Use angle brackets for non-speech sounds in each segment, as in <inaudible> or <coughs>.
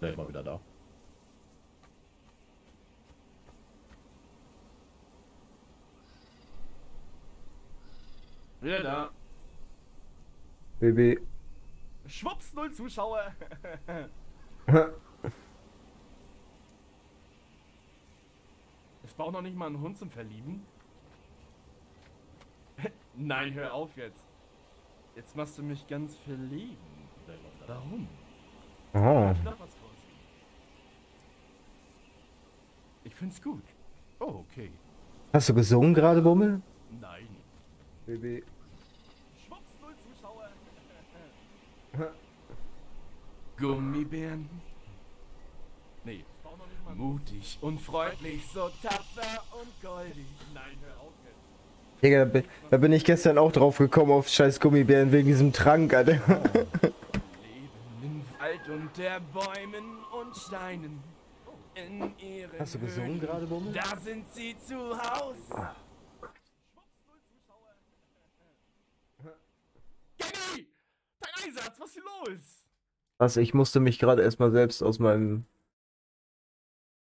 Gleich mal wieder da. Wieder da. Baby. Schwupps, null Zuschauer. <laughs> Es braucht noch nicht mal einen Hund zum Verlieben. <laughs> Nein, hör auf jetzt. Jetzt machst du mich ganz verlegen. Warum? Oh. Noch was vorsehen. Ich find's gut. Oh, okay. Hast du gesungen gerade, Bummel? Nein. Baby. Schwupps, null Zuschauer. Gummibären. Nee. Mutig und freundlich, so tapfer und goldig. Nein, hör auf jetzt. Digga, da bin, da bin ich gestern auch drauf gekommen auf scheiß Gummibären wegen diesem Trank, Alter. Leben im Wald unter Bäumen und Steinen. Hast du gesungen Höhlen, gerade, Bummel? Da sind sie zu Haus. Kenny! Dein Einsatz, was ist hier los? Was, ich musste mich gerade erstmal selbst aus meinem...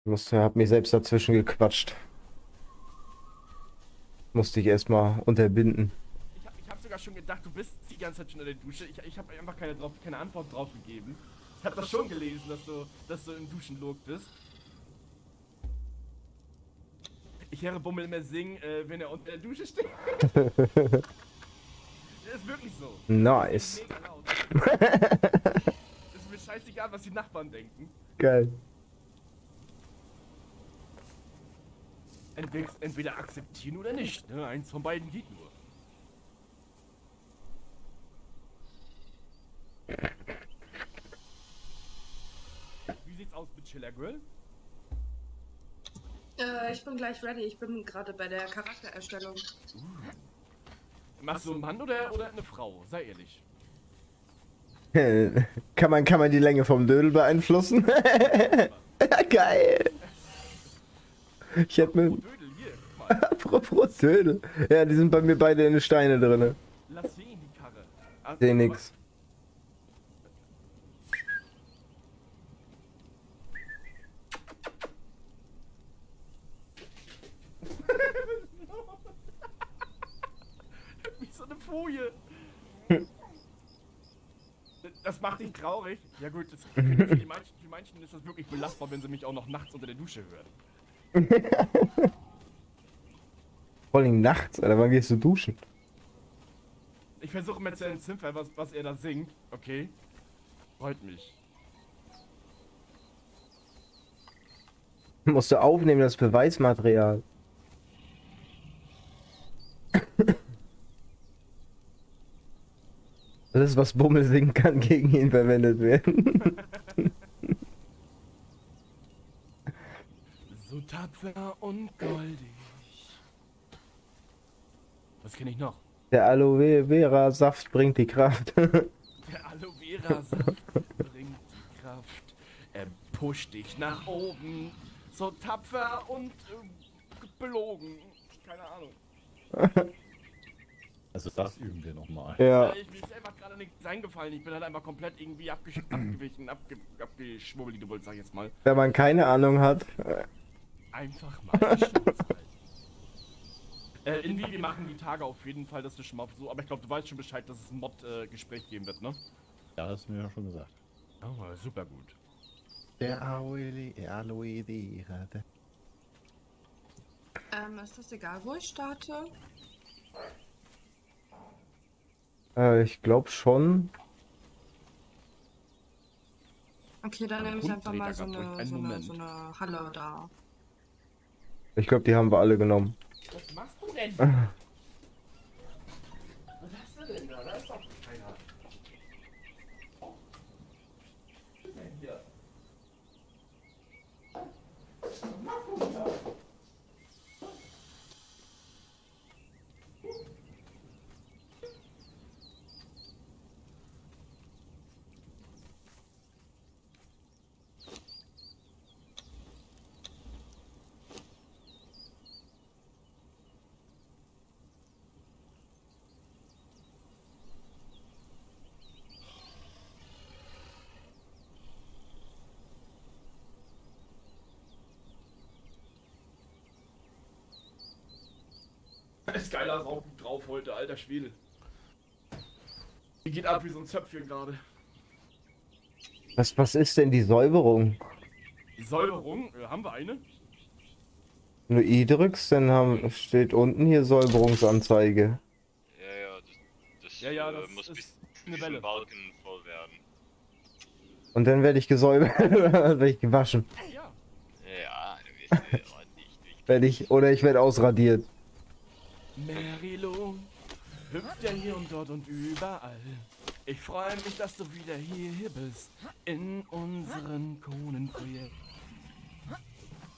Ich musste, hab mich selbst dazwischen gequatscht. Musste ich erstmal unterbinden. Ich hab, ich hab sogar schon gedacht, du bist die ganze Zeit schon in der Dusche. Ich, ich habe einfach keine, drauf, keine Antwort drauf gegeben. Ich habe das schon gelesen, dass du, dass du im Duschenlog bist. Ich höre Bummel immer singen, äh, wenn er unter der Dusche steht. das <laughs> ist wirklich so. Nice. Mega laut. <laughs> ist mir scheißegal, was die Nachbarn denken. Geil. Entweder, entweder akzeptieren oder nicht. Ne? Eins von beiden geht nur. Wie sieht's aus mit Chiller Grill? Äh, ich bin gleich ready. Ich bin gerade bei der Charaktererstellung. Machst du einen Mann oder, oder eine Frau? Sei ehrlich. <laughs> kann, man, kann man die Länge vom Dödel beeinflussen? <laughs> Geil. Ich hätte mir... <laughs> Apropos Dödel. Ja, die sind bei mir beide in den Steine drinne. Lass sehen, die Karre. Also, Seh nix. Wie so eine Folie. Das macht dich traurig. Ja gut, das, für, die manchen, für manchen ist das wirklich belastbar, wenn sie mich auch noch nachts unter der Dusche hören. <laughs> Vor allem nachts, Alter. Wann gehst du duschen? Ich versuche immer zu entziffern, was, was er da singt. Okay. Freut mich. Musst du aufnehmen, das Beweismaterial. <laughs> Alles, was Bummel singen kann, <laughs> gegen ihn verwendet werden. So tapfer und goldig. Was kenne ich noch? Der Aloe Vera Saft bringt die Kraft. <laughs> Der Aloe Vera Saft bringt die Kraft. Er pusht dich nach oben. So tapfer und äh, belogen. Keine Ahnung. <laughs> Also das üben wir nochmal. ja. Äh, Ich, mir ist einfach gerade nichts eingefallen. Ich bin halt einfach komplett irgendwie abgesch <clears throat> abgewichen, abge abgeschwurbelt, sag ich jetzt mal. Wenn man keine Ahnung hat. äh, Einfach mal. <laughs> Äh, Invi, wir machen die Tage auf jeden Fall, das ist schon mal so. Aber ich glaube, du weißt schon Bescheid, dass es ein Mod-Gespräch geben wird, ne? Ja, hast du mir ja schon gesagt. Oh, super gut. Der Aloe, Aloe Ähm, ist das egal, wo ich starte? Äh, ich glaube schon. Okay, dann nehme ich einfach mal so eine, so, eine, so eine Halle da. Ich glaube, die haben wir alle genommen. Was machst du denn? <laughs> Was hast du denn da? Auch gut drauf heute, alter Schwede. Die geht ab wie so ein Zöpfchen gerade. Was, was ist denn die Säuberung? Die Säuberung, äh, haben wir eine? Wenn du I drückst, dann haben, steht unten hier Säuberungsanzeige. Ja, ja, das, das, Ja, ja, äh, das muss ist bis eine Welle. Balken voll werden. Und dann werde ich gesäubert, <laughs> werde ich gewaschen. Ja. Ja, äh. <laughs> Werde ich, oder ich werde ausradiert. Marilo hüpft ja hier und dort und überall. Ich freue mich, dass du wieder hier, bist. In unseren Konenprojekt.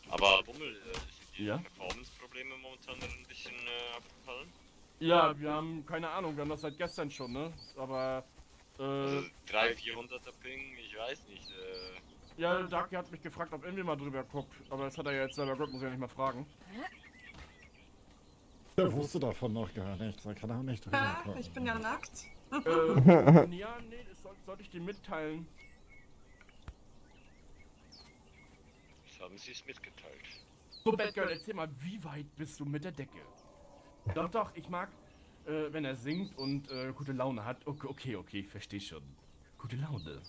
Aber Bummel, äh, sind die Ja? Performance-Probleme momentan ein bisschen äh, abgefallen? Ja, wir haben keine Ahnung, wir haben das seit gestern schon, ne? Aber, äh, Also 300, 400er Ping, ich weiß nicht. Äh, ja, Ducky hat mich gefragt, ob irgendwie mal drüber guckt. Aber das hat er ja jetzt selber geguckt, muss ich ja nicht mal fragen. Der wusste davon noch gar nichts. Da kann er auch nicht drüber Ah, kommen. ich bin ja nackt. äh, ja, nee, das soll, sollte ich dir mitteilen. das haben sie es mitgeteilt. So, Batgirl, erzähl mal, wie weit bist du mit der Decke? Doch, doch, ich mag, äh, wenn er singt und äh, gute Laune hat. Okay, okay, okay, ich verstehe schon. Gute Laune.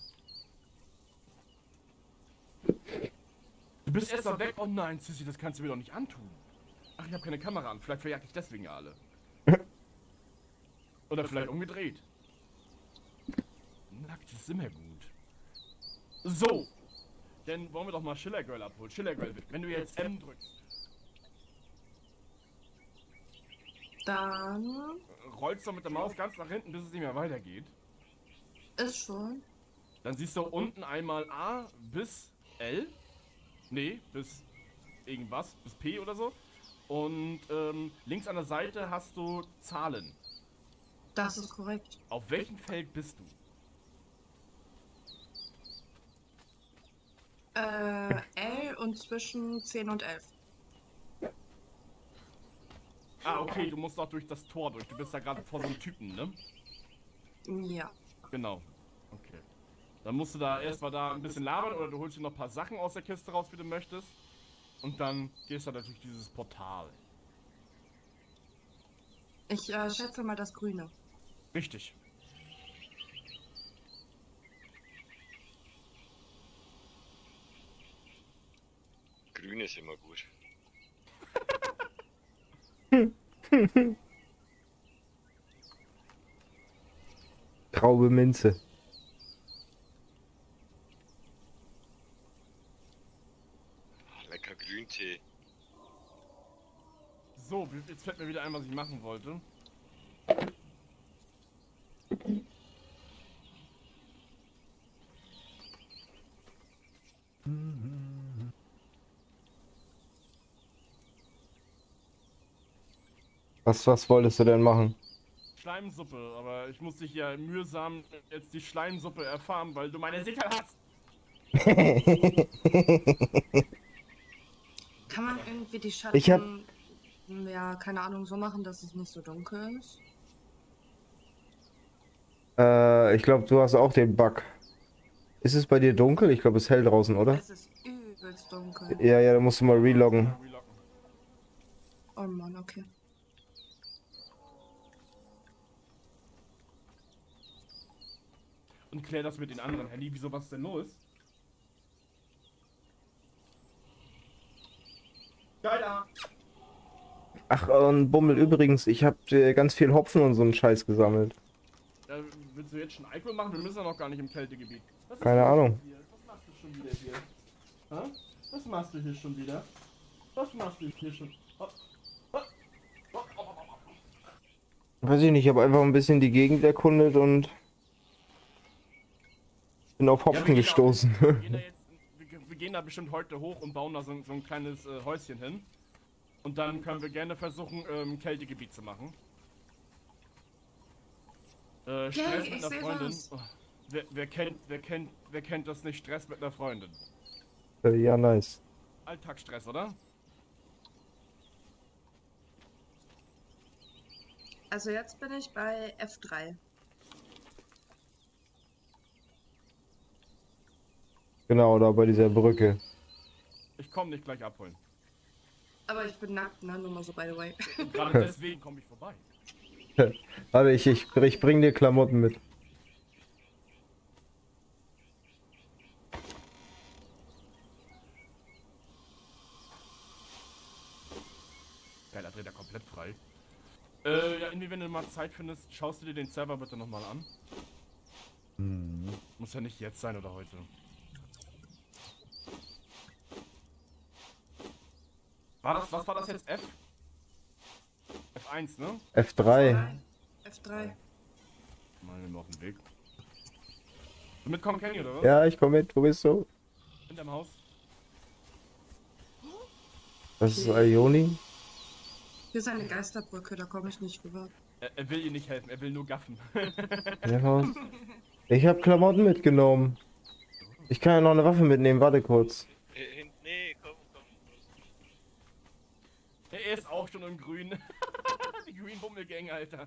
Du bist erst mal weg. Oh nein, Sissy, das kannst du mir doch nicht antun. Ach, ich habe keine Kamera an. Vielleicht verjag ich deswegen alle. <laughs> Oder vielleicht umgedreht. Nackt ist immer gut. So. Dann wollen wir doch mal Schiller Girl abholen. Schiller Girl, wenn du jetzt M drückst, Dann rollst du mit der Maus ganz nach hinten, bis es nicht mehr weitergeht. ist schon. Dann siehst du unten einmal A bis L. Nee, bis irgendwas, bis P oder so. Und ähm, links an der Seite hast du Zahlen. Das ist korrekt. Auf welchem Feld bist du? Äh, L und zwischen 10 und 11. Ah, okay, du musst auch durch das Tor durch. Du bist da gerade vor so einem Typen, ne? Ja. Genau. Okay. Dann musst du da erstmal da ein bisschen labern oder du holst dir noch ein paar Sachen aus der Kiste raus, wie du möchtest. Und dann gehst du da durch dieses Portal. Ich äh, schätze mal das Grüne. Richtig. Grün ist immer gut. <laughs> Traube Minze. Ah, Grüntee. So, jetzt fällt mir wieder ein, was ich machen wollte. Was, was wolltest du denn machen? Schleimsuppe, aber ich muss dich ja mühsam jetzt die Schleimsuppe erfahren, weil du meine Sicherheit hast. <laughs> Kann man irgendwie die Schatten. Ich hab- Ja, keine Ahnung, so machen, dass es nicht so dunkel ist. Äh, ich glaube, du hast auch den Bug. Ist es bei dir dunkel? Ich glaube, es ist hell draußen, oder? Es ist übelst dunkel. Ja, ja, da musst du mal reloggen. Oh Mann, okay. Und klär das mit den anderen. Handy, wieso, was ist denn los? Geiler! Ach, und Bummel, übrigens, ich habe äh, ganz viel Hopfen und so einen Scheiß gesammelt. Ja, willst du jetzt schon Alkohol machen? Wir müssen ja noch gar nicht im Kältegebiet. Keine Ahnung. Was machst du schon wieder hier? Hä? Was machst du hier schon wieder? Was machst du hier schon? Oh. Weiß ich nicht, ich habe einfach ein bisschen die Gegend erkundet und bin auf Ja, Hopfen da- gestoßen. <laughs> Wir gehen, da bestimmt heute hoch und bauen da so, ein- so ein kleines äh, Häuschen hin. Und dann können wir gerne versuchen, ähm, Kältegebiet zu machen. Äh, Stress Yay, mit einer Freundin. Oh, wer, wer, kennt, wer, kennt, wer kennt das nicht? Stress mit einer Freundin. Äh, ja, nice. Alltagsstress, oder? Also jetzt bin ich bei F3. Genau, da bei dieser Brücke. Ich komme nicht gleich abholen. Aber ich bin nackt, ne? Nur mal so by the way. Und gerade deswegen komme ich vorbei. <laughs> Warte, ich, ich, ich bring dir Klamotten mit. Geil, da dreht er komplett frei. Äh, ja, irgendwie, wenn du mal Zeit findest, schaust du dir den Server bitte nochmal an. Hm. Muss ja nicht jetzt sein oder heute. War das, was war das jetzt? F? F1, ne? F3. F3. Mal nehmen wir auf den Weg. Du mitkommen, Kenny, oder was? Ja, ich komme mit. Wo bist du? In deinem Haus? Das ist Ioni. Hier ist eine Geisterbrücke, da komme ich nicht rüber. Er, er will ihr nicht helfen, er will nur gaffen. <laughs> Ja. Ich habe Klamotten mitgenommen. Ich kann ja noch eine Waffe mitnehmen. Warte kurz. Äh, hin- Nee, komm, komm. Er ist auch schon im Grün. <laughs> Die Green Bummel Gang, Alter.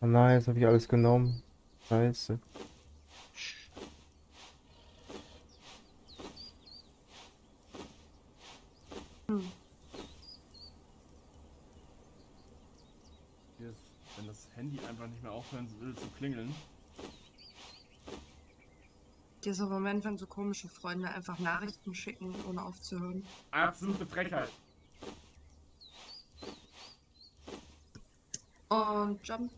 Oh nein, jetzt habe ich alles genommen. Scheiße. Wenn das Handy einfach nicht mehr aufhören will zu klingeln. Dieser Moment, wenn so komische Freunde einfach Nachrichten schicken, ohne aufzuhören. Absolute Frechheit. Und Jump.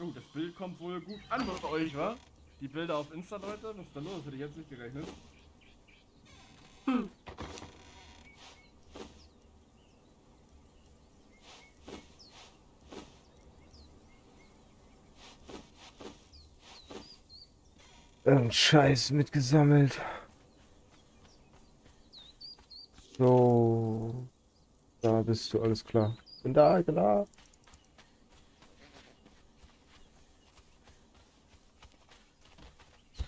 Oh, das Bild kommt wohl gut an bei euch, wa? Die Bilder auf Insta, Leute? Was ist da los? Hätte ich jetzt nicht gerechnet. Irgendein Scheiß mitgesammelt. So. Da bist du, alles klar. Bin da, genau.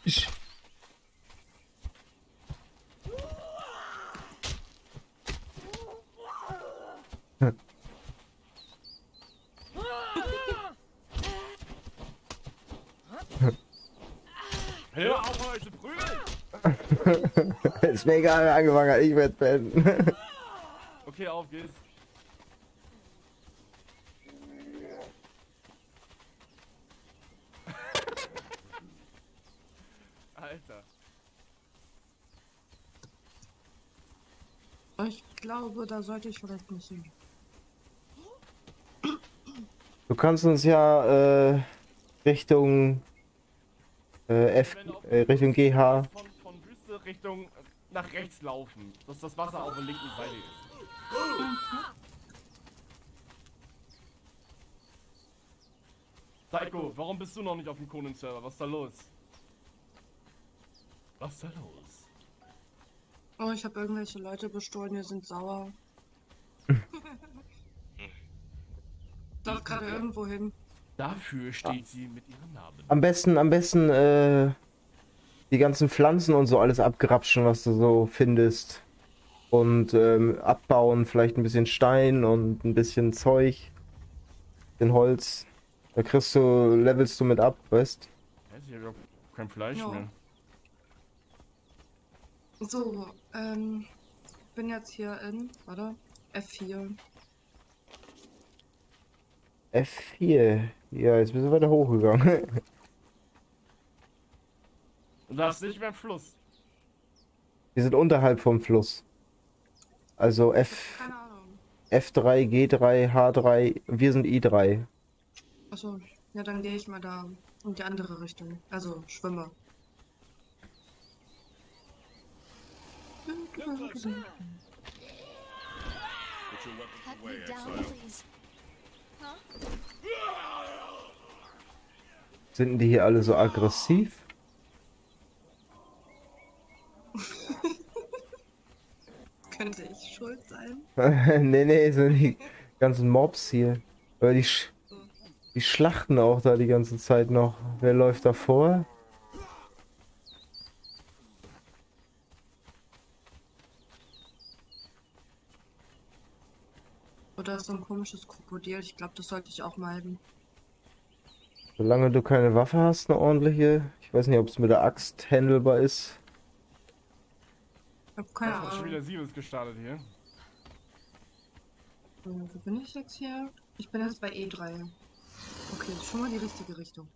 Ich. Hör auf euch zu prügeln! Wer angefangen hat, ich werde pennen. <laughs> Okay, auf geht's. <laughs> Alter. Ich glaube, da sollte ich vielleicht nicht hin. Du kannst uns ja äh, Richtung äh, F, äh, Richtung GH. Von, von Wüste Richtung äh, nach rechts laufen, dass das Wasser auf der linken Seite ist. Psycho, warum bist du noch nicht auf dem Conan-Server? Was ist da los? Was ist da los? Oh, ich habe irgendwelche Leute bestohlen, die sind sauer. <laughs> Lauf gerade irgendwo hin. Dafür steht sie mit ihrem Namen. Am besten, am besten äh, die ganzen Pflanzen und so alles abgrapschen, was du so findest. Und ähm, abbauen, vielleicht ein bisschen Stein und ein bisschen Zeug. Den Holz. Da kriegst du, levelst du mit ab, weißt? Ich habe kein Fleisch Ja. mehr. So, ähm, bin jetzt hier in, warte, F4. F4. Ja, jetzt bist du weiter hochgegangen. <laughs> Du darfst nicht mehr im Fluss. Wir sind unterhalb vom Fluss. Also F, Keine Ahnung. F3, G3, H3, wir sind I3. Achso, ja, dann gehe ich mal da in die andere Richtung. Also, schwimme. Sind die hier alle so aggressiv? <laughs> Könnte ich schuld sein? <laughs> nee, nee, sind die ganzen Mobs hier. Weil die, sch die schlachten auch da die ganze Zeit noch. Wer läuft da vor? Oder ist so ein komisches Krokodil? Ich glaube, das sollte ich auch meiden. Solange du keine Waffe hast, eine ordentliche. Ich weiß nicht, ob es mit der Axt handelbar ist. Ich hab keine hat schon Ahnung. wieder Siebes gestartet hier. So, wo bin ich jetzt hier? Ich bin jetzt bei E3. Okay, schon mal die richtige Richtung.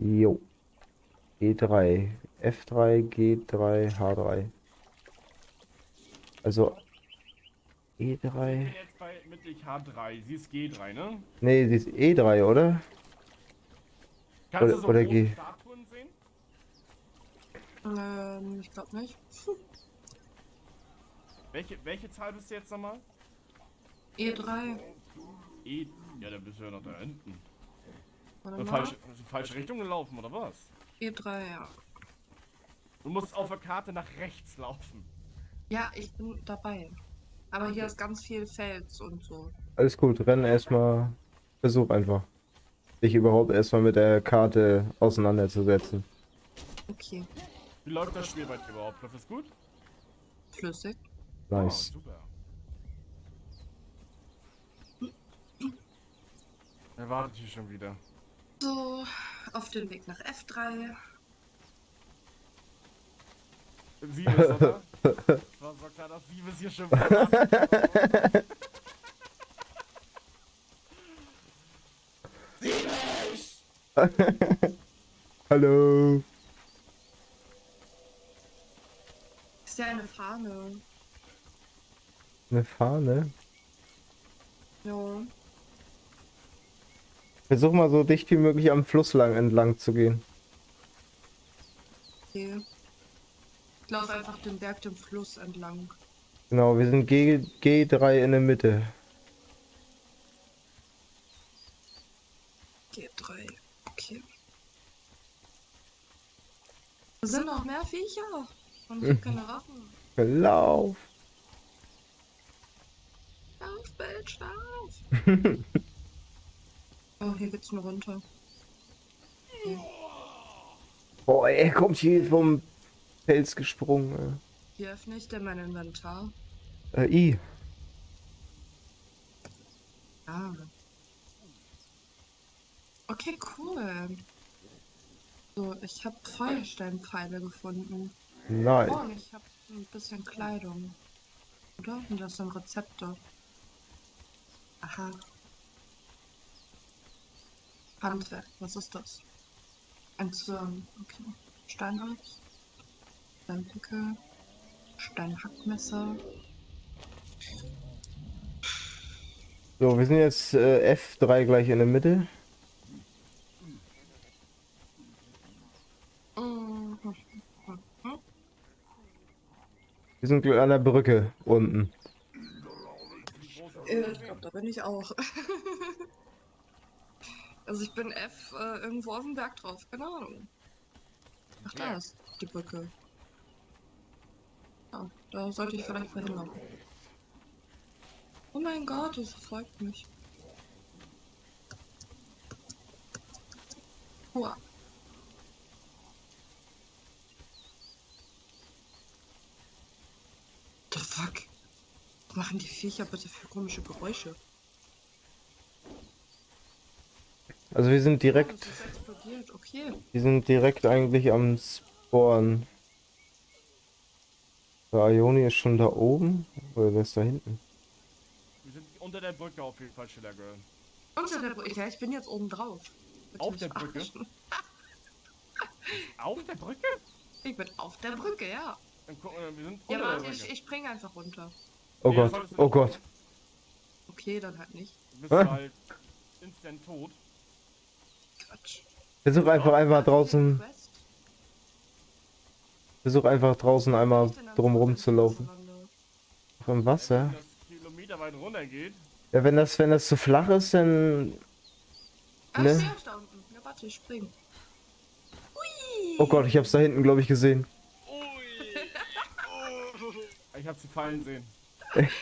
Jo. G3. F3, G3, H3. Also Ich bin E3. jetzt bei mittig H3. Sie ist G3, ne? Nee, sie ist E3, oder? Kannst Oder- du so oder G. Sehen? Ähm, ich glaube nicht. Welche, welche Zahl bist du jetzt nochmal? E3. E. Ja, dann bist du ja noch da hinten. Falsche, in falsche Richtung gelaufen, oder was? E3, ja. Du musst auf der Karte nach rechts laufen. Ja, ich bin dabei. Aber hier ist ganz viel Fels und so. Alles gut, renn erstmal. Versuch einfach. Dich überhaupt erstmal mit der Karte auseinanderzusetzen. Okay, Wie läuft das Spiel bei dir überhaupt? Läuft das gut? flüssig. Nice. Oh, super. Er wartet hier schon wieder. So, auf dem Weg nach F3. Siebes, oder? Es war so klar, dass Siebes hier schon wieder. <laughs> Hallo. Ist ja eine Fahne. Eine Fahne. Ja. Versuch mal so dicht wie möglich am Fluss lang entlang zu gehen. Okay. Ich laufe einfach den Berg dem Fluss entlang. Genau, wir sind G G3 in der Mitte. G3. Okay. Da sind noch mehr Viecher. Und ich hab keine Waffen. Lauf. Lauf, Bitch, lauf. <laughs> oh, hier geht's nur runter. Boah, er kommt hier vom Fels gesprungen. Wie öffne ich denn mein Inventar? Äh, I. Ah. Okay, cool. So, ich habe Feuersteinpfeile gefunden. Nice. Oh, ich habe ein bisschen Kleidung. Oder? Und das sind Rezepte. Aha. Handwerk, was ist das? Ein Zwirn, okay. Steinholz. Steinpickel. Steinhackmesser. So, wir sind jetzt äh, F3 gleich in der Mitte. Mhm. Wir sind an der Brücke unten. Äh, Ich glaube, da bin ich auch. <laughs> also ich bin F äh, irgendwo auf dem Berg drauf, keine Ahnung. Ach, da ist die Brücke. Ja, da sollte ich vielleicht mal hinlaufen. Oh mein Gott, es verfolgt mich. Hua. The fuck? Was machen die Viecher bitte für komische Geräusche? Also wir sind Oh, direkt, explodiert, okay. wir sind direkt eigentlich am Spawn. Der Ioni ist schon da oben. Oder wer ist da hinten? Wir sind unter der Brücke auf jeden Fall, Schiller Girl. Unter der Brücke. Ja, ich bin jetzt oben drauf. Du Auf der Brücke? Auf der Brücke? Ich bin auf der Brücke, ja. Dann gucken wir, wir sind Ja, warte, ich, ich spring einfach runter. Oh Nee, Gott, oh Gott. Okay, dann halt nicht. Du bist Hä? halt instant tot. Quatsch. Versuch einfach einmal draußen, versuch einfach draußen einmal drumrum zu laufen. Auf dem Wenn Wasser? das Kilometer weit runter geht. Ja, wenn das, wenn das zu flach ist, dann. Ah, Ne? da unten. Ja, warte, ich spring. Hui! Oh Gott, ich hab's da hinten, glaube ich, gesehen. Oh. Ich hab sie fallen sehen. Ist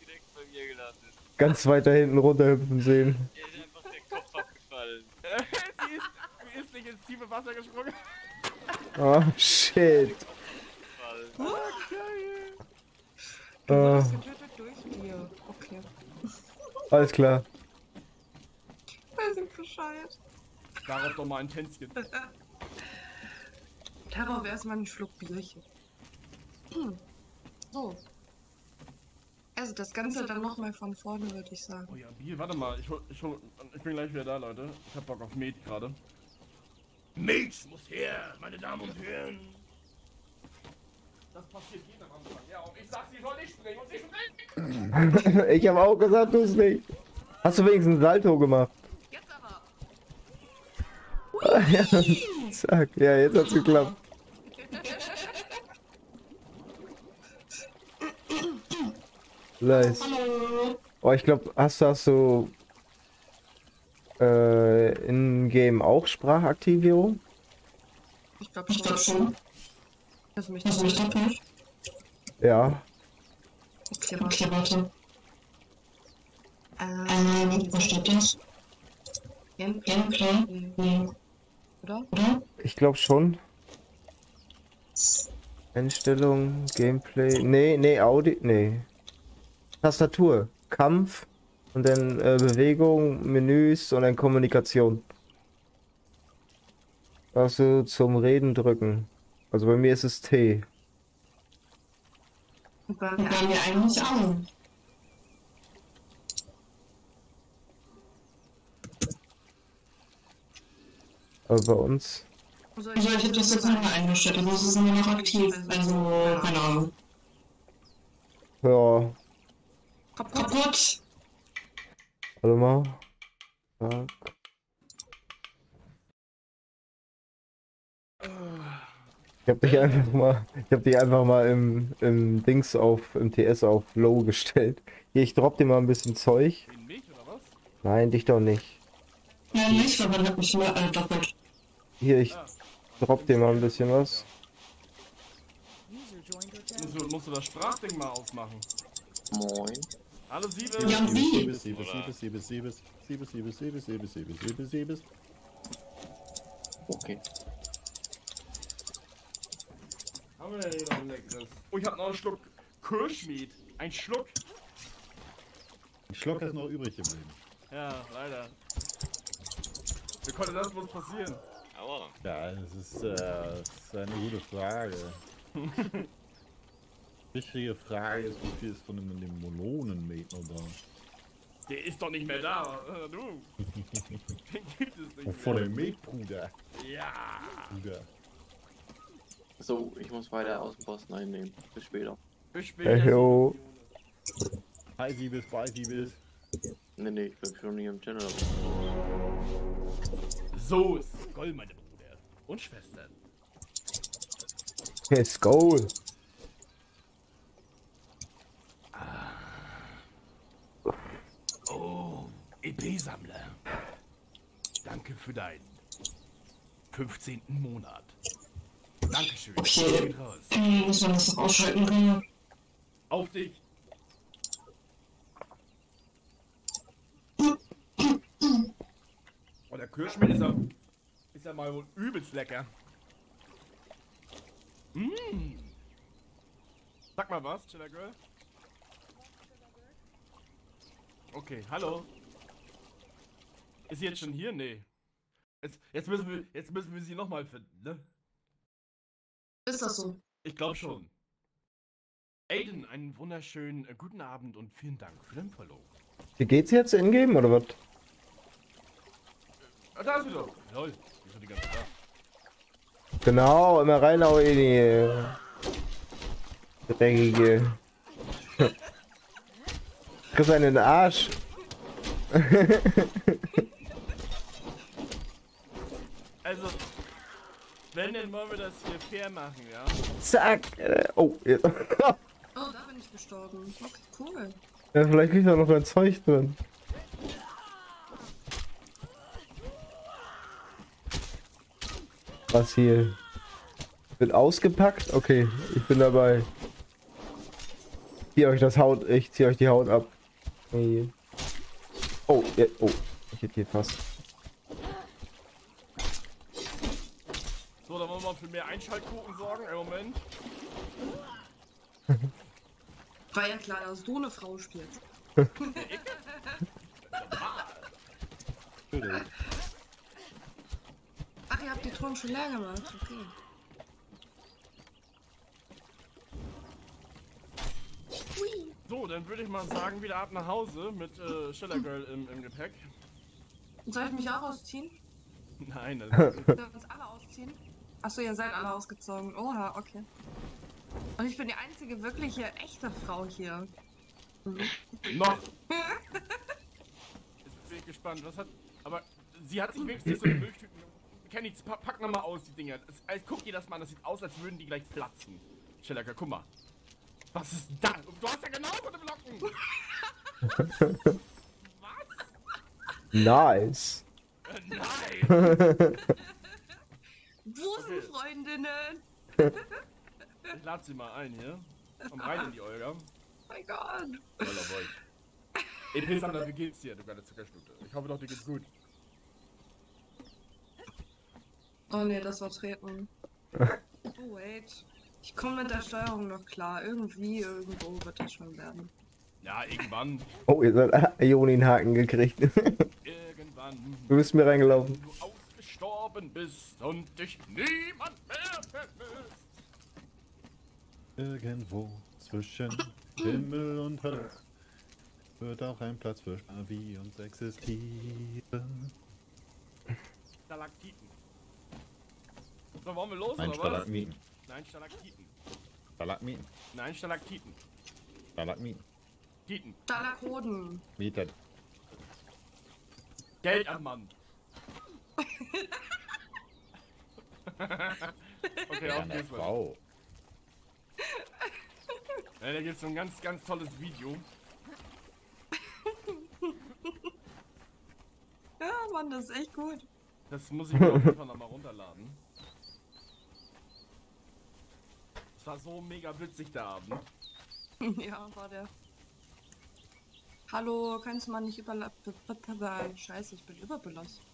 direkt bei mir gelandet. Ganz weit da hinten runterhüpfen sehen. Ist einfach der Kopf abgefallen. sie, ist, sie ist nicht ins tiefe Wasser gesprungen. Oh, shit. Gefallen. Du Äh, wurdest getötet durch dir. Okay. alles klar. Darauf doch mal ein Tänzchen. Wäre erstmal ein Schluck Bierchen. Hm. So. Also das Ganze dann nochmal von vorne, würde ich sagen. Oh ja, Bier, warte mal. Ich, hol, ich, hol, ich bin gleich wieder da, Leute. Ich hab Bock auf Met gerade. Met muss her, meine Damen und Herren. Das passiert jeden am Anfang. Ja, und ich sag, sie soll nicht springen und sie springt. <laughs> ich habe auch gesagt, du es nicht. Hast du wenigstens ein Salto gemacht? Jetzt aber! <laughs> zack. Ja, jetzt hat's geklappt. Nice. Oh, ich glaube, hast, du- hast du äh, in Game auch Sprachaktivierung? Ich glaube schon. Lass mich das nicht durch. Ja. Okay, warte. warte. Ähm, wo steht das? Gameplay? Nee. nee. Oder? Oder? Ich glaube schon. Einstellung, Gameplay. Nee, nee, Audi. Nee. Tastatur. Kampf. Und dann äh, Bewegung, Menüs und dann Kommunikation. Also zum Reden drücken. Also bei mir ist es T. Und bei mir eigentlich auch. Aber bei uns. Also ich habe das jetzt nochmal eingestellt, aber es ist immer noch aktiv. Also, keine Ahnung. Ja. Kaputt! Warte mal. Zack. Ich hab dich einfach mal, ich hab dich einfach mal im, im Dings auf, im TS auf Low gestellt. Hier, ich drop dir mal ein bisschen Zeug. In mich oder was? Nein, dich doch nicht. Ja, nicht, aber dann hat mich nur äh, doppelt. Hier, ich drop dir mal ein bisschen was. Musst du, musst du das Sprachding mal aufmachen? Moin. Hallo Siebe! Ja, wie? Siebes, siebes, siebes, siebes, siebes, siebes, siebes, siebes, siebes, siebes, siebes, siebes. Okay. Haben wir denn hier noch ein leckeres? Oh, ich hab noch einen Schluck Kirschmeat. Ein Schluck? Ein Schluck ist noch übrig geblieben. Ja, leider. Wie konnte das bloß passieren? Aber Ja, das ist, äh, das ist eine gute Frage. <laughs> Wichtige Frage ist, wie viel ist von dem, noch da? Der ist doch nicht mehr da. Du. <laughs> Den gibt es nicht von mehr. dem Metbruder. Ja. Bruder. So, ich muss weiter aus dem Posten einnehmen. Bis später. Bis später. Hey, yo. Hi Siebes, bye Siebes. Nee, nee, ich bin schon hier im Channel. So ist Gold, meine Brüder. Und Schwestern. Let's go. EP-Sammler. Danke für deinen 15. Monat. Dankeschön. Okay. Muss man das noch ausschalten können? Auf dich. <clears throat> Oh, der Kirschmehl ist ja, ist ja mal wohl übelst lecker. Mmh. Sag mal was, Chiller Girl. Okay, hallo. Ist sie jetzt schon hier? Nee. Jetzt, jetzt, müssen, wir, jetzt müssen wir sie nochmal finden, ne? Ist das so? Ich glaube schon. Aiden, einen wunderschönen äh, guten Abend und vielen Dank für den Follow. Wie geht's jetzt in-game oder was? Ah, da ist sie doch. Lol, die ist schon die ganze Zeit da. Genau, immer rein in die äh, dreckige. <laughs> Kriegst einen in den Arsch. <laughs> Also, wenn, dann wollen wir das hier fair machen, ja? Zack. Äh, Oh, jetzt. Oh, da bin ich gestorben. Okay, cool. ja, vielleicht liegt da noch ein Zeug drin. Was hier? Wird ausgepackt? Okay, ich bin dabei. Zieh euch das Haut, ich zieh euch die Haut ab. Nee. Oh, ja, oh, ich hätte hier fast. So, dann wollen wir mal für mehr Einschaltquoten sorgen. Einen Moment. <laughs> War ja klar, dass du eine Frau spielst. <laughs> Natürlich. ihr habt die Truhen schon leer gemacht. Okay. So, dann würde ich mal sagen, wieder ab nach Hause mit äh, Schiller Girl im, im Gepäck. Soll ich mich auch ausziehen? Nein, das <laughs> Sollen wir uns alle ausziehen? Achso, ihr seid alle ausgezogen. Oha, okay. Und ich bin die einzige wirkliche echte Frau hier. noch. <laughs> Jetzt bin ich gespannt. Was hat. Aber sie hat sich wenigstens so eine Milchtüten. Kenny, pa pack nochmal aus, die Dinger. Das, also, guck dir das mal an, das sieht aus, als würden die gleich platzen. Schiller Girl, guck mal. Was ist das? Du hast ja genau so eine Blocken. <laughs> Was? Nice. <laughs> Nein! Busenfreundinnen! Ich lade sie mal ein hier. Komm rein in die Olga. Oh mein Gott. Voll auf euch. Ey, Pilsander, wie geht's dir, du geile Zuckerstute? Ich hoffe doch, dir geht's gut. Oh nee, das war Treten. <laughs> Oh wait. Ich komme mit der Steuerung noch klar. Irgendwie, irgendwo wird das schon werden. Ja, irgendwann. Oh, ihr seid Ionenhaken gekriegt. <laughs> Irgendwann. Du bist mir reingelaufen. Wenn du ausgestorben bist und dich niemand mehr vermisst. Irgendwo zwischen Himmel und Hölle wird auch ein Platz für wie uns existieren. Stalaktiten. So, wollen wir los, Nein, oder was? Stalagmiten. Nein, Stalaktiten. Stalagmiten. Nein, Stalaktiten. Stalagmiten. Titen. Stalakoden. Mieter. Geld am Mann. <laughs> okay, auf Eine geht's. Frau. Ja, da gibt's so ein ganz, ganz tolles Video. <laughs> Ja, Mann, das ist echt gut. Das muss ich mir auf jeden Fall nochmal runterladen. Es war so mega witzig der Abend. <laughs> ja, war der. Hallo, kannst du mal nicht über... Scheiße, ich bin überbelastet.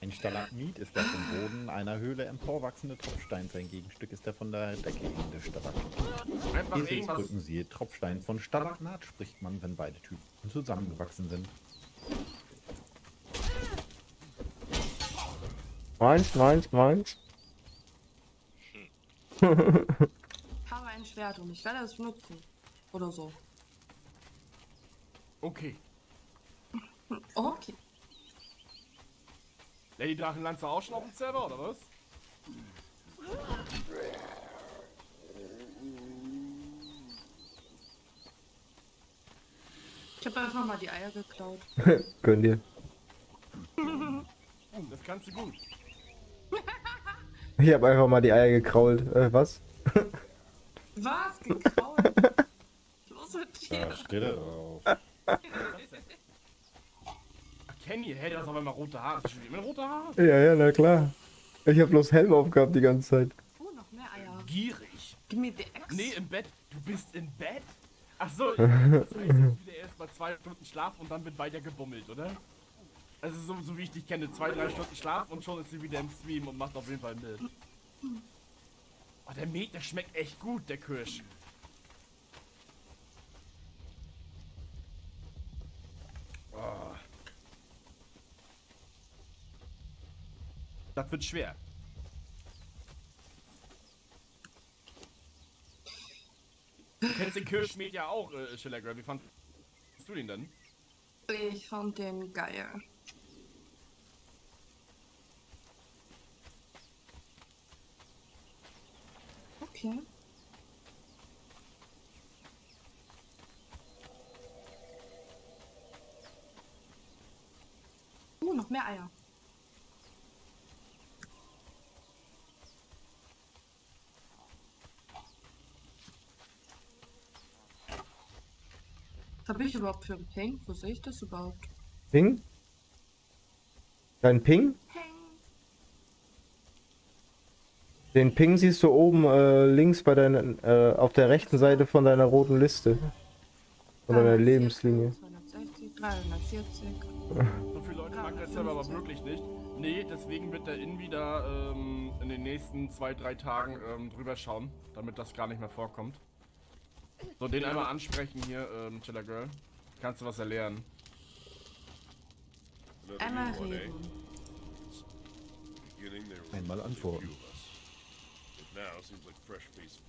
Ein Stalagmit ist der vom Boden einer Höhle emporwachsende Tropfstein. Sein Gegenstück ist der von der Decke hängende Stalagmit. Eselsbrücken siehe Tropfstein. Von Stalagmat spricht man, wenn beide Typen zusammengewachsen sind. Meins, meins, meins. Habe ein Schwert und ich werde es nutzen. Oder so. Okay. <laughs> Okay. Lady Drachenlanze auch schon auf dem Server, oder was? Ich habe einfach mal die Eier geklaut. <laughs> Gönn dir. Das kannst du gut. Ich habe einfach mal die Eier gekrault. Äh, was? Was? <laughs> Geklaut? Los mit dir. Da steht er drauf. <laughs> Kenny, hey, du hast auf einmal rote Haare. Hast du immer rote Haare? Ja, ja, na klar. Ich habe bloß Helm aufgehabt die ganze Zeit. Oh, noch mehr Eier. Gierig. Gib mir die Ex. Nee, im Bett. Du bist im Bett? Ach so, <laughs> das heißt wieder erst mal zwei Stunden Schlaf und dann wird weiter gebummelt, oder? Also so, so wie ich dich kenne, zwei, drei Stunden Schlaf und schon ist sie wieder im Stream und macht auf jeden Fall mit. Oh, der Met, der schmeckt echt gut, der Kirsch. Oh. Das wird schwer. Du kennst den Kirschmet ja auch, äh, Schiller Girl. Wie fandest du den denn? Ich fand den geil. Okay. Uh, noch mehr Eier. Was habe ich überhaupt für ein Ping? Wo sehe ich das überhaupt? Ping? Dein Ping? Den Ping siehst du oben äh, links bei deinen, äh, auf der rechten Seite von deiner roten Liste. Von deiner 340, Lebenslinie. 260, 340. So viele Leute mag der Server aber wirklich nicht. Nee, deswegen wird der Invi da ähm, in den nächsten zwei, drei Tagen ähm, drüber schauen, damit das gar nicht mehr vorkommt. So, den einmal ansprechen hier, ähm, Chiller Girl. Kannst du was erlernen? Einmal reden. Einmal antworten.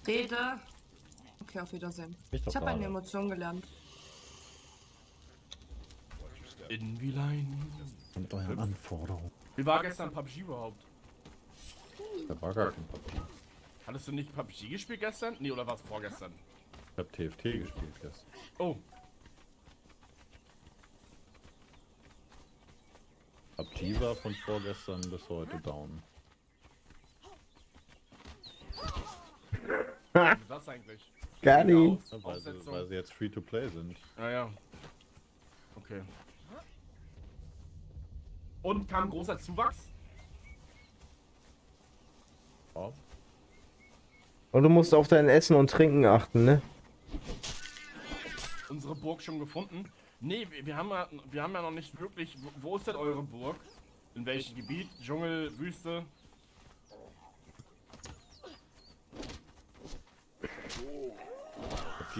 Rede. Okay, auf Wiedersehen. Ich Ich habe eine. Emotion gelernt. In Wielein. Und euren Anforderungen. Wie war gestern PUBG überhaupt? Da war gar kein Papier. Hattest du nicht PUBG gespielt gestern? Nee, oder war es vorgestern? Ich hab TFT gespielt gestern. Oh, PUBG war von vorgestern bis heute down. was ist das eigentlich? Gar nicht. Ja, weil, sie, weil sie jetzt free to play sind. Ah ja. Okay. Und kam großer Zuwachs? Ja. Und du musst auf dein Essen und Trinken achten, ne? Unsere Burg schon gefunden? Nee, wir, haben ja, wir haben ja noch nicht wirklich. Wo, ist denn eure Burg? In welchem Gebiet? Dschungel, Wüste?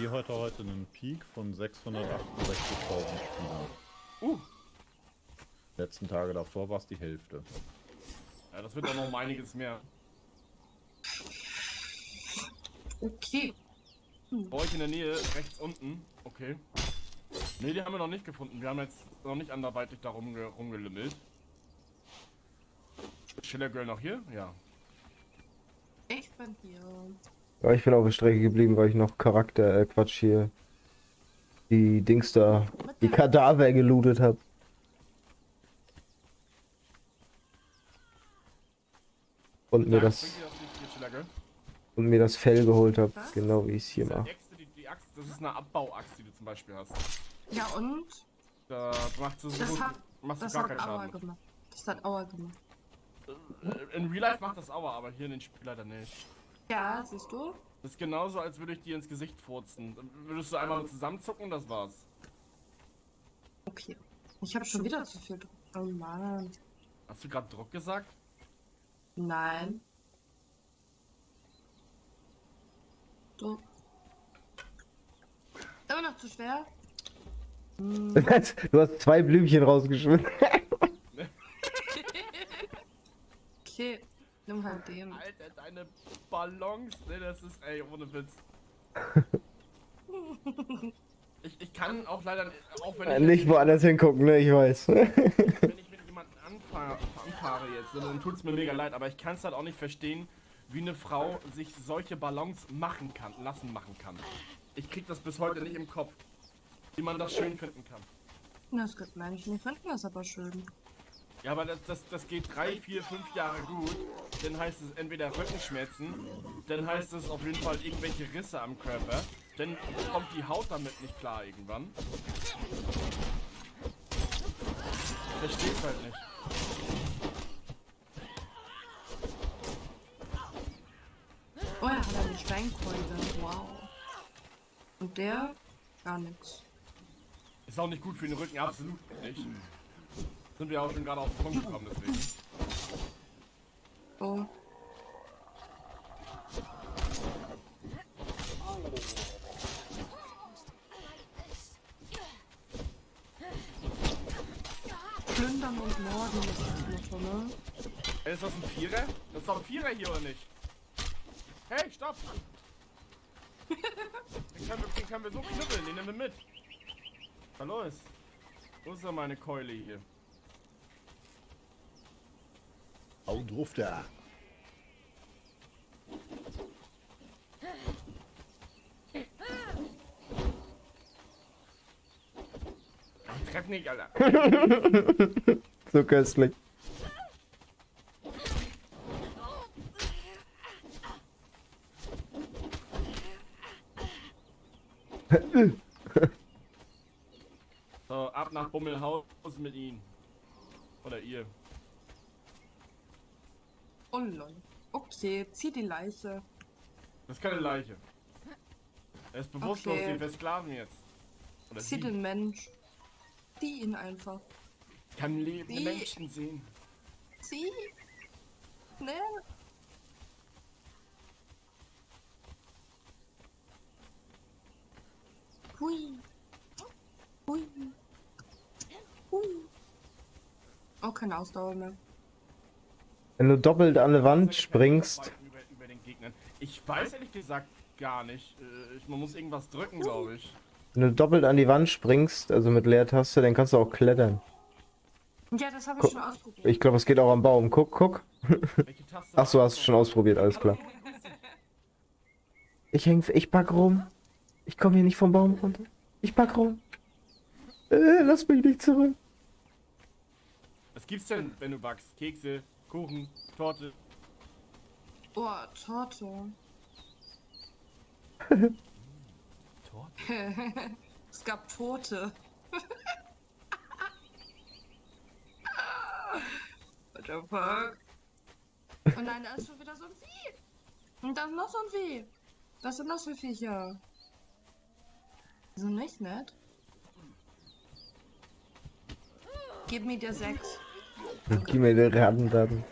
PUBG heute heute einen Peak von 668.000 Spielern. Uh, Letzten Tage davor war es die Hälfte. ja, das wird doch noch um einiges mehr. Okay. Bei euch in der Nähe, rechts unten. Okay. Nee, die haben wir noch nicht gefunden. Wir haben jetzt noch nicht anderweitig da rumge rumgelümmelt. Schiller Girl noch hier? Ja. Ich bin hier. Ja, ich bin auf der Strecke geblieben, weil ich noch Charakter, äh, Quatsch hier. Die Dings da, die Kadaver gelootet habe. Und mir das bringt dir das nicht hier, Schiller Girl? Und mir das Fell geholt habe, genau wie ich es hier mache. Das ist eine Abbauaxt, die du zum Beispiel hast. Ja, und? Da machst du so Das gut, hat, machst du das gar hat keinen Aua Schaden. gemacht. Das hat Aua gemacht. Äh, In Real Life macht das Aua, aber hier in den Spiel leider nicht. Ja, siehst du? Das ist genauso, als würde ich dir ins Gesicht furzen. Dann Würdest du einmal nur zusammenzucken, das war's. Okay. Ich habe schon wieder zu viel Druck. Oh Mann. Hast du gerade Druck gesagt? Nein. Druck. Immer noch zu schwer? <laughs> Du hast zwei Blümchen rausgeschmissen. <laughs> Okay. Nimm halt den. Alter, deine Ballons, ne, das ist, ey, ohne Witz. <laughs> Ich, ich kann auch leider, auch wenn ich, Äh, Nicht woanders hingucken, ne? Ich weiß. wenn ich mit jemandem anfahre, anfahre jetzt, dann tut's mir mega leid, aber ich kann es halt auch nicht verstehen, wie eine Frau sich solche Ballons machen kann, lassen machen kann. Ich krieg das bis heute nicht im Kopf, wie man das schön finden kann. Na, es gibt Menschen, die finden das aber schön. Ja, aber das, das, das geht drei, vier, fünf Jahre gut. Dann heißt es entweder Rückenschmerzen, dann heißt es auf jeden Fall irgendwelche Risse am Körper. Dann kommt die Haut damit nicht klar irgendwann. Versteh's halt nicht. Oh, er hat eine Steinkeule. Wow. Und der? Gar nichts. Ist auch nicht gut für den Rücken, absolut nicht. Sind wir auch schon gerade auf den Punkt gekommen, deswegen. Oh. Plündern und Morden ist das Motto, ne? Ist das ein Vierer? Das ist doch ein Vierer hier, oder nicht? Hey, stopp! Den können wir, den können wir so knüppeln, den nehmen wir mit. Was los? Wo ist denn meine Keule hier? Drauf da. Ich treff nicht, Alter. <laughs> so köstlich. So, ab nach Bummelhaus mit ihm. Oder ihr. Oh lol. Okay, zieh die Leiche. Das ist keine Leiche. Er ist bewusstlos, Okay. den versklaven jetzt. Oder Zieh sie. den Mensch. Zieh ihn einfach. Kann lebende Sie. Menschen sehen. Zieh. Ne? Hui. Hui. Hui. Oh, keine Ausdauer mehr. Wenn du doppelt an eine Wand springst. Ich weiß ehrlich gesagt gar nicht. Äh, man muss irgendwas drücken, glaube ich. wenn du doppelt an die Wand springst, also mit Leertaste, dann kannst du auch klettern. Ja, das habe ich schon ausprobiert. Ich glaube, es geht auch am Baum. Guck, guck. Welche Taste? Ach so, hast du schon ausprobiert, alles klar. Ich häng, ich pack rum. Ich komme hier nicht vom Baum runter. Ich pack rum. Äh, lass mich nicht zurück. Was gibt's denn, wenn du backst? Kekse, Kuchen, Torte. Oh, Torte. Torte? <laughs> es gab Tote. <laughs> What the fuck? Oh nein, da ist schon wieder so ein Vieh. Und dann noch so ein Vieh. Was sind das für Viecher? Wieso nicht, nett? Gib mir der sechs. Gib mir den Raben dann.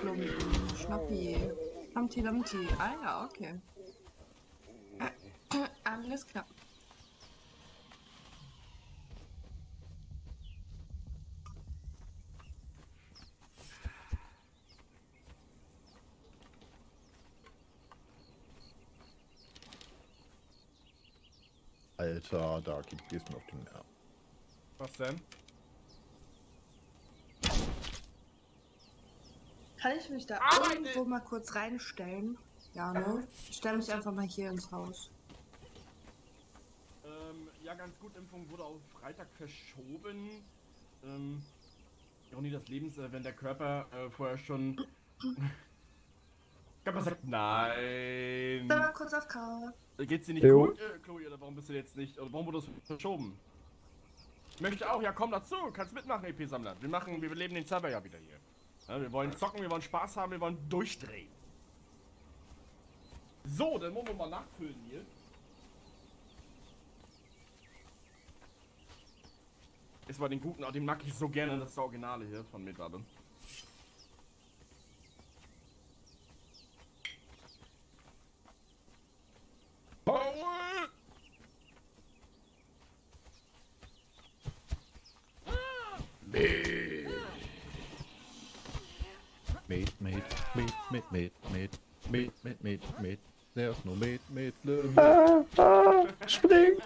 Klumpen, Schnappi, Humpty Dumpty. Ah ja, okay. Äh, äh, alles klar. Alter, da geht- du mir auf den Nerv. Was denn? Kann ich mich da Arbeite! irgendwo mal kurz reinstellen? Ja, ne? Ich stelle mich einfach mal hier ins Haus. Ähm, ja, ganz gut. Impfung wurde auf Freitag verschoben. Ähm, Ironie des Lebens, äh, wenn der Körper äh, vorher schon. <clears throat> Körper sagt nein. Dann mal kurz auf K. Geht's dir nicht Jo. gut, äh, Chloe, oder warum bist du jetzt nicht, oder warum wurde es verschoben? Ich möchte auch, ja komm dazu, kannst mitmachen, EP-Sammler. Wir machen, wir leben den Server ja wieder hier. Ja, wir wollen zocken, wir wollen Spaß haben, wir wollen durchdrehen. So, dann wollen wir mal nachfüllen hier. Ist bei den guten, den mag ich so gerne, das ist der Originale hier von Medwabe. Power! Met, met, met, met, met, met, met, met, met, met. There's no met, met, met. Ah, ah, spring.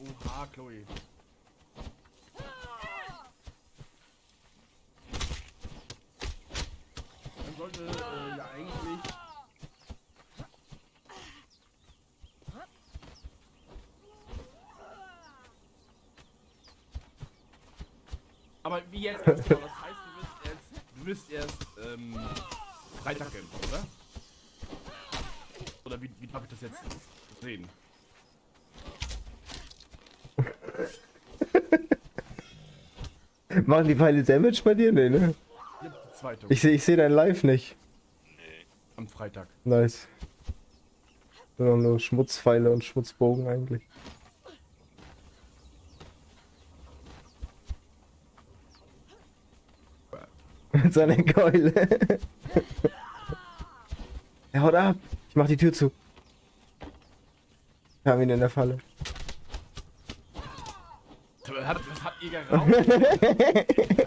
Oha, Chloe. Man sollte äh, ja eigentlich. Aber wie jetzt genau? Das heißt, du wirst erst, du wirst erst ähm, Freitag kämpfen, oder? Oder wie, wie darf ich das jetzt sehen? <laughs> Machen die Pfeile Damage bei dir? Nee, ne? Ich sehe ich seh dein Live nicht. Nee. Am Freitag. Nice. Nur, nur Schmutzpfeile und Schmutzbogen eigentlich. Mit seiner Keule. er haut ab. Ich mach die Tür zu. Wir haben ihn in der Falle. Was habt- ihr geraucht? <laughs>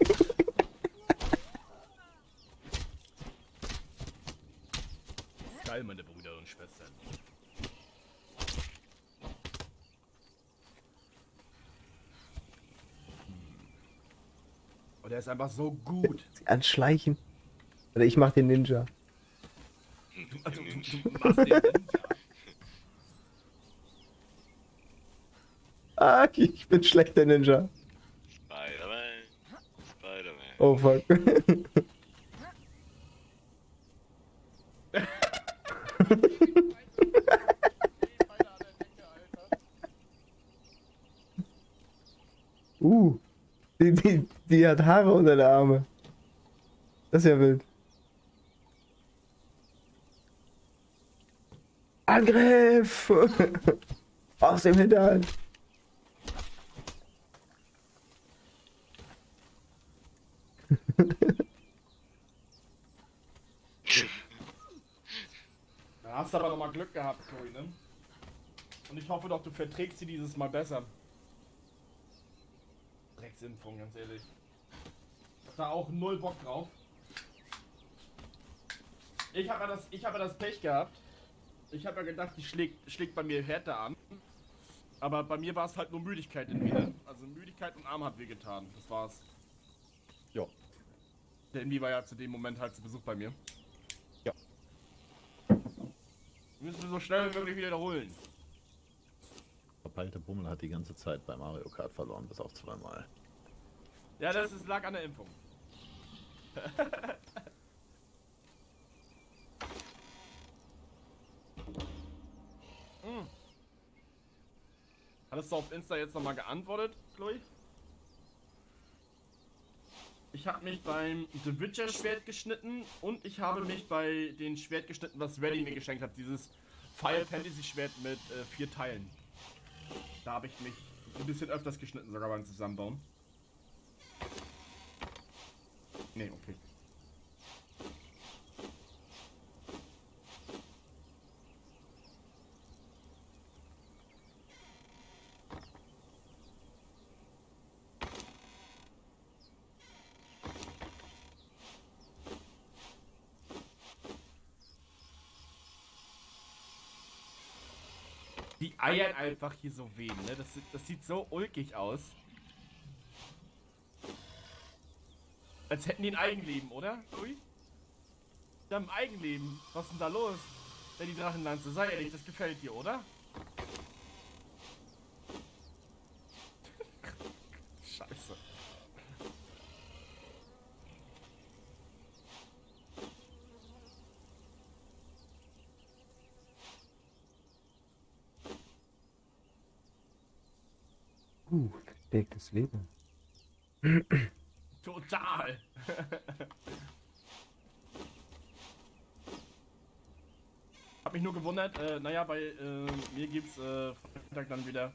Geil, meine Brüder und Schwestern. Und er ist einfach so gut. <laughs> Sie anschleichen. Oder ich mach den Ninja. Du, also, du, du machst den Ninja. <laughs> Ah, ich bin schlechter Ninja. Spider-Man. Spider-Man. Oh fuck. <laughs> uh. Die, die, die hat Haare unter der Arme. Das ist ja wild. Angriff! <laughs> Aus dem Hinterhalt. Da hast du aber nochmal Glück gehabt, Cory, ne? Und ich hoffe doch, du verträgst sie dieses Mal besser. Drecksimpfung, ganz ehrlich. Ich hab da auch null Bock drauf. Ich habe ja, das- ich hab ja das Pech gehabt. Ich habe ja gedacht, die schlägt, schlägt bei mir härter an. Aber bei mir war es halt nur Müdigkeit entweder. Also Müdigkeit und Arm hat wehgetan. Das war's. Ja. Der Indy war ja zu dem Moment halt zu Besuch bei mir. Ja. Müssen wir so schnell wie möglich wiederholen. Verpeilte Bummel hat die ganze Zeit bei Mario Kart verloren, bis auf zweimal. Ja, das ist, lag an der Impfung. <laughs> Hm. Hattest du auf Insta jetzt nochmal geantwortet, Chloe? Ich habe mich beim The Witcher Schwert geschnitten und ich habe mich bei den Schwert geschnitten, was Reddy mir geschenkt hat. Dieses Fire Fantasy Schwert mit äh, vier Teilen. Da habe ich mich ein bisschen öfters geschnitten, sogar beim Zusammenbauen. Nee, okay. Die eiern einfach hier so wehen, ne? Das, sieht- das sieht so ulkig aus. Als hätten die ein Eigenleben, oder? Ui? Die haben ein Eigenleben. Was ist denn da los? Ja, die Drachenlanze, sei ehrlich, das gefällt dir, oder? Scheiße. Verstecktes Leben. Total. <laughs> Hab mich nur gewundert, äh, naja, bei äh, mir gibt's äh, Freitag dann wieder.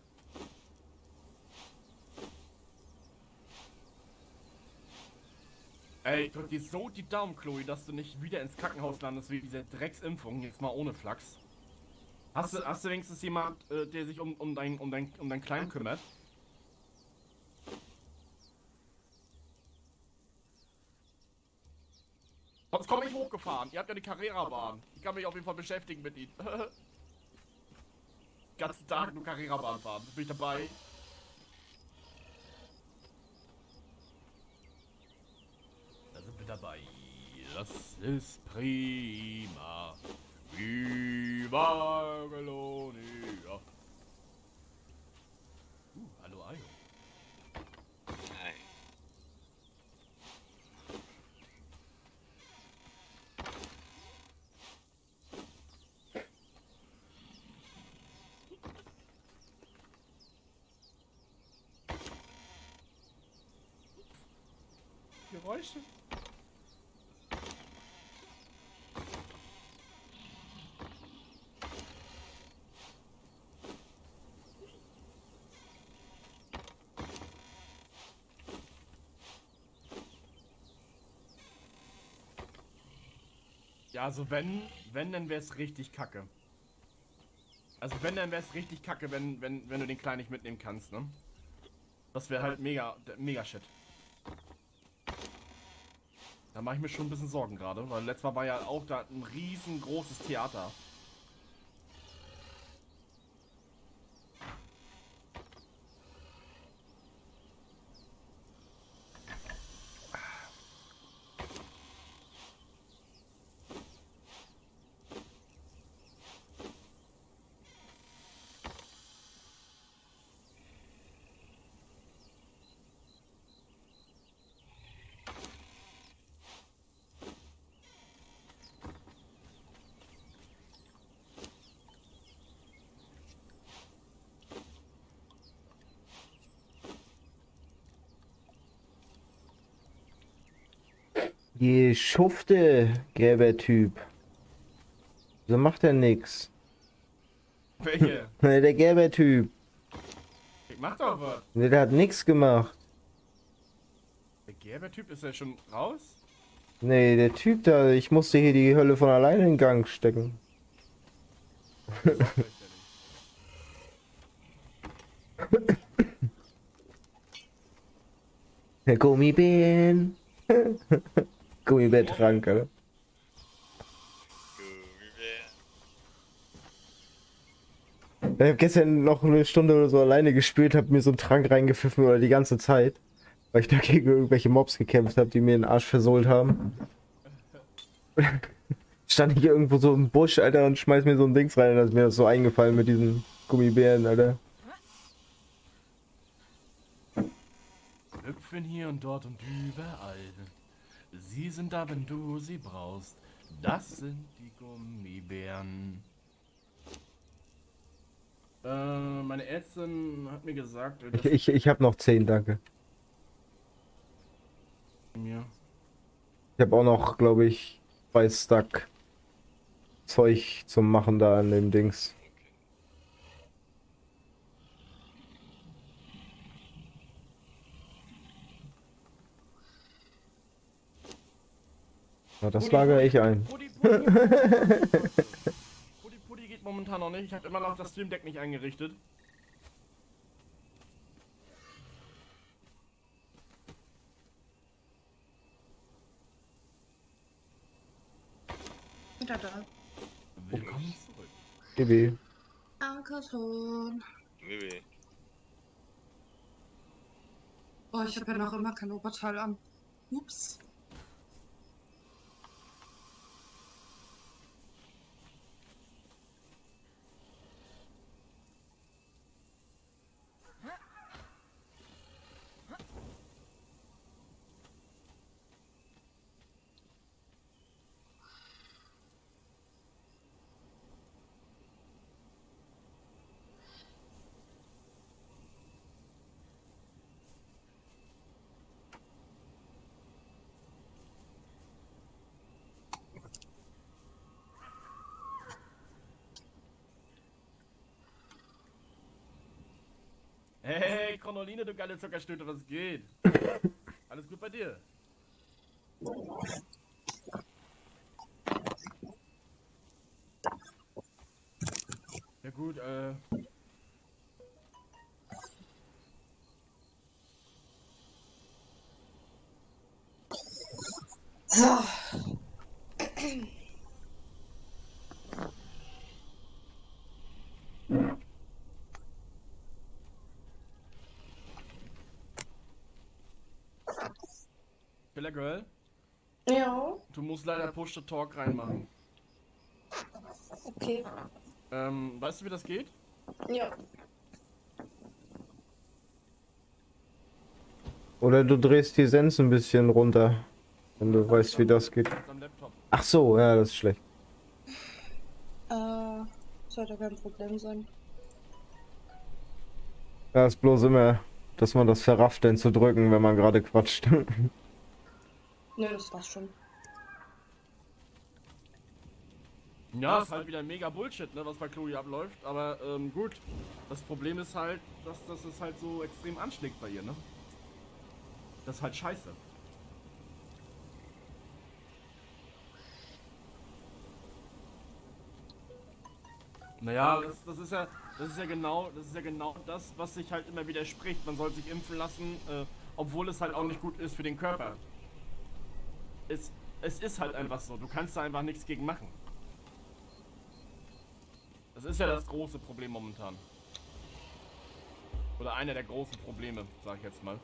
Ey, drück dir so die Daumen, Chloe, dass du nicht wieder ins Krankenhaus landest wie diese Drecksimpfung, jetzt mal ohne Flachs. Hast du, hast du wenigstens jemand, äh, der sich um, um, dein, um, dein, um dein Klein kümmert? Sonst hochgefahren. Ihr habt ja die Carrera-Bahn. Ich kann mich auf jeden Fall beschäftigen mit ihnen. <laughs> Ganzen Tag nur Carrera-Bahn fahren. Bin ich dabei. Da sind wir dabei. Das ist prima. Viva Colonia. Uh, hallo Ayo. Nein. Geräusche. Ja, also wenn, wenn, dann wär's richtig kacke. Also wenn, dann wär's richtig kacke, wenn, wenn, wenn du den Kleinen nicht mitnehmen kannst, ne? Das wäre halt mega, mega shit. Mache ich mir schon ein bisschen Sorgen gerade, weil letztes Mal war ja auch da ein riesengroßes Theater. Die Schufte, gelber Typ. So macht er nix. Welche? <laughs> Ne, Der gelbe Typ. Ich mach doch was. Ne, Der hat nix gemacht. Der gelbe Typ ist ja schon raus? Nee, der Typ da, ich musste hier die Hölle von alleine in Gang stecken. <laughs> Der Gummibären. <laughs> Gummibärtrank, oder? Gummibär. Ich habe gestern noch eine Stunde oder so alleine gespielt, habe mir so einen Trank reingepfiffen oder die ganze Zeit, weil ich dagegen irgendwelche Mobs gekämpft habe, die mir den Arsch versohlt haben. <laughs> Stand ich irgendwo so im Busch, Alter, und schmeiß mir so ein Dings rein und dann ist mir das so eingefallen mit diesen Gummibären, Alter. Hüpfen hier und dort und überall. Sie sind da, wenn du sie brauchst. Das sind die Gummibären. Äh, meine Ärztin hat mir gesagt, äh, Ich, ich, ich habe noch 10, danke. mir Ich habe auch noch, glaube ich, zwei Stack Zeug zum Machen da an dem Dings. Na, das lagere ich ein. Pudi, Pudi, Pudi, Pudi, Pudi geht momentan noch nicht. Ich habe immer noch das Stream Deck nicht eingerichtet. Wieder da. Willkommen zurück. Baby. Dankeschön. Bibi. Oh, ich habe ja noch immer kein Oberteil an. Ups. Chronoline, du geile Zuckerstüte, was geht? Alles gut bei dir? Ja gut, äh... Girl, Ja, du musst leider Push to Talk reinmachen. okay. Ähm, weißt du, wie das geht? Ja. Oder du drehst die Sens ein bisschen runter, wenn du weißt, wie das geht. Ach so, ja, das ist schlecht. Äh, sollte kein Problem sein. Ja, ist bloß immer, dass man das verrafft, denn zu drücken, wenn man gerade quatscht. <laughs> Ne, das war's schon. Ja, ist halt wieder mega Bullshit, ne, was bei Chloe abläuft. Aber ähm, gut, das Problem ist halt, dass, dass es halt so extrem anschlägt bei ihr, ne? Das ist halt scheiße. Naja, das, das ist ja, das ist ja genau, das ist ja genau das, was sich halt immer widerspricht. Man soll sich impfen lassen, äh, obwohl es halt auch nicht gut ist für den Körper. Es, es ist halt einfach so. Du kannst da einfach nichts gegen machen. Das ist ja das große Problem momentan. Oder einer der großen Probleme, sag ich jetzt mal.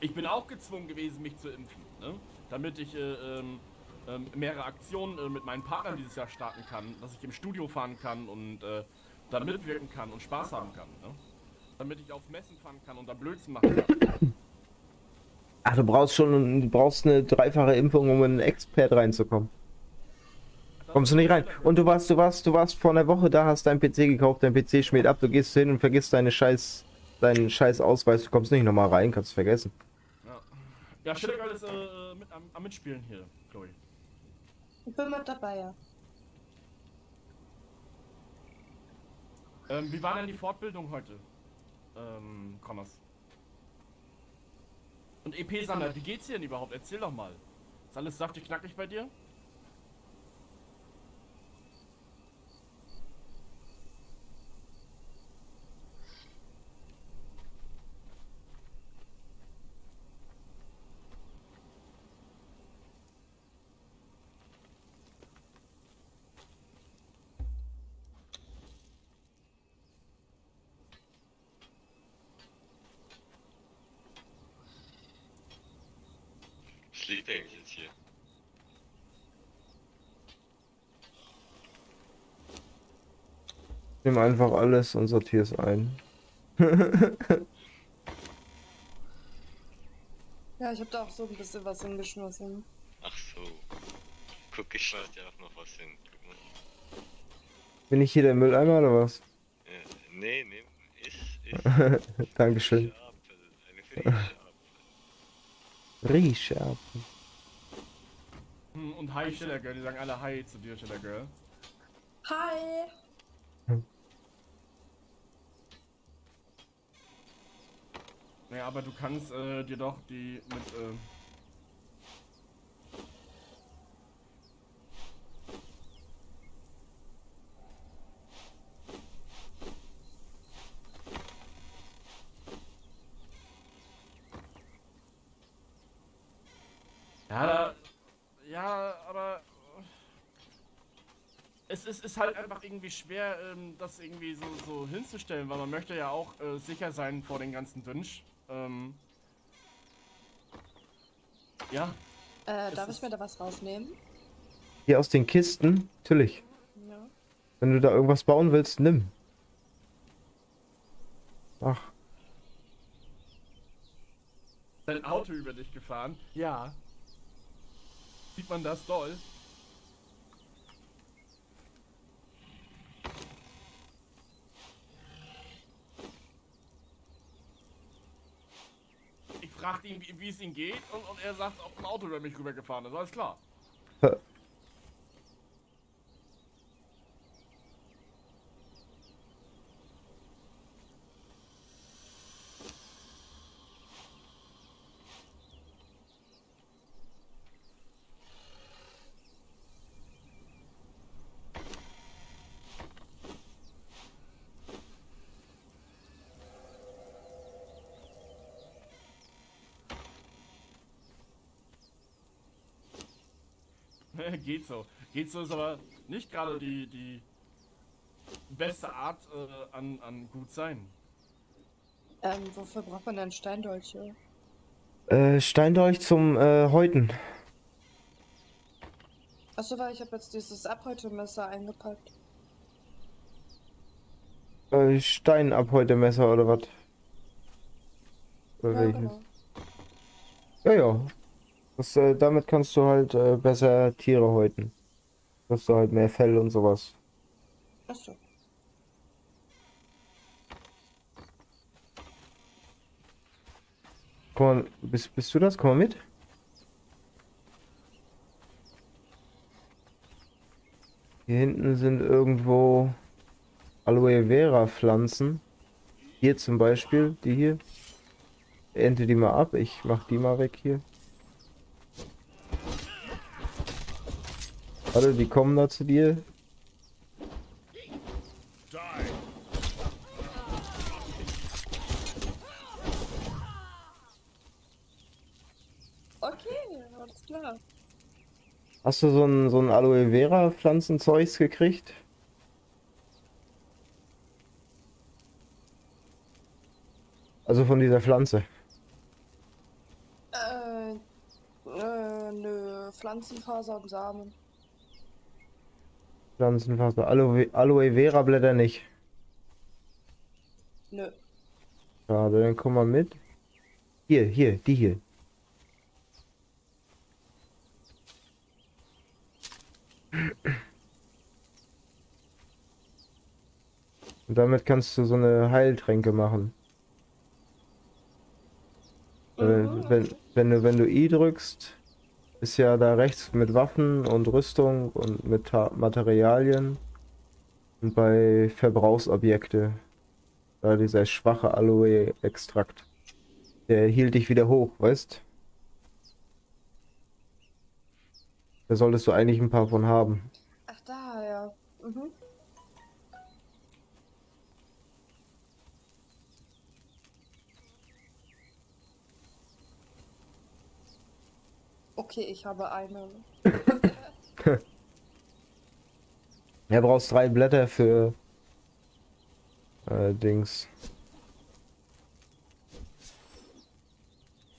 Ich bin auch gezwungen gewesen, mich zu impfen, ne? damit ich äh, ähm, ähm, mehrere Aktionen äh, mit meinen Partnern dieses Jahr starten kann, dass ich im Studio fahren kann und äh, da mitwirken kann und Spaß haben kann. Ne? Damit ich auf Messen fahren kann und da Blödsinn machen kann. Ach, du brauchst schon, du brauchst eine dreifache Impfung, um in einen Expert reinzukommen. Kommst du nicht rein. Und du warst, du warst, du warst vor einer Woche da, hast deinen PC gekauft, dein PC schmiert ab, du gehst hin und vergisst deine scheiß, deinen scheiß Ausweis, du kommst nicht nochmal rein, kannst vergessen. Ja, ja Schillergirl ist äh, mit, am, am Mitspielen hier, Chloe. Ich bin mit dabei, ja. Ähm, wie war denn die Fortbildung heute? Ähm, Connors. Und EP-Sammler, wie geht's dir denn überhaupt? Erzähl doch mal. Ist alles saftig knackig bei dir? liegt eigentlich jetzt hier? Nimm einfach alles und sortier es ein. <laughs> Ja, ich habe da auch so ein bisschen was hingeschmissen. Ach so. Guck, ich schmeiß dir auch noch was hin. Guck mal. Bin ich hier der Mülleimer oder was? Äh, nee, nee, ist, ist. <laughs> Dankeschön. frischer <laughs> Apfel. Hm, Und Hi, Schiller Girl. Die sagen alle Hi zu dir, Schiller Girl. Hi! Naja, aber du kannst äh, dir doch die mit. Äh, Ja, aber es ist, halt einfach irgendwie schwer, ähm, das irgendwie so, so hinzustellen, weil man möchte ja auch äh, sicher sein vor den ganzen Wünsch. Ähm, ja, Äh, darf ich mir da was rausnehmen? Hier aus den Kisten? Natürlich. Ja. Wenn du da irgendwas bauen willst, nimm. Ach, dein Auto über dich gefahren. Ja. Sieht man das doll? Ich fragte ihn, wie- wie es ihm geht, und, und er sagt, ob ein Auto über mich rübergefahren ist. Alles klar. <laughs> Geht so. Geht so ist aber nicht gerade die, die beste Art äh, an, an gut sein. Ähm, wofür braucht man denn Steindolche? äh, Steindolch zum äh, Häuten. Achso, weil ich habe jetzt dieses Abhäutemesser eingepackt. Äh, Steinabhäutemesser oder was? Oder Ja, welches? genau. Ja, ja. Das, äh, damit kannst du halt äh, besser Tiere häuten. Hast du halt mehr Fell und sowas. Achso. Komm mal, bist, bist du das? Komm mal mit. Hier hinten sind irgendwo Aloe Vera Pflanzen. Hier zum Beispiel, die hier. Ernte die mal ab. Ich mach die mal weg hier. Warte, die kommen da zu dir. Okay, alles klar. Hast du so ein, so ein Aloe Vera Pflanzenzeugs gekriegt? Also von dieser Pflanze. Äh, äh, nö, Pflanzenfaser und Samen. Pflanzenfaser. Aloe, Aloe Vera Blätter nicht. Nö. Schade, dann komm mal mit. Hier, hier, die hier. Und damit kannst du so eine Heiltränke machen. Äh, Mhm. wenn, wenn du, wenn du I drückst, ist ja da rechts mit Waffen und Rüstung und mit Ta Materialien. Und bei Verbrauchsobjekte, da dieser schwache Aloe-Extrakt. Der hielt dich wieder hoch, weißt? Da solltest du eigentlich ein paar von haben. Ach, da, ja. Mhm. Okay, ich habe eine. <laughs> Ja, brauchst drei Blätter für äh, Dings.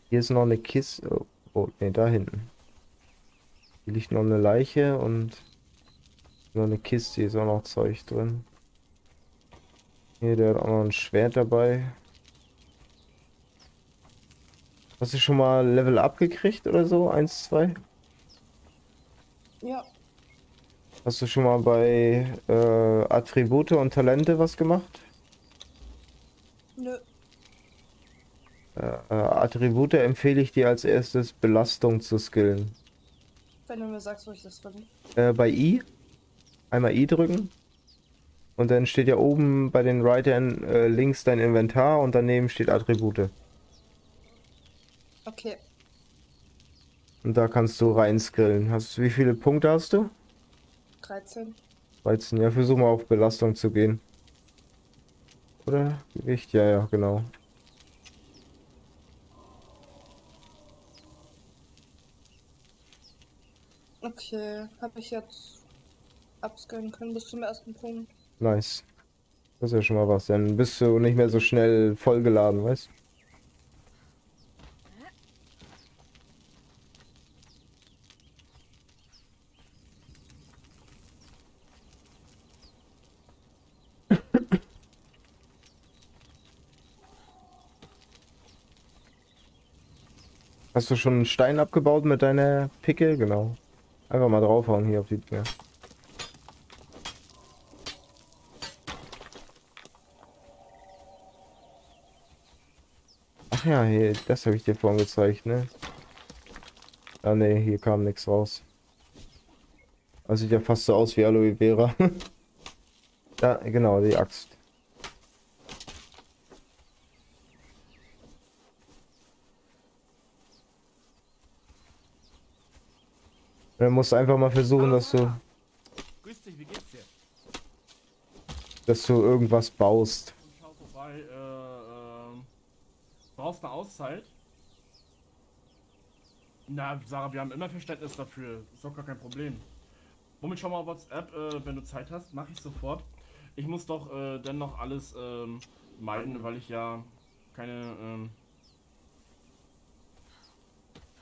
Hier ist noch eine Kiste. Oh, Oh, nee, da hinten. Hier liegt noch eine Leiche und noch eine Kiste, hier ist auch noch Zeug drin. Hier, der hat auch noch ein Schwert dabei. Hast du schon mal Level Up gekriegt oder so? Eins, zwei? Ja, Hast du schon mal bei äh, Attribute und Talente was gemacht? nö. Äh, äh, Attribute empfehle ich dir als erstes Belastung zu skillen. Wenn du mir sagst, wo ich das finde. Äh, bei I einmal I drücken und dann steht ja oben bei den Writern äh, links dein Inventar und daneben steht Attribute. Okay, Und da kannst du rein skillen. Hast, wie viele Punkte hast du? 13. 13. Ja, versuch mal auf Belastung zu gehen. Oder? Gewicht? Ja, ja, genau. Okay, habe ich jetzt upscannen können bis zum ersten Punkt. Nice. Das ist ja schon mal was. Dann bist du nicht mehr so schnell vollgeladen, weißt Hast du schon einen Stein abgebaut mit deiner Picke? Genau. Einfach mal draufhauen hier auf die Dinger. Ach ja, hier, das habe ich dir vorhin gezeigt, ne? Ah ne, hier kam nichts raus. Das sieht ja fast so aus wie Aloe Vera. <laughs> ja, genau, die Axt. Dann musst du einfach mal versuchen, dass du, Grüß dich, wie geht's dir? dass du irgendwas baust. Und schau vorbei, äh, ähm. Brauchst eine Auszeit? Na, Sarah, wir haben immer Verständnis dafür. Ist doch gar kein Problem. Womit schau mal WhatsApp, äh, wenn du Zeit hast, mache ich sofort. Ich muss doch äh, dann noch alles ähm, meiden, weil ich ja keine. Ähm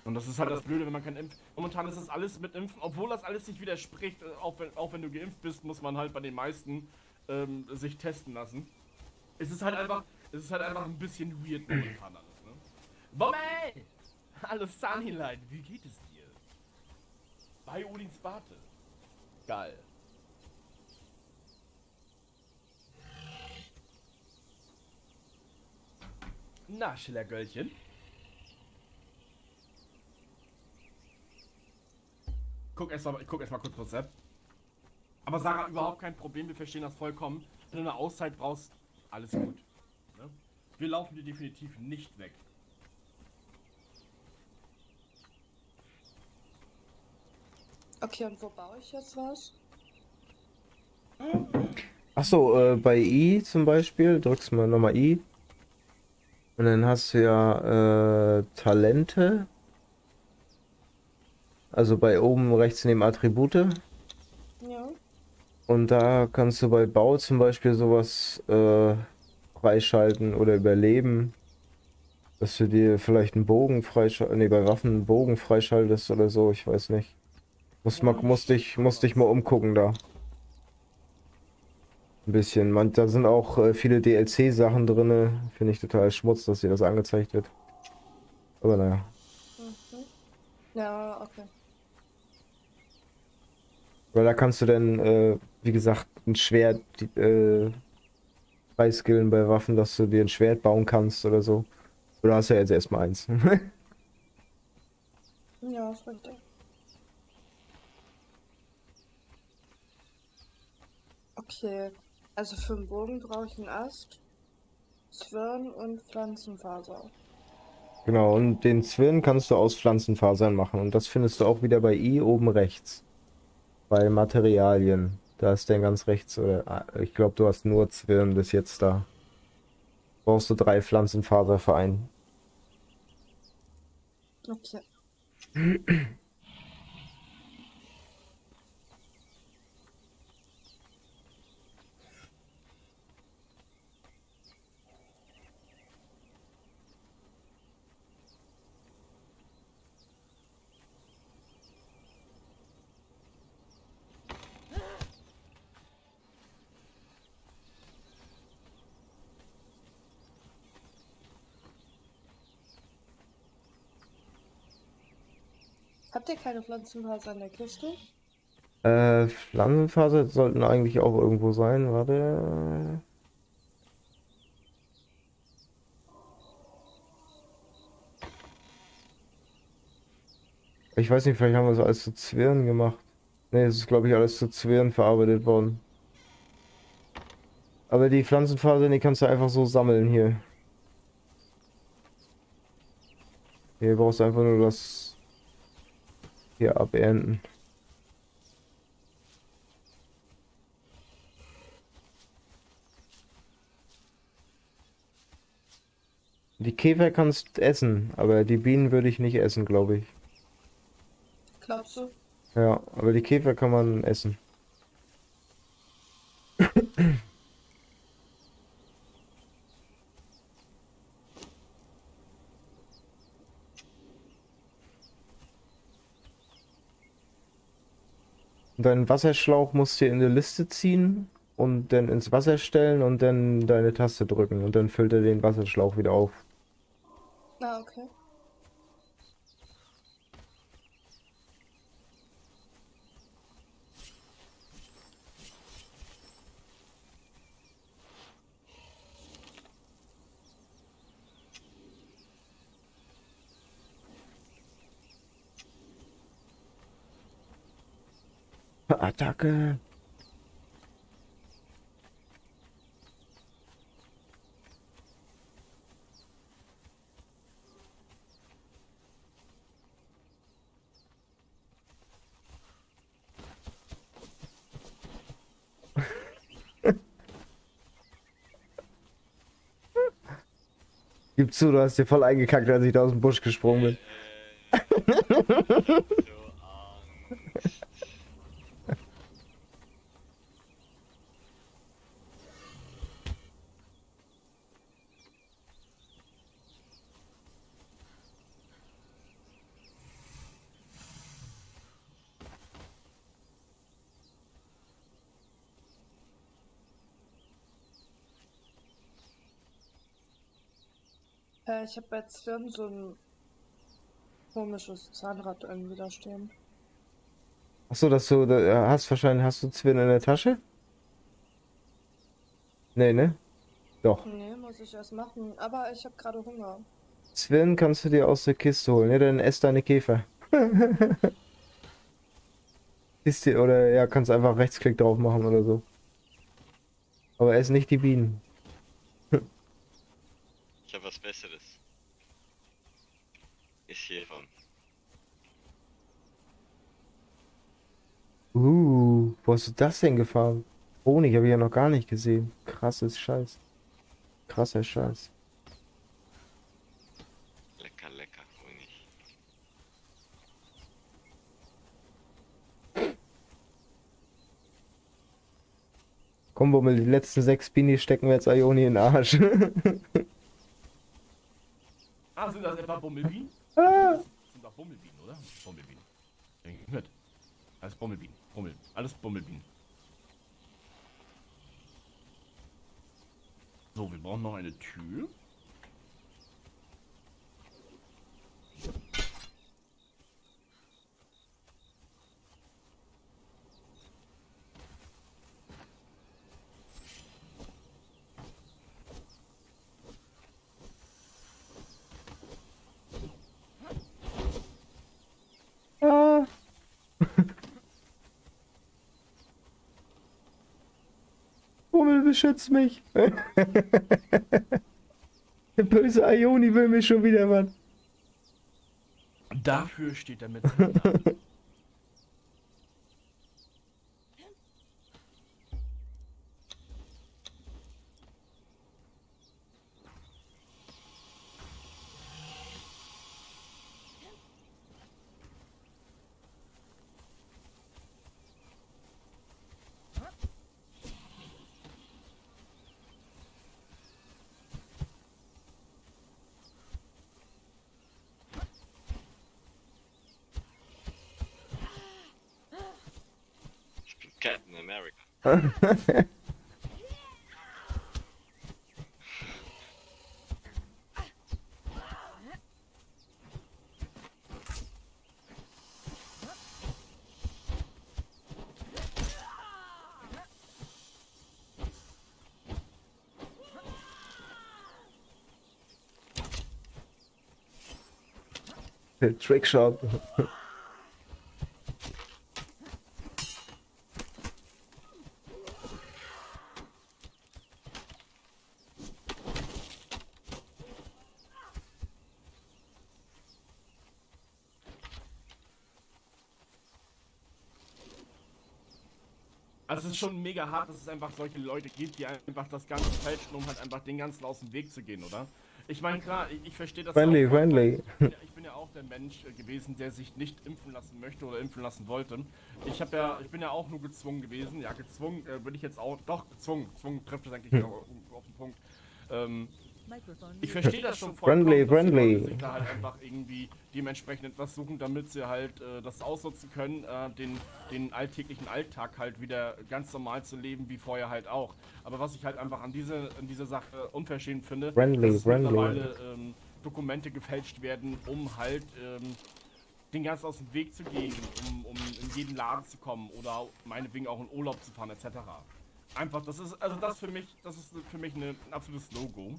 und das ist halt das Blöde, wenn man kein Impf. Momentan ist das alles mit Impfen, obwohl das alles sich widerspricht. Äh, auch wenn, auch wenn du geimpft bist, muss man halt bei den meisten ähm, sich testen lassen. Es ist halt einfach, es ist halt einfach ein bisschen weird momentan alles, ne? Bommel! Hallo Sunnylight, wie geht es dir? Bei Odins Barte. Geil. Na, Schillergöllchen. Guck erst mal, ich guck erst mal kurz WhatsApp. Aber Sarah, überhaupt kein Problem, wir verstehen das vollkommen. Wenn du eine Auszeit brauchst, alles gut. Ne? Wir laufen dir definitiv nicht weg. Okay, und wo baue ich jetzt was? Achso, äh, bei I zum Beispiel, drückst mal nochmal I. Und dann hast du ja äh, Talente. Also bei oben rechts neben Attribute. Ja. Und da kannst du bei Bau zum Beispiel sowas äh, freischalten oder überleben. Dass du dir vielleicht einen Bogen freischalten, nee, bei Waffen einen Bogen freischaltest oder so, ich weiß nicht. Muss mal, musste ich, musste ich mal umgucken da. Ein bisschen. Man, da sind auch äh, viele DLC-Sachen drin. Finde ich total schmutz, dass dir das angezeigt wird. Aber naja. Mhm. Ja, okay. Weil da kannst du dann, äh, wie gesagt, ein Schwert äh, freiskillen bei Waffen, dass du dir ein Schwert bauen kannst oder so. Oder hast du ja jetzt erstmal eins. <laughs> Ja, ist richtig. Okay, also für den Bogen brauche ich einen Ast, Zwirn und Pflanzenfaser. genau, und den Zwirn kannst du aus Pflanzenfasern machen. Und das findest du auch wieder bei I oben rechts. Bei Materialien. Da ist der ganz rechts. Oder, ah, ich glaube, du hast nur Zwirn bis jetzt da. Brauchst du drei Pflanzenfaser für einen. Okay. Habt ihr keine Pflanzenfaser in der Kiste? Äh, Pflanzenfaser sollten eigentlich auch irgendwo sein. Warte. Ich weiß nicht, vielleicht haben wir es alles zu Zwirn gemacht. Ne, es ist glaube ich alles zu Zwirn verarbeitet worden. Aber die Pflanzenfaser, die kannst du einfach so sammeln hier. Hier brauchst du einfach nur das hier abernten. Die Käfer kannst essen, aber die Bienen würde ich nicht essen, glaube ich. Glaubst du? Ja, aber die Käfer kann man essen. Deinen Wasserschlauch musst du in die Liste ziehen und dann ins Wasser stellen und dann deine Taste drücken und dann füllt er den Wasserschlauch wieder auf. Ah, okay. Attacke. Gib zu, du hast dir voll eingekackt, als ich da aus dem Busch gesprungen bin. Äh, ich habe bei Zwirn so ein komisches Zahnrad irgendwie da stehen. Achso, dass du, da, hast wahrscheinlich, hast du Zwirn in der Tasche? Nee, ne? Doch. Nee, muss ich erst machen. Aber ich habe gerade Hunger. Zwirn kannst du dir aus der Kiste holen, ja, dann ess deine Käfer. <laughs> Kiste, oder ja, kannst einfach Rechtsklick drauf machen oder so. Aber ess nicht die Bienen. Ich habe was Besseres. Ist hiervon. Uh, wo hast du das denn gefahren? Honig habe ich ja noch gar nicht gesehen. Krasses Scheiß. Krasser Scheiß. Lecker, lecker, Honig. Komm, Bummel, die letzten sechs Bini stecken wir jetzt Ioni in den Arsch. <laughs> Ah, sind das etwa Bummelbienen? Ah. Das sind doch Bummelbienen, oder? Bummelbienen. Denk ich mit. Alles Bummelbienen. Bummel. Alles Bummelbienen. So, wir brauchen noch eine Tür. Ah. Bummel, beschütz mich. Der böse Ioni will mir schon wieder was. Dafür steht er mit seinem Namen. The Trick shot. <laughs> ist schon mega hart, dass es einfach solche Leute gibt, die einfach das Ganze fälschen, um halt einfach den ganzen aus dem Weg zu gehen, oder? Ich meine, klar, ich, ich verstehe das Friendly, auch. friendly. Ich bin, ja, ich bin ja auch der Mensch äh, gewesen, der sich nicht impfen lassen möchte oder impfen lassen wollte. Ich habe ja, ich bin ja auch nur gezwungen gewesen. Ja, gezwungen äh, bin ich jetzt auch, doch gezwungen. Gezwungen trifft es eigentlich Hm. auf, <laughs> auf den Punkt. Ähm, ich verstehe das schon Friendly, dass die Leute friendly. sich da halt einfach irgendwie dementsprechend etwas suchen, damit sie halt äh, das ausnutzen können, äh, den, den alltäglichen Alltag halt wieder ganz normal zu leben, wie vorher halt auch. Aber was ich halt einfach an diese, an dieser Sache unverschämt finde, Friendly, dass friendly. mittlerweile ähm, Dokumente gefälscht werden, um halt ähm, den ganz aus dem Weg zu gehen, um, um in jeden Laden zu kommen oder meinetwegen auch in Urlaub zu fahren, etc. Einfach, das ist, also das für mich, das ist für mich eine, ein absolutes Logo.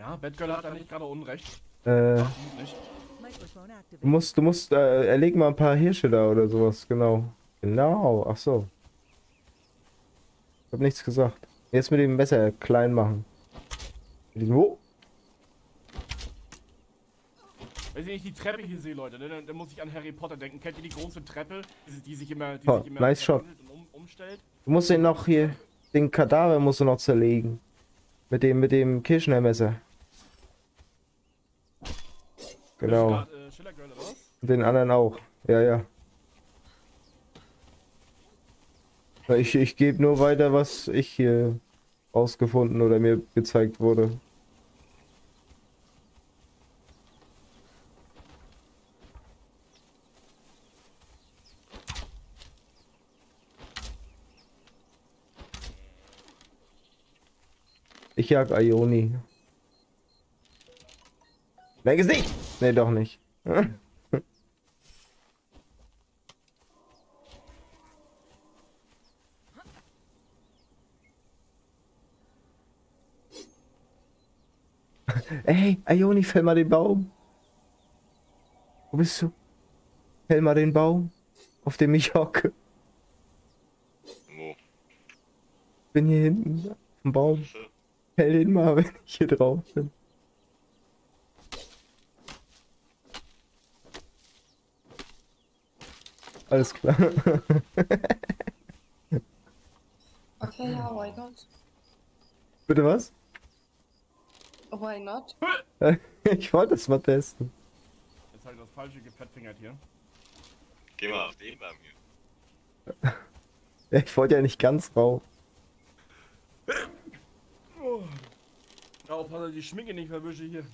Ja, Batgirl hat da nicht gerade Unrecht. Äh, nicht. Du musst, du musst, äh, erleg mal ein paar Hirsche da oder sowas, genau. Genau, ach so. Ich hab nichts gesagt. Jetzt mit dem Messer klein machen. Mit diesem, oh, Wenn ich die Treppe hier sehe, Leute, ne, dann, dann muss ich an Harry Potter denken. Kennt ihr die große Treppe, die, die sich immer, die Oh, sich immer nice shot. um, umstellt? du musst den noch hier, den Kadaver musst du noch zerlegen. Mit dem, mit dem Kirschnermesser. Genau. Grad, äh, den anderen auch. Ja, ja. Ich, ich gebe nur weiter, was ich hier rausgefunden oder mir gezeigt wurde. Ich jag Ioni. Mein Gesicht! Nee, doch nicht. <laughs> Ey, Ioni, fäll mal den Baum. Wo bist du? Fäll mal den Baum, auf dem ich hocke. Wo? Bin hier hinten am Baum. Fäll den mal, wenn ich hier drauf bin. Alles klar. <laughs> Okay, ja, why not? Bitte was? Why not? <laughs> Ich wollte es mal testen. Jetzt habe ich das falsche gefettfingert hier. Geh mal auf den bei mir. <laughs> Ich wollte ja nicht ganz rauf. Auf, dass er die Schminke nicht verwische hier.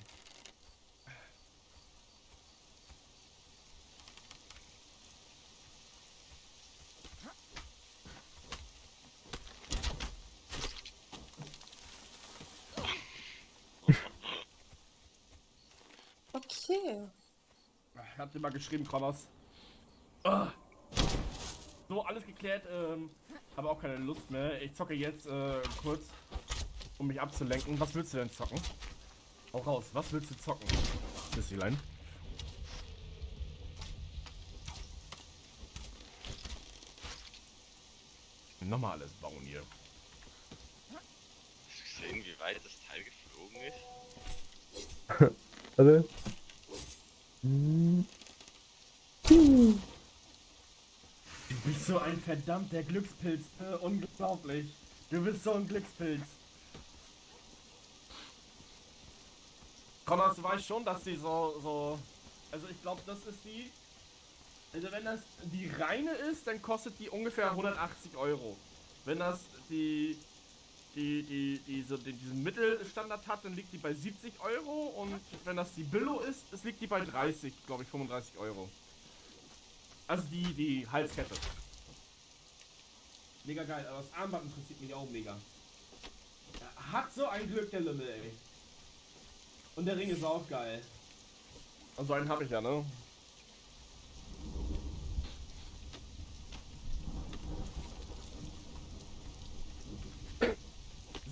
Okay. Habt ihr mal geschrieben, Krommers? Ah. So, alles geklärt. Ähm, habe auch keine Lust mehr. Ich zocke jetzt äh, kurz, um mich abzulenken. Was willst du denn zocken? Hau raus. Was willst du zocken? Disneyline. Nochmal alles bauen hier. Hast du gesehen, wie weit das Teil geflogen ist? <laughs> Warte. Du bist so ein verdammter Glückspilz. Unglaublich. Du bist so ein Glückspilz. Connors, du weißt schon, dass die so, so... Also ich glaube, das ist die... Also wenn das die reine ist, dann kostet die ungefähr 180 Euro. Wenn das die... Die, die, die, so, die, diesen Mittelstandard hat, dann liegt die bei 70 Euro und wenn das die Billo ist, es liegt die bei 30, glaube ich, 35 Euro. Also die, die Halskette. Mega geil, aber das Armband interessiert mich auch mega. Er hat so ein Glück, der Lümmel, ey. Und der Ring ist auch geil. Also einen habe ich ja, ne?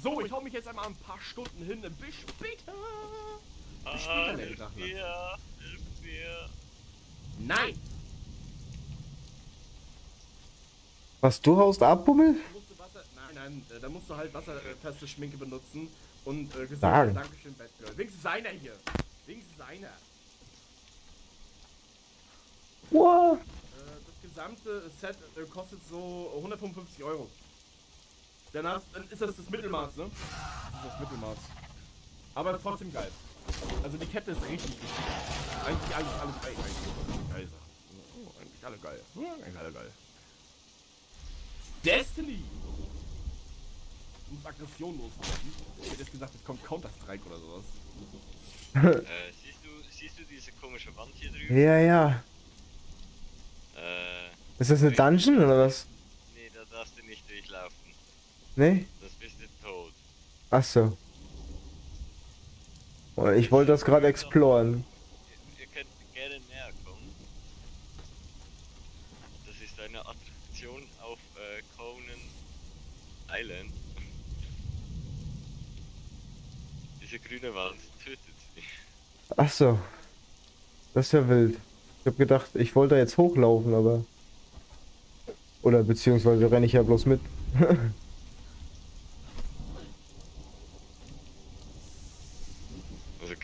So, ich hau mich jetzt einmal ein paar Stunden hin. Bis später. Bis später, Ah, Lady hilf mir, hilf mir. Nein! Was, du haust ab, Bummel? Nein, nein, äh, da musst du halt wasserfeste Schminke benutzen und äh, gesund. Sagen. Dankeschön, Batgirl. Wenigstens einer hier. Wenigstens einer. Wow. Äh, das gesamte Set äh, kostet so 155 Euro. Dann, hast, dann ist das das Mittelmaß, ne? Das ist das Mittelmaß. Aber ist trotzdem geil. Also die Kette ist richtig, geil. Eigentlich alles, alles geil. Eigentlich geil Sachen. Oh, eigentlich alle geil. Eigentlich alle geil. Destiny! Muss Aggression loswerden. Ich hätte jetzt gesagt, jetzt kommt Counter-Strike oder sowas. <laughs> Äh, siehst du, siehst du diese komische Wand hier drüben? Ja, ja. Äh, Ist das eine Dungeon oder was? nee, da darfst du nicht durchlaufen. Nee? Das bist du tot. Ach so. Oh, Ich wollte das gerade exploren. Ihr, könnt gerne näher kommen. Das ist eine Attraktion auf äh, Conan Island. <laughs> Diese grüne Wand tötet sie. Ach so. Das ist ja wild. Ich hab gedacht, ich wollte da jetzt hochlaufen, aber. Oder beziehungsweise renne ich ja bloß mit. <laughs>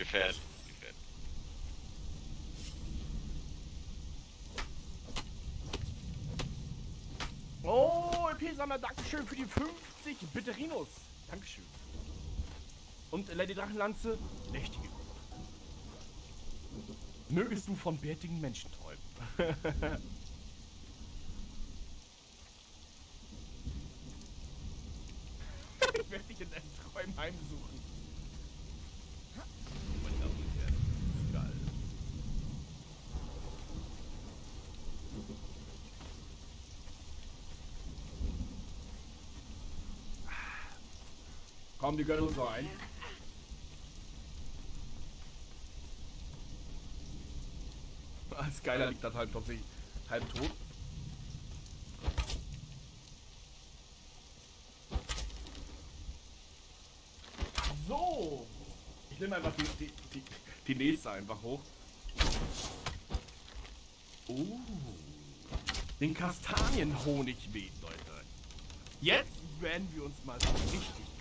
gefährlich. Oh, EP-Sammler, Dankeschön für die 50 Bitterinos. Dankeschön. Und Lady Drachenlanze, mächtige Gruppe. Mögest du von bärtigen Menschen träumen. <laughs> ich werde dich in deinen Träumen heimsuchen. Meine Damen und Herren, geil. Komm, die gönnen noch ein. <laughs> Als Geiler liegt das halt tatsächlich halb tot. So. Ich nehme einfach die, die, die, die nächste einfach hoch. Oh. Den Kastanienhonigbeet, Leute. Jetzt werden wir uns mal so richtig.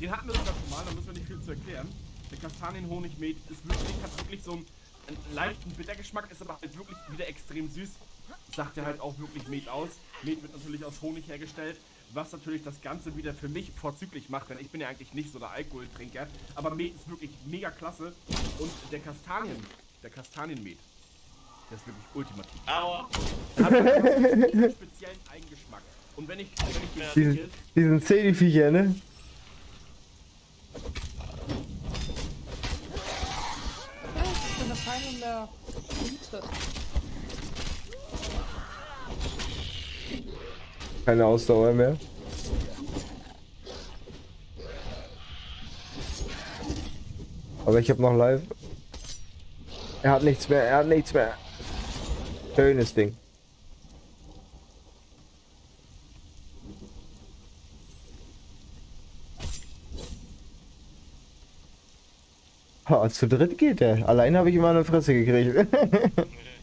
Den hatten wir sogar schon mal, da müssen wir nicht viel zu erklären. Der Kastanienhonigmet ist wirklich, hat wirklich so einen, einen leichten Bittergeschmack, ist aber halt wirklich wieder extrem süß. Sagt ja halt auch wirklich Met aus. Met wird natürlich aus Honig hergestellt, was natürlich das Ganze wieder für mich vorzüglich macht, denn ich bin ja eigentlich nicht so der Alkoholtrinker. Aber Met ist wirklich mega klasse. Und der Kastanien, der Kastanienmet, der ist wirklich ultimativ. Aua! Hat einen <laughs> speziellen Eigengeschmack. Und wenn ich, wenn ich den Diesen, diesen Zählviecher, ne? Ich bin eine Feindin der Elite. Keine Ausdauer mehr. Aber ich habe noch live. Er hat nichts mehr, er hat nichts mehr. Schönes Ding. Ha, zu dritt geht er. Allein habe ich immer eine Fresse gekriegt. <laughs>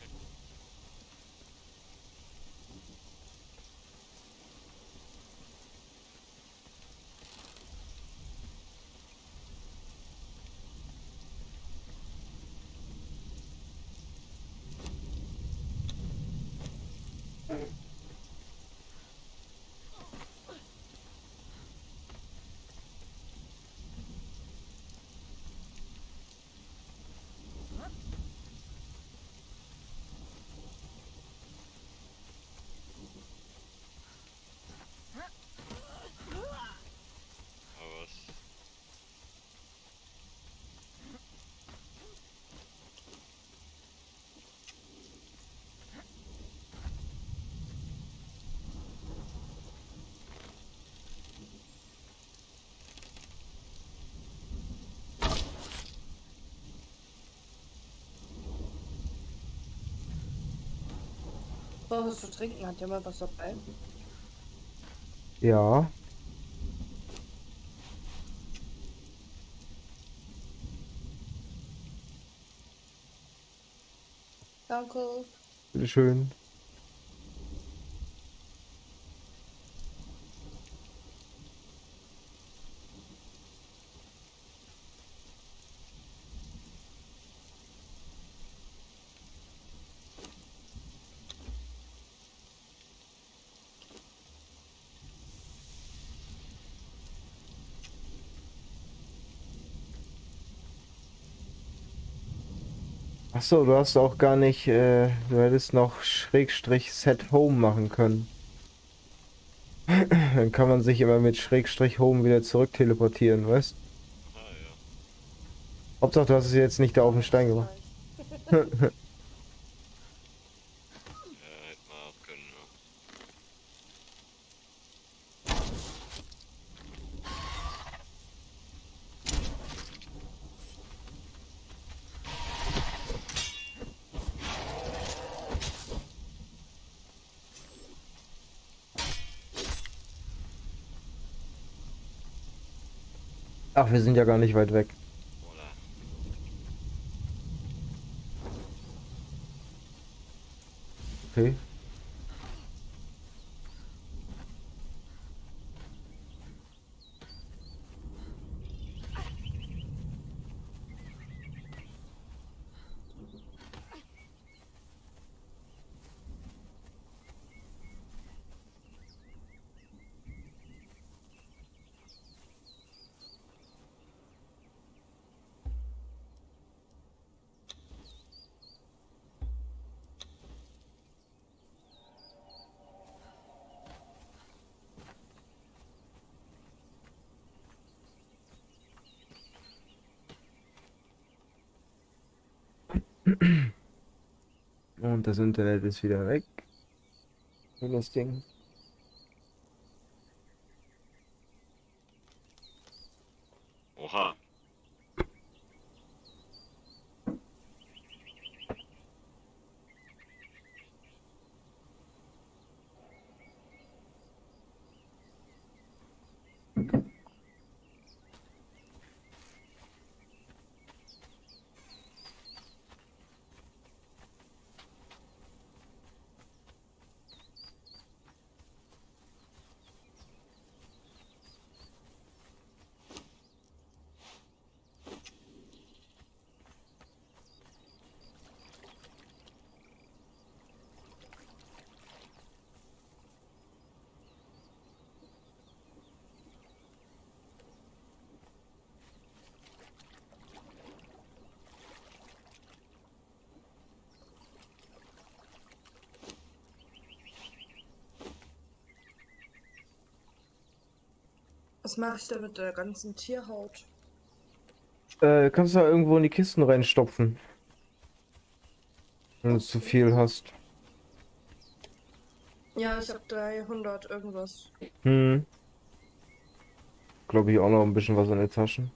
braucht was zu trinken? Hat jemand was dabei? Ja. Danke. Bitteschön. schön. So, du hast auch gar nicht, äh, du hättest noch Schrägstrich Set Home machen können. <clears throat> Dann kann man sich immer mit Schrägstrich Home wieder zurück teleportieren, weißt? Ah ja. Hauptsache, du hast es jetzt nicht da auf den Stein gemacht. <laughs> <laughs> Ja, hätte man auch können, ja. Ach, wir sind ja gar nicht weit weg. Okay. Und das Internet ist wieder weg. Das Ding. Was mache ich da mit der ganzen Tierhaut? Äh, kannst du da irgendwo in die Kisten reinstopfen. Wenn du zu viel hast. Ja, ich habe 300 irgendwas. Hm. Glaube ich auch noch ein bisschen was in den Taschen.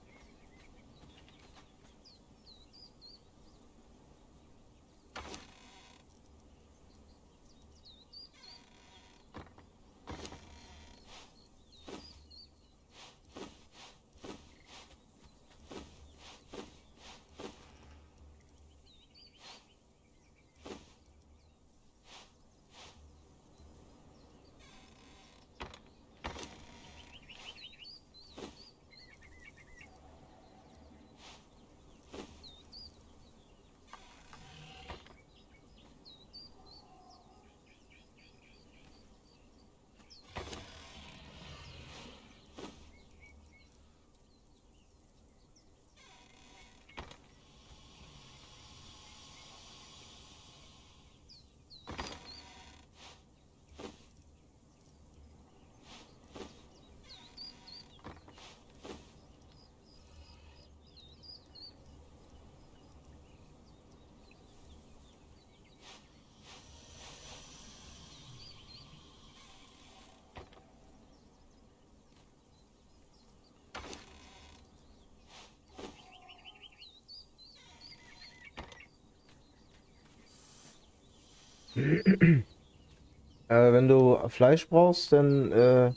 Äh, wenn du Fleisch brauchst, dann äh,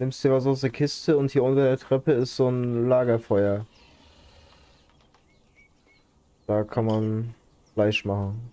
nimmst du dir was aus der Kiste und hier unter der Treppe ist so ein Lagerfeuer. Da kann man Fleisch machen.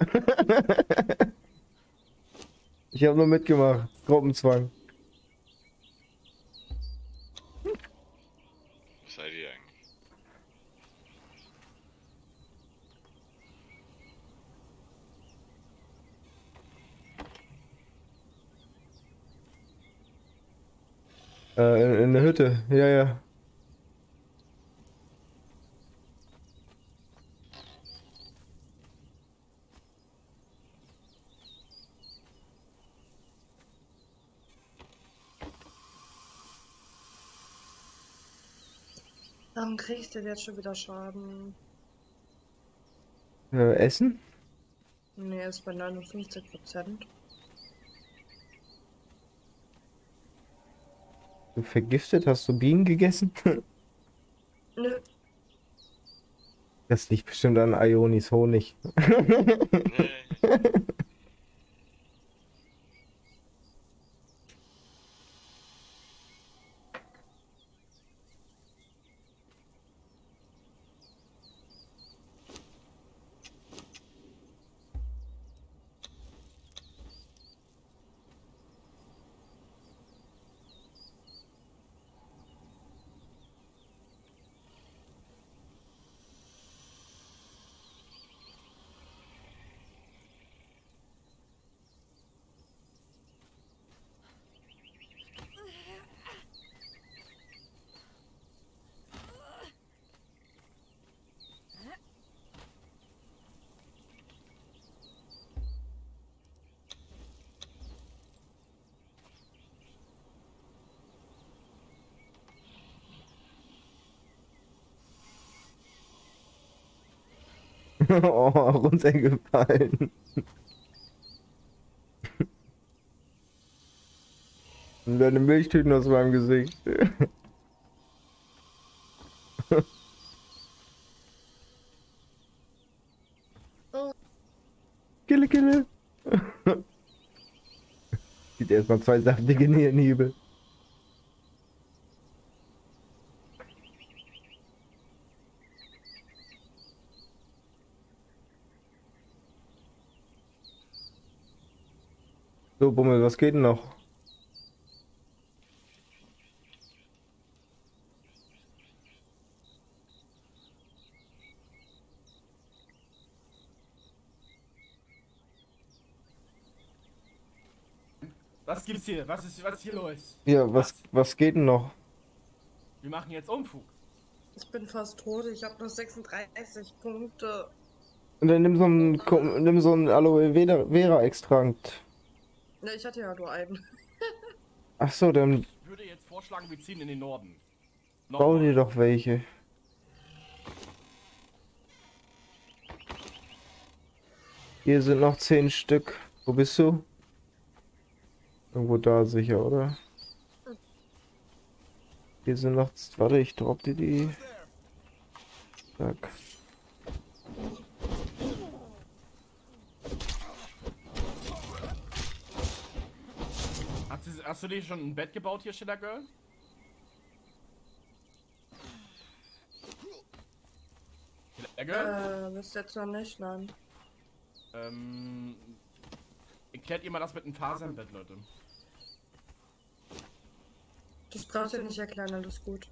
<laughs> Ich habe nur mitgemacht. Gruppenzwang. Was seid ihr eigentlich? Äh, in, in der Hütte. Ja, ja. Du jetzt schon wieder Schaden? Äh, Essen? Nee, ist bei 59 Prozent. Du vergiftet? Hast du Bienen gegessen? <laughs> Nö. Das liegt bestimmt an Ionis Honig. Nee. <laughs> oh, <laughs> runtergefallen. Und deine Milchtüten aus meinem Gesicht. <laughs> Kille, kille. Sieht erstmal zwei saftige Nierenhiebe. So, Bummel, was geht denn noch? Was gibt's hier? Was ist, was ist hier los? Ja, was, was geht denn noch? Wir machen jetzt Unfug. Ich bin fast tot. Ich habe noch 36 Punkte. Und dann nimm so einen, nimm so einen Aloe Vera, Vera Extrakt. Ne, ich hatte ja nur einen. Ach so, dann Ich würde jetzt vorschlagen, wir ziehen in den Norden. bau Nochmal. dir doch welche. Hier sind noch zehn Stück. Wo bist du? Irgendwo da sicher, oder? Hier sind noch. Warte, ich drop dir die. Zack. Hast du, dir schon ein Bett gebaut hier, Schiller Girl? Schiller Girl? Äh, bis jetzt noch nicht, nein. Ähm. Erklärt ihr mal das mit dem Fasernbett, Leute. Das braucht ihr nicht erklären, alles gut.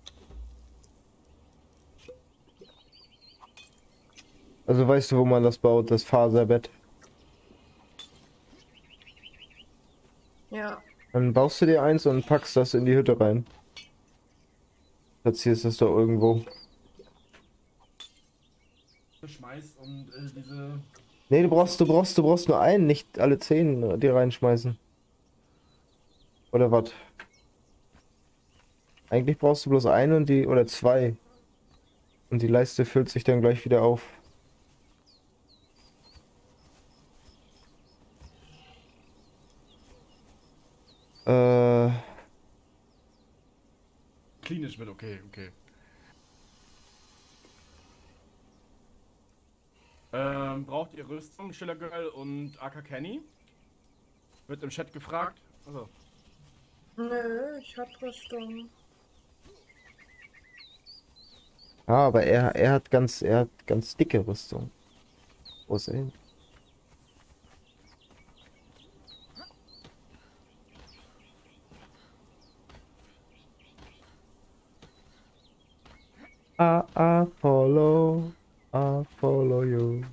Also weißt du, wo man das baut, das Faserbett? Ja. Dann baust du dir eins und packst das in die Hütte rein. Platzierst es da irgendwo. Schmeiß und äh, diese. Nee, du brauchst, du brauchst, du brauchst nur einen, nicht alle zehn äh, dir reinschmeißen. Oder was? Eigentlich brauchst du bloß einen und die, oder zwei. Und die Leiste füllt sich dann gleich wieder auf. Äh, Klinisch mit, okay, okay. Ähm, braucht ihr Rüstung, Schiller Girl und Aka Kenny? Wird im Chat gefragt. Also, Nö, ich hab Rüstung. ja, aber er, er hat ganz, er hat ganz dicke Rüstung. Wo ist er hin? I, I follow, I follow you.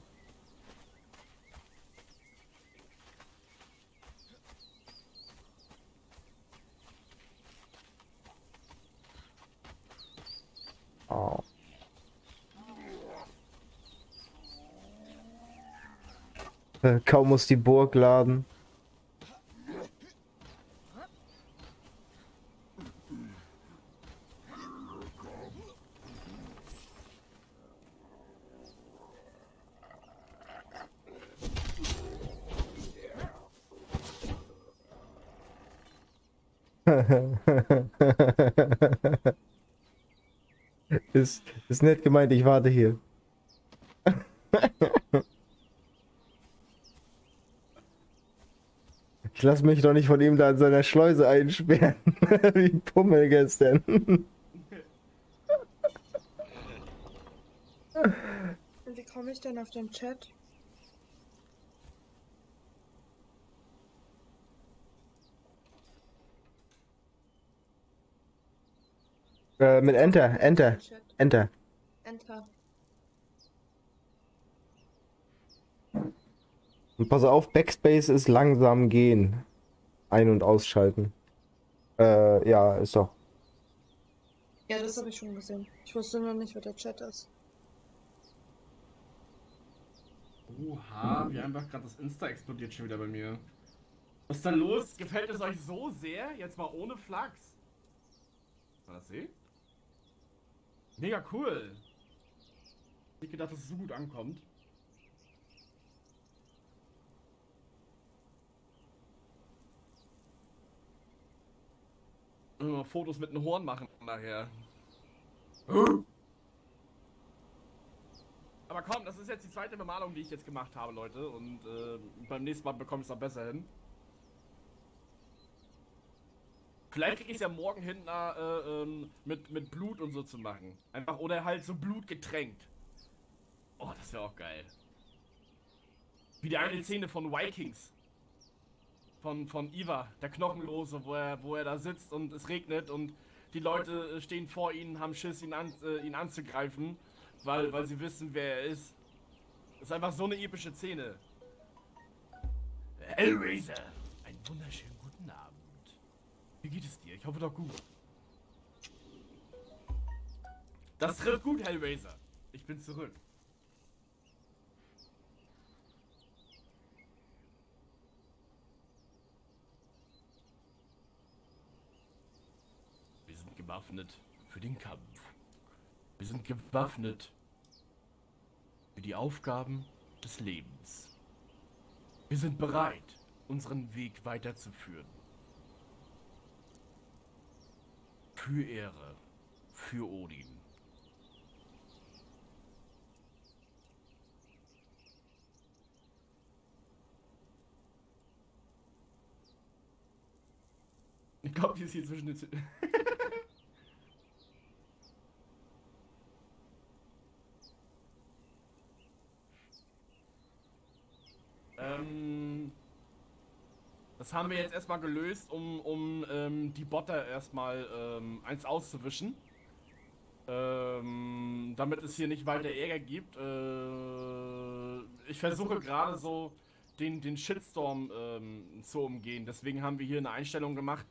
Äh, Kaum muss die Burg laden. <laughs> ist, ist nett gemeint, ich warte hier. <laughs> Ich lasse mich doch nicht von ihm da in seiner Schleuse einsperren. <laughs> Wie ein Pummel gestern. Wie komme ich denn auf den Chat? Äh, mit Enter, Enter, Chat. Enter. Enter. Und pass auf, Backspace ist langsam gehen. Ein- und ausschalten. Äh, ja, ist doch. Ja, das habe ich schon gesehen. Ich wusste nur nicht, wer der Chat ist. Oha, wie einfach gerade das Insta explodiert schon wieder bei mir. Was ist da los? Gefällt es euch so sehr? Jetzt mal ohne Flachs. Kann man das sehen? Mega cool. Nicht gedacht, dass es so gut ankommt. Mal Fotos mit einem Horn machen nachher. Aber komm, das ist jetzt die zweite Bemalung, die ich jetzt gemacht habe, Leute. Und äh, beim nächsten Mal bekomme ich es noch besser hin. Vielleicht kriege ich es ja morgen hin, äh, ähm, mit, mit Blut und so zu machen. Einfach, oder halt so Blut getränkt. Oh, das wäre auch geil. Wie die eine Szene von Vikings. Von, von Iva, der Knochenlose, wo er, wo er da sitzt und es regnet und die Leute äh, stehen vor ihm, haben Schiss, ihn, an, äh, ihn anzugreifen, weil, weil sie wissen, wer er ist. Das ist einfach so eine epische Szene. Hellraiser! Guten Abend. Wie geht es dir? Ich hoffe doch gut. Das trifft gut, Hellraiser. Ich bin zurück. Wir sind gewaffnet für den Kampf. Wir sind gewaffnet für die Aufgaben des Lebens. Wir sind bereit, unseren Weg weiterzuführen. Für Ehre, für Odin. Ich glaube, die ist hier zwischen den... <laughs> haben wir jetzt erstmal gelöst, um, um ähm, die Botter erstmal ähm, eins auszuwischen. Ähm, damit es hier nicht weiter Ärger gibt. Äh, ich versuche gerade so den, den Shitstorm ähm, zu umgehen. Deswegen haben wir hier eine Einstellung gemacht,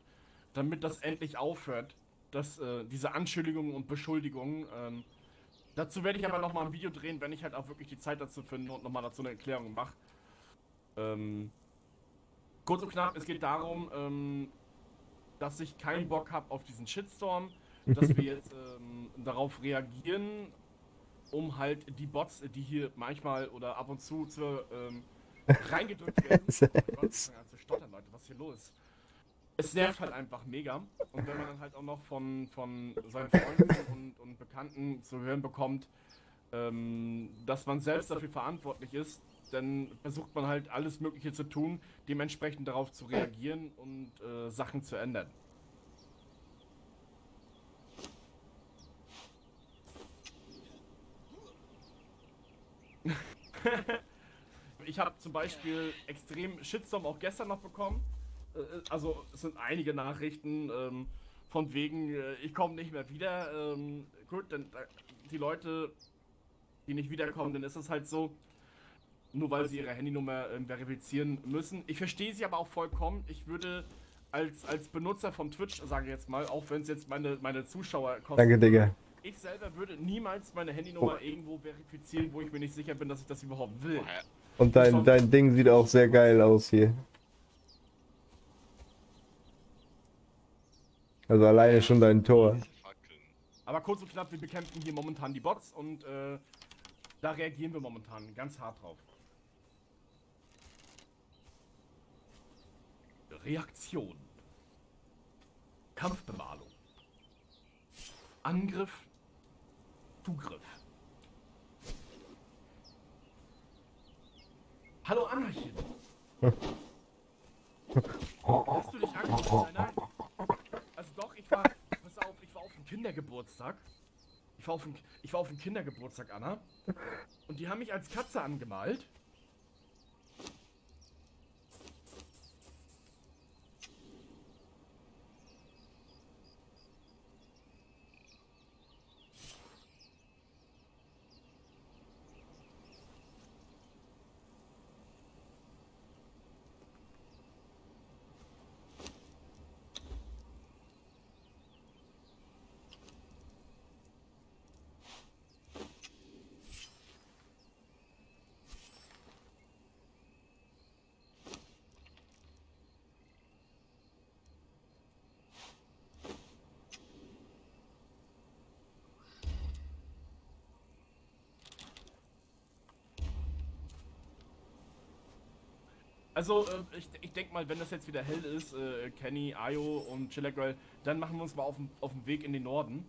damit das endlich aufhört. Dass äh, diese Anschuldigungen und Beschuldigungen. Ähm, dazu werde ich aber nochmal ein Video drehen, wenn ich halt auch wirklich die Zeit dazu finde und nochmal dazu eine Erklärung mache. Ähm, kurz und knapp, es geht darum, ähm, dass ich keinen Bock habe auf diesen Shitstorm, dass wir <laughs> jetzt ähm, darauf reagieren, um halt die Bots, die hier manchmal oder ab und zu zur, ähm, <laughs> reingedrückt werden. Oh Gott, ich fange an zu stottern, Leute, was ist hier los? Es nervt halt einfach mega. Und wenn man dann halt auch noch von, von seinen Freunden und, und Bekannten zu hören bekommt, ähm, dass man selbst dafür verantwortlich ist, dann versucht man halt alles Mögliche zu tun, dementsprechend darauf zu reagieren und äh, Sachen zu ändern. <laughs> ich habe zum Beispiel extrem Shitstorm auch gestern noch bekommen. Äh, Also es sind einige Nachrichten ähm, von wegen, äh, ich komme nicht mehr wieder. Ähm, gut, dann äh, die Leute, die nicht wiederkommen, dann ist es halt so. Nur weil sie ihre Handynummer ähm, verifizieren müssen. Ich verstehe sie aber auch vollkommen. Ich würde als, als Benutzer von Twitch, sage ich jetzt mal, auch wenn es jetzt meine, meine Zuschauer kostet, Danke, Digga. ich selber würde niemals meine Handynummer irgendwo verifizieren, wo ich mir nicht sicher bin, dass ich das überhaupt will. Woher? Und dein, dein Ding sieht auch sehr geil aus hier. Also alleine schon dein Tor. Aber kurz und knapp, wir bekämpfen hier momentan die Bots und äh, da reagieren wir momentan ganz hart drauf. Reaktion. Kampfbemalung. Angriff. Zugriff. Hallo Anarchien. Hast du dich angeguckt? Nein, nein. Also doch, ich war, pass auf, ich war auf dem Kindergeburtstag. Ich war auf dem, ich war auf dem Kindergeburtstag, Anna. Und die haben mich als Katze angemalt. Also, äh, ich, ich denke mal, wenn das jetzt wieder hell ist, äh, Kenny, Ayo und Chillagrell, dann machen wir uns mal auf den Weg in den Norden.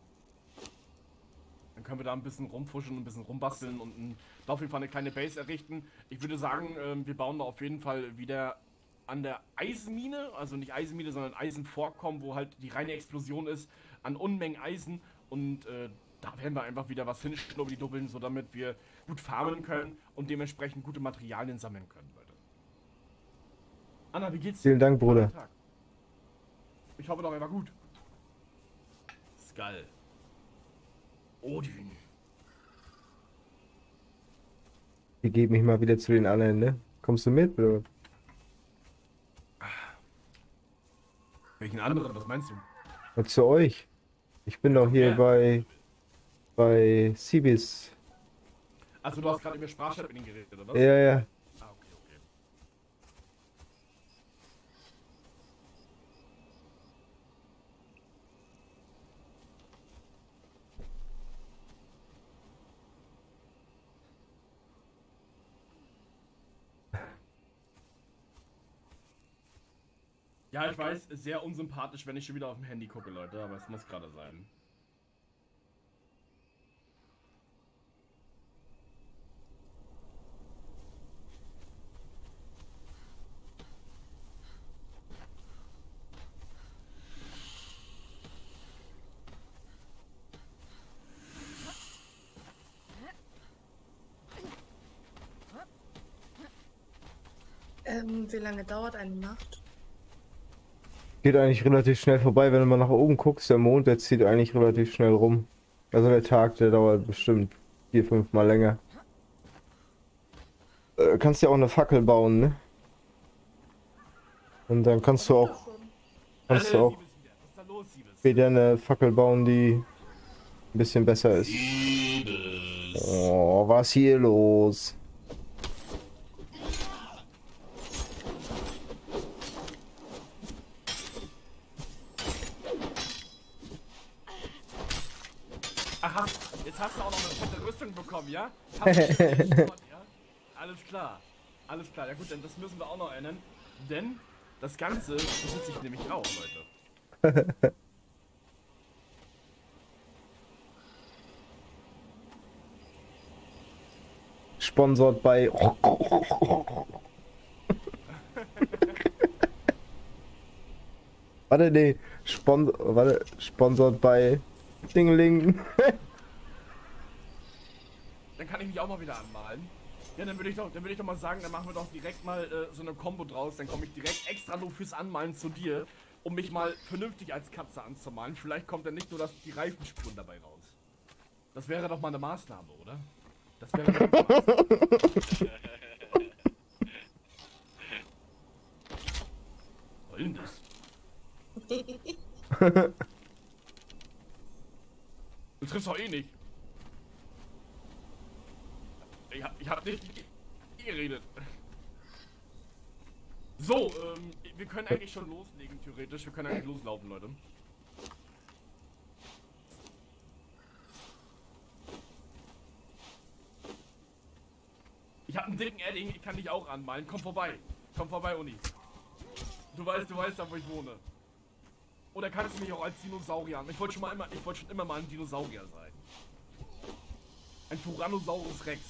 Dann können wir da ein bisschen rumfuschen, ein bisschen rumbasteln und ein, da auf jeden Fall eine kleine Base errichten. Ich würde sagen, ähm, wir bauen da auf jeden Fall wieder an der Eisenmine, also nicht Eisenmine, sondern Eisenvorkommen, wo halt die reine Explosion ist, an Unmengen Eisen und äh, da werden wir einfach wieder was hinschnubbeln, so damit wir gut farmen können und dementsprechend gute Materialien sammeln können. Anna, wie geht's dir? Vielen Dank, Bruder. Ich hoffe doch, er war gut. Skull. Odin. Ich gebe mich mal wieder zu den anderen, ne? Kommst du mit, oder? Welchen anderen? Was meinst du? Und zu euch. Ich bin doch hier Ja. bei bei Sibis. Also du hast gerade über Sprachchat mit ihm geredet, oder? was? Ja, ja. Ah, okay, okay. Ja, ich weiß, sehr unsympathisch, wenn ich schon wieder auf dem Handy gucke, Leute, aber es muss gerade sein. Ähm, wie lange dauert eine Nacht? Geht eigentlich relativ schnell vorbei, wenn du mal nach oben guckst. Der Mond, der zieht eigentlich relativ schnell rum. Also der Tag, der dauert bestimmt vier, fünf Mal länger. Äh, kannst ja auch eine Fackel bauen, ne? Und dann kannst du auch, kannst du auch wieder eine Fackel bauen, die ein bisschen besser ist. Oh, was hier los? Aha, jetzt hast du auch noch eine fette Rüstung bekommen, ja? Hast du jetzt sofort, ja? <laughs> Alles klar. Alles klar. Ja gut, dann das müssen wir auch noch ändern. Denn das Ganze besitze ich nämlich auch, Leute. <laughs> Sponsored bei. <laughs> Warte, nee. Spon warte, sponsored bei Dingeling. Dann kann ich mich auch mal wieder anmalen. Ja, dann würde ich doch, dann würde ich doch mal sagen, dann machen wir doch direkt mal äh, so eine Combo draus. Dann komme ich direkt extra nur fürs Anmalen zu dir, um mich mal vernünftig als Katze anzumalen. Vielleicht kommt dann nicht nur das, die Reifenspuren dabei raus. Das wäre doch mal eine Maßnahme, oder? Das wäre doch Maßnahme. Was denn das? Du triffst doch eh nicht. Ich hab, ich hab nicht ge- geredet. So, ähm, wir können eigentlich schon loslegen, theoretisch. Wir können eigentlich loslaufen, Leute. Ich hab einen dicken Edding, ich kann dich auch anmalen. Komm vorbei. Komm vorbei, Uni. Du weißt, du weißt da, wo ich wohne. Oder kannst du mich auch als Dinosaurier an? Ich wollte schon mal ich wollte schon immer mal ein Dinosaurier sein. Ein Tyrannosaurus Rex.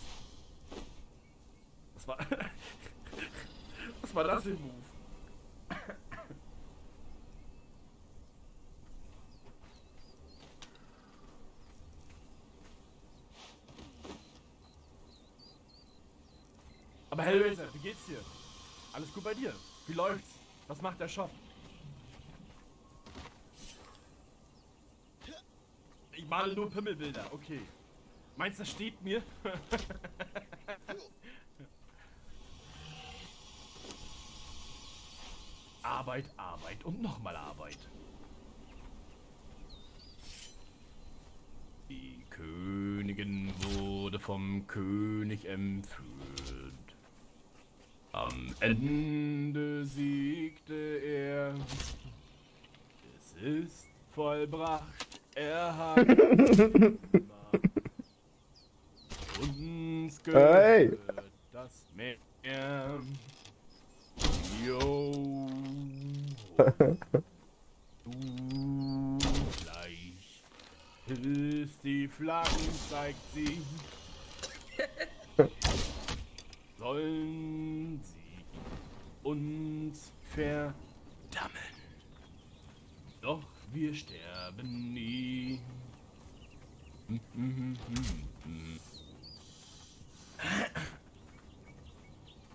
Was war. Was war das für ein Move? Aber Hellraiser, wie geht's dir? Alles gut bei dir? Wie läuft's? Was macht der Shop? Ich male nur Pimmelbilder, okay. Meinst du, das steht mir? <laughs> Arbeit, Arbeit und nochmal Arbeit. Die Königin wurde vom König entführt. Am Ende siegte er. Es ist vollbracht. Er hat <laughs> uns Hey. gehört das Meer. Yo. Du gleich ist die Flaggen, zeigt sie. Sollen sie uns verdammen. Doch wir sterben nie.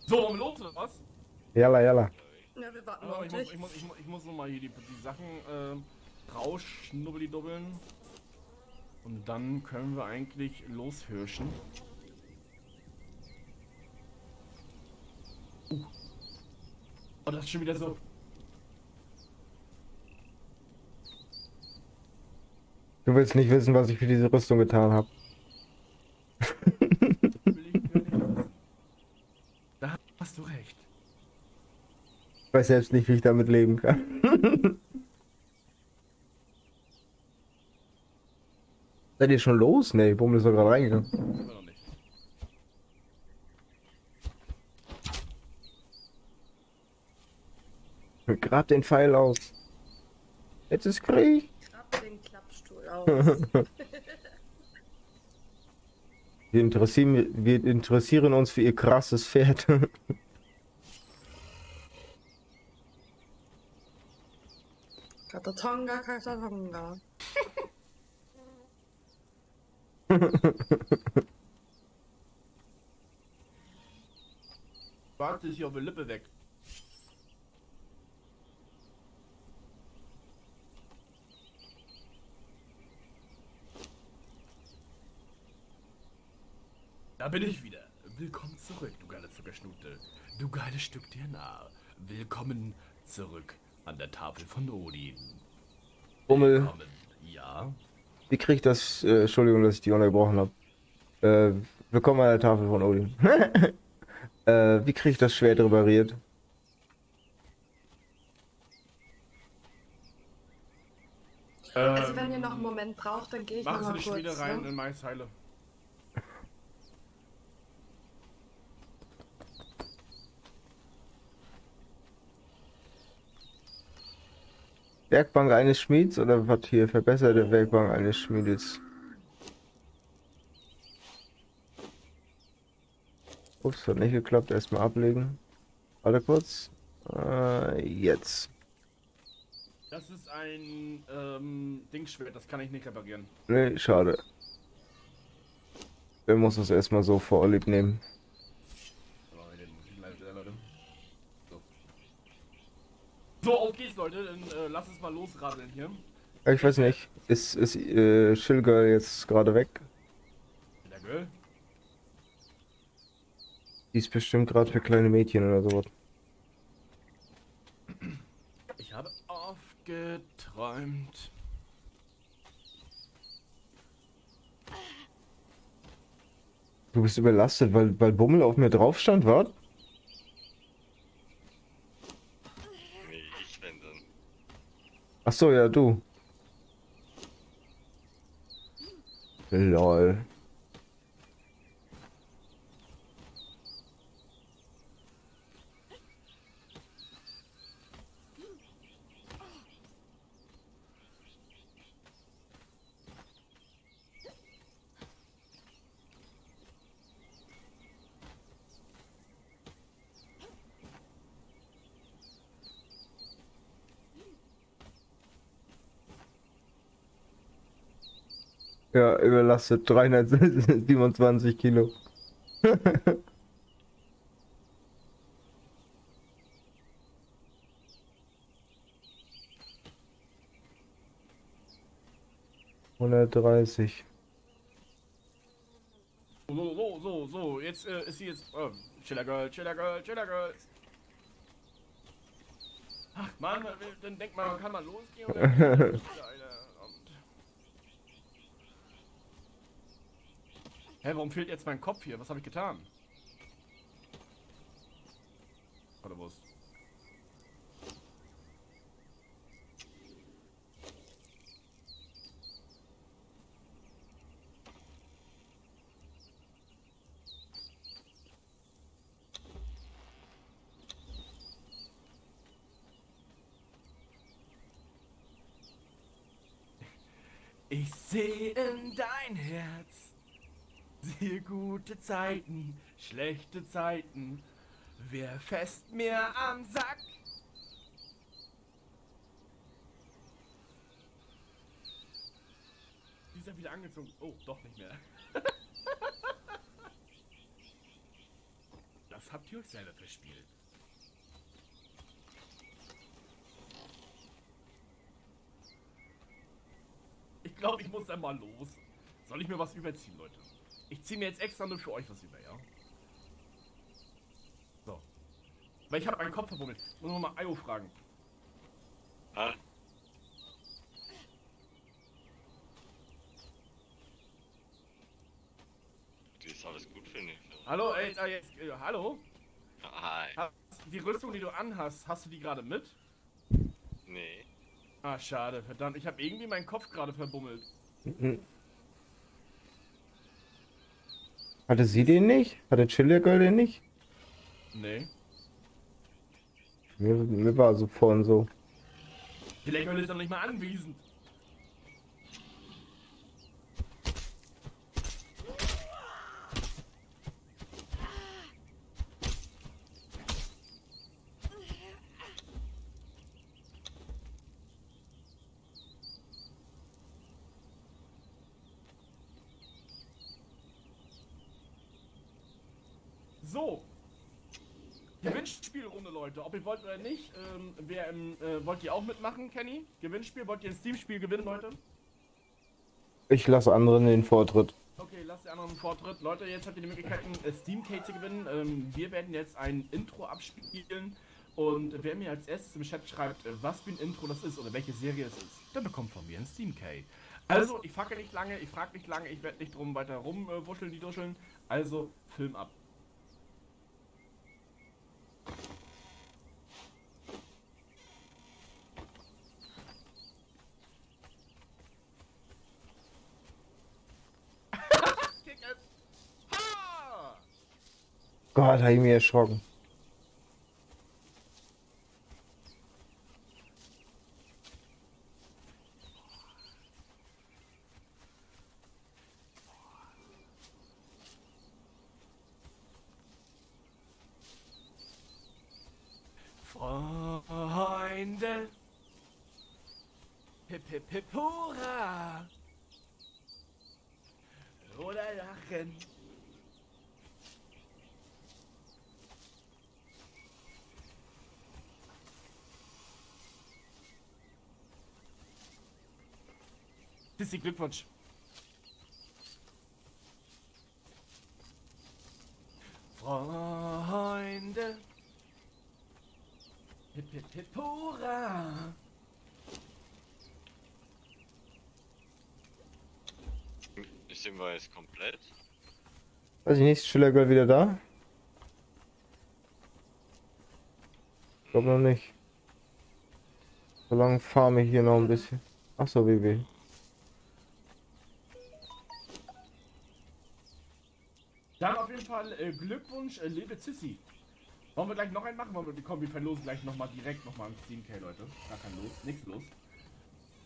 So, wir los oder was? Jalla, jalla. Ja, wir warten Oh, ich, muss, ich, muss, ich, muss, ich muss noch mal hier die, die Sachen äh, rausschnubbeli-dubbeln. Und dann können wir eigentlich loshirschen. Uh. Oh, das ist schon wieder so. Du willst nicht wissen, was ich für diese Rüstung getan habe. Will ich gar nicht wissen. Da hast du recht. Ich weiß selbst nicht, wie ich damit leben kann. <laughs> Seid ihr schon los? Nee, Bummel ist doch gerade reingegangen. Grab den Pfeil aus. Jetzt ist Krieg. Grab den Klappstuhl aus. <laughs> Wir interessieren, wir interessieren uns für ihr krasses Pferd. <laughs> Katatonga, Katatonga. <laughs> Warte, ist hier auf der Lippe weg. Da bin ich wieder. Willkommen zurück, du geile Zuckerschnute. Du geiles Stück DNA. Willkommen zurück an der Tafel von Odin. Bummel, Willkommen. Ja. wie krieg ich das? Äh, Entschuldigung, dass ich die unterbrochen habe. Äh, willkommen an der Tafel von Odin. <laughs> äh, wie krieg ich das Schwert repariert? Also wenn ihr noch einen Moment braucht, dann gehe ich noch Machen Sie mal die kurz. Schmiede rein ne? in Maisheile. Werkbank eines Schmieds oder was hier? Verbesserte Werkbank eines Schmiedes. Ups, hat nicht geklappt. Erstmal ablegen. Warte kurz. Äh, jetzt. Das ist ein ähm, Dingschwert, das kann ich nicht reparieren. Nee, schade. Wer muss das erstmal so vorlieb nehmen? So, auf geht's, Leute. Dann äh, lass uns mal losradeln hier. Ich weiß nicht. Ist, ist äh, Chillgirl jetzt gerade weg? Der Girl. Die ist bestimmt gerade für kleine Mädchen oder sowas. Ich habe oft geträumt. Du bist überlastet, weil, weil Bummel auf mir drauf stand, was? Nee, ich wenn dann. Ach so, ja, du. Lol. Ja, überlastet 327 Kilo. Hundertdreißig. So, so, so, so. Jetzt äh, ist sie jetzt. Oh, Chiller Girl, Chiller Girl, Chiller Girl. Ach man, dann denkt man, man kann mal losgehen <laughs> und dann wieder eine. Und Hä, warum fehlt jetzt mein Kopf hier? Was habe ich getan? Oder was? Ich sehe in dein Herz, sehe gute Zeiten, schlechte Zeiten, wer fest mir am Sack. Die ist ja wieder angezogen. Oh, doch nicht mehr. <laughs> Das habt ihr euch selber verspielt. Ich glaube, ich muss dann mal los. Soll ich mir was überziehen, Leute? Ich ziehe mir jetzt extra nur für euch was über, ja? So. Weil ich habe meinen Kopf verbummelt. Muss noch mal Ayo fragen. Ah, die ist alles gut, finde ich. Hallo, ey, äh, jetzt, äh, hallo? Hi. Hast, die Rüstung, die du anhast, hast du die gerade mit? Nee. Ah, schade, verdammt. Ich habe irgendwie meinen Kopf gerade verbummelt. <laughs> Hatte sie den nicht? Hatte Chillgirl den nicht? Nee. Mir, mir war so vorhin so. Die Leckmühle ist doch nicht mal anwesend. So. Gewinnspielrunde, Leute. Ob ihr wollt oder nicht. Ähm, wer äh, wollt ihr auch mitmachen, Kenny? Gewinnspiel? Wollt ihr ein Steam-Spiel gewinnen, Leute? Ich lasse anderen den Vortritt. Okay, lasst die anderen einen Vortritt. Leute, jetzt habt ihr die Möglichkeit, ein Steam-Case zu gewinnen. Ähm, wir werden jetzt ein Intro abspielen. Und wer mir als erstes im Chat schreibt, äh, was für ein Intro das ist oder welche Serie es ist, der bekommt von mir ein Steam-Key. Also, ich facke nicht lange, ich frage nicht lange, ich werde nicht drum weiter rumwuscheln, die duscheln. Also, Film ab. Kick es! Ha! Gott, habe ich mich erschrocken. Freunde. Hip hip hip hurra. Oder lachen. Sissi, Glückwunsch. Freunde. Hip, hip, hip, hurra. Sind wir jetzt komplett? Weiß ich nicht, ist Schiller Girl wieder da? Ich glaube noch nicht. Solange farme ich hier noch ein bisschen. Ach so, Äh, Glückwunsch, äh, liebe Sissi. Wollen wir gleich noch einen machen? Wollen wir, komm, wir verlosen gleich nochmal direkt nochmal ein 10k, Leute. Gar kein Los, nichts los.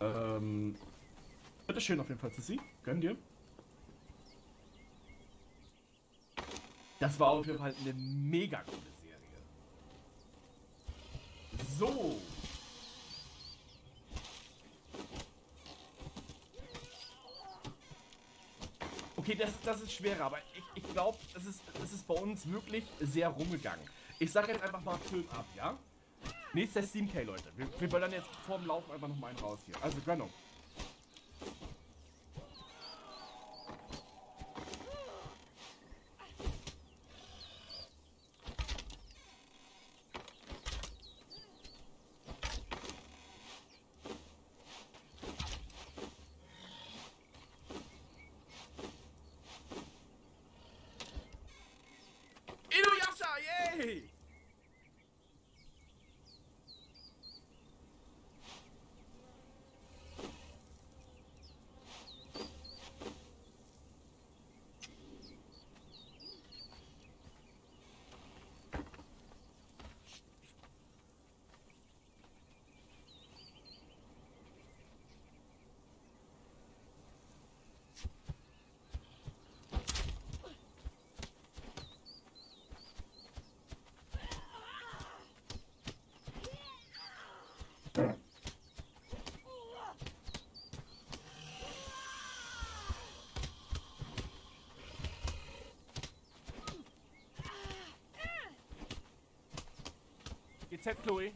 Ähm, bitteschön auf jeden Fall, Sissi. Gönn dir. Das war auf jeden Fall eine mega coole Serie. So. Okay, das, das ist schwerer, aber ich, ich glaube, es ist, es ist bei uns wirklich sehr rumgegangen. Ich sag jetzt einfach mal Film ab, ja? Nächster 7K, Leute. Wir, wir böllern jetzt vorm Laufen einfach noch mal einen raus hier. Also, Gönnung. GZ Chloe.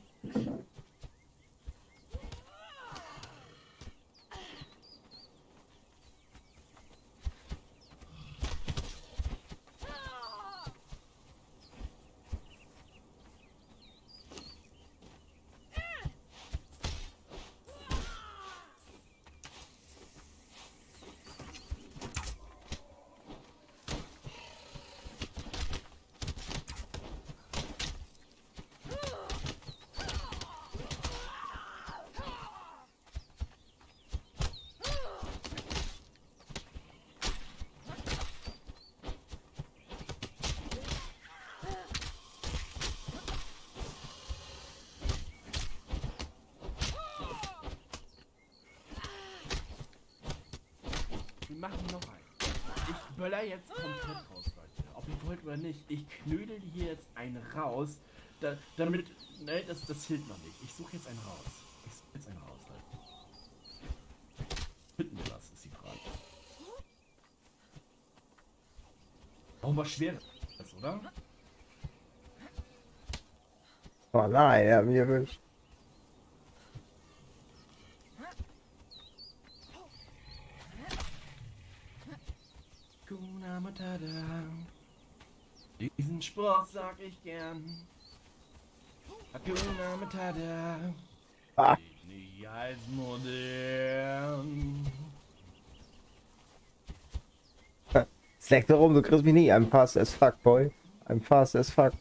Wir machen noch einen. Ich böller jetzt komplett raus, Leute. Ob ihr wollt oder nicht. Ich knödel hier jetzt einen raus. Da, damit. Ne, das, das hilft noch nicht. Ich suche jetzt einen raus. Ich suche jetzt einen raus, Leute. Finden wir das, ist die Frage. Warum was Schweres, oder? Oh nein, er hat mich erwischt. Hakuna Matata. Diesen Spruch sag ich gern. Hakuna Matata. Ah. Nicht als modern. Sag darum, du kriegst mich nie. I'm fast as fuck, boy. I'm fast as fuck.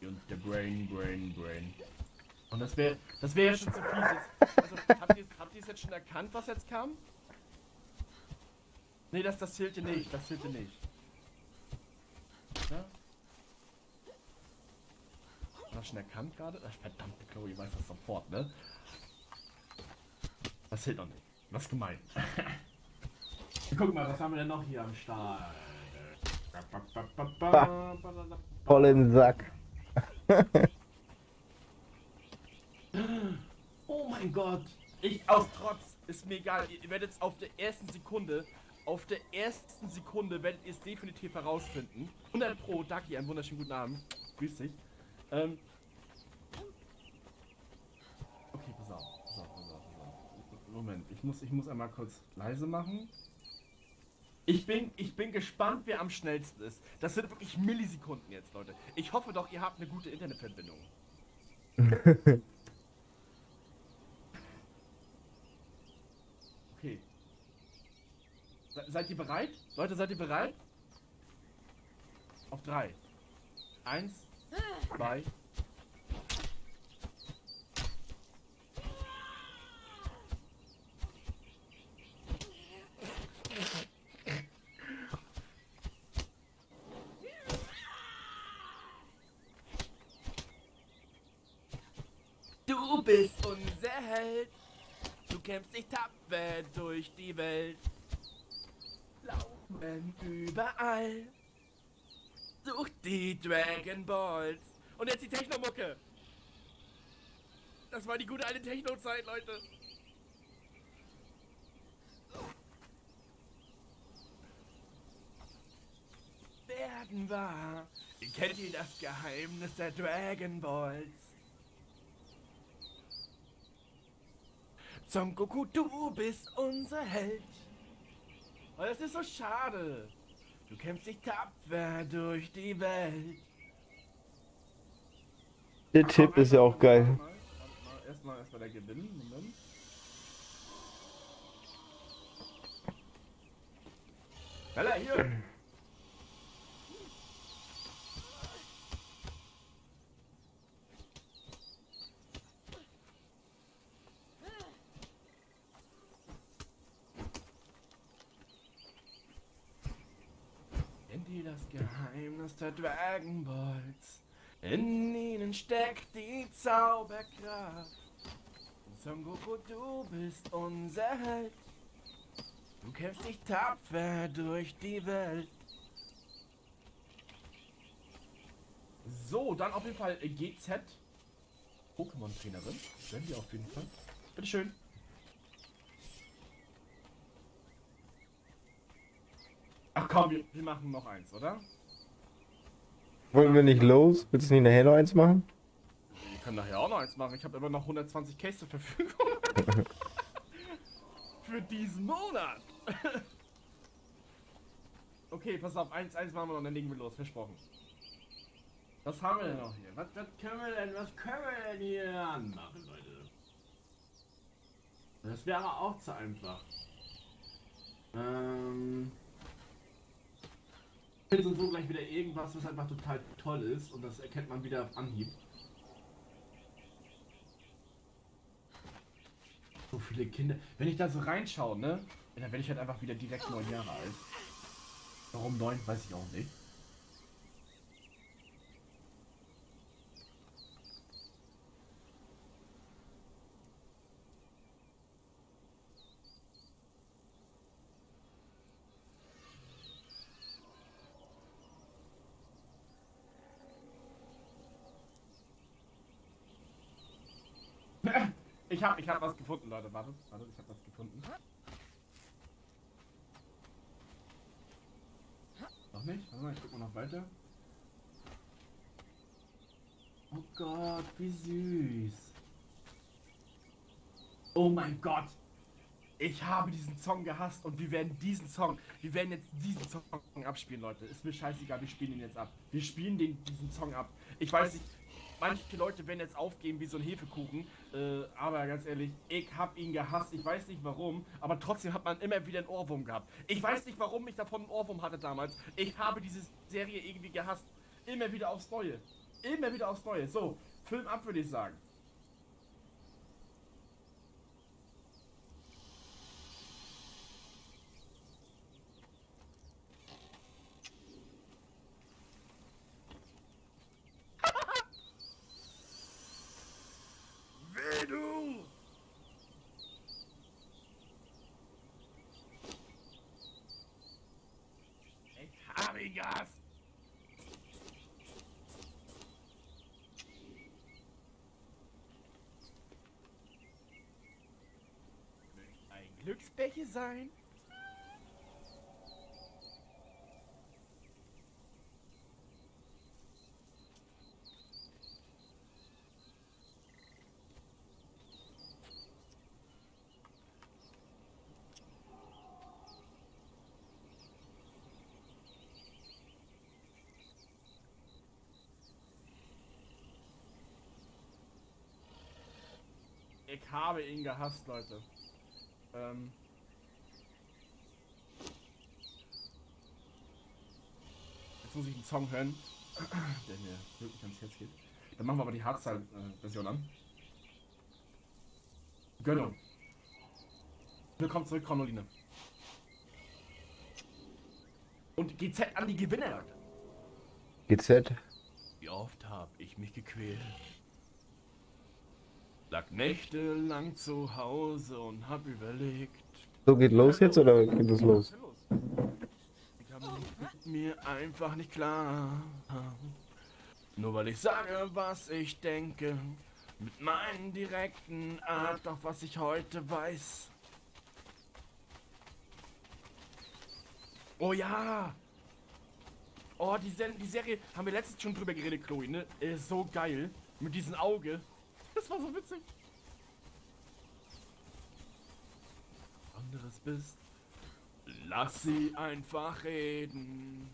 Und der Brain, Brain, Brain. Und das wäre das wäre schon zu fies jetzt. Also, habt ihr habt ihr es jetzt schon kam? Nee, das, das zählte nicht, das zählte nicht. Ja? War das schon erkannt gerade? Ach, verdammte Chloe weiß das sofort, ne? Das zählt noch nicht. Was gemein. <laughs> Guck mal, was haben wir denn noch hier am Start? Voll im Sack. <laughs> Oh mein Gott. Ich aus Trotz. Ist mir egal. Ihr werdet es auf der ersten Sekunde. Auf der ersten Sekunde werdet ihr es definitiv herausfinden. 100 Pro, Ducky, einen wunderschönen guten Abend. Grüß dich. Ähm. Okay, pass auf, pass auf, pass auf, pass auf. Moment, ich muss, ich muss einmal kurz leise machen. Ich bin, ich bin gespannt, wer am schnellsten ist. Das sind wirklich Millisekunden jetzt, Leute. Ich hoffe doch, ihr habt eine gute Internetverbindung. <laughs> Okay. Se seid ihr bereit? Leute, seid ihr bereit? Auf drei. Eins, zwei. Du bist unser Held. Du kämpfst dich tapfer durch die Welt. Laufen überall. Such die Dragon Balls. Und jetzt die Technomucke. Das war die gute alte Techno-Zeit, Leute. Werden wahr. Kennt ihr das Geheimnis der Dragon Balls? Son Goku, du bist unser Held. Oh, das ist so schade. Du kämpfst dich tapfer durch die Welt. Der Tipp ist ja auch geil. Erstmal erstmal der Gewinn. Moment. Bella, hier! Kennt ihr das Geheimnis der Dragon Balls? In ihnen steckt die Zauberkraft. Son Goku, du bist unser Held. Du kämpfst dich tapfer durch die Welt. So, dann auf jeden Fall GZ. Pokémon-Trainerin. Werden wir auf jeden Fall. Bitteschön. Ach komm, wir, wir machen noch eins, oder? Wollen wir nicht los? Willst du nicht nachher noch eins machen? Wir können nachher auch noch eins machen. Ich habe immer noch 120 Case zur Verfügung. <laughs> Für diesen Monat. <laughs> okay, pass auf. Eins, eins machen wir noch, und dann legen wir los. Versprochen. Was haben wir denn noch hier? Was, was können wir denn, was können wir denn hier anmachen, Leute? Das wäre auch zu einfach. Ähm... Und so gleich wieder irgendwas, was einfach total toll ist und das erkennt man wieder auf Anhieb. So viele Kinder. Wenn ich da so reinschaue, ne? Dann werde ich halt einfach wieder direkt neun Jahre alt. Warum neun, weiß ich auch nicht. Ich hab, ich hab was gefunden, Leute. Warte, warte, ich hab was gefunden. Noch nicht? Warte mal, ich guck mal noch weiter. Oh Gott, wie süß. Oh mein Gott. Ich habe diesen Song gehasst und wir werden diesen Song, wir werden jetzt diesen Song abspielen, Leute. Ist mir scheißegal, wir spielen ihn jetzt ab. Wir spielen den, diesen Song ab. Ich weiß nicht, manche Leute werden jetzt aufgeben wie so ein Hefekuchen, äh, aber ganz ehrlich, ich hab ihn gehasst. Ich weiß nicht warum, aber trotzdem hat man immer wieder einen Ohrwurm gehabt. Ich weiß nicht, warum ich davon einen Ohrwurm hatte damals. Ich habe diese Serie irgendwie gehasst. Immer wieder aufs Neue. Immer wieder aufs Neue. So, Film ab, würde ich sagen. sein. Ich habe ihn gehasst, Leute. Ähm, Jetzt muss ich einen Song hören, der mir wirklich ans Herz geht. Dann machen wir aber die Hardstyle-Version an. Gönnung. Willkommen zurück, Chronoline. Und GZ an die Gewinner. GZ. Wie oft hab ich mich gequält? Lag nächtelang zu Hause und hab überlegt. So geht los jetzt oder geht es los? Mir einfach nicht klar. Nur weil ich sage, was ich denke. Mit meinen direkten Art, auf was ich heute weiß. Oh ja! Oh, die, Sen die Serie, haben wir letztens schon drüber geredet, Chloe, ne? Ist so geil. Mit diesem Auge. Das war so witzig. Anderes bist. Lass sie einfach reden.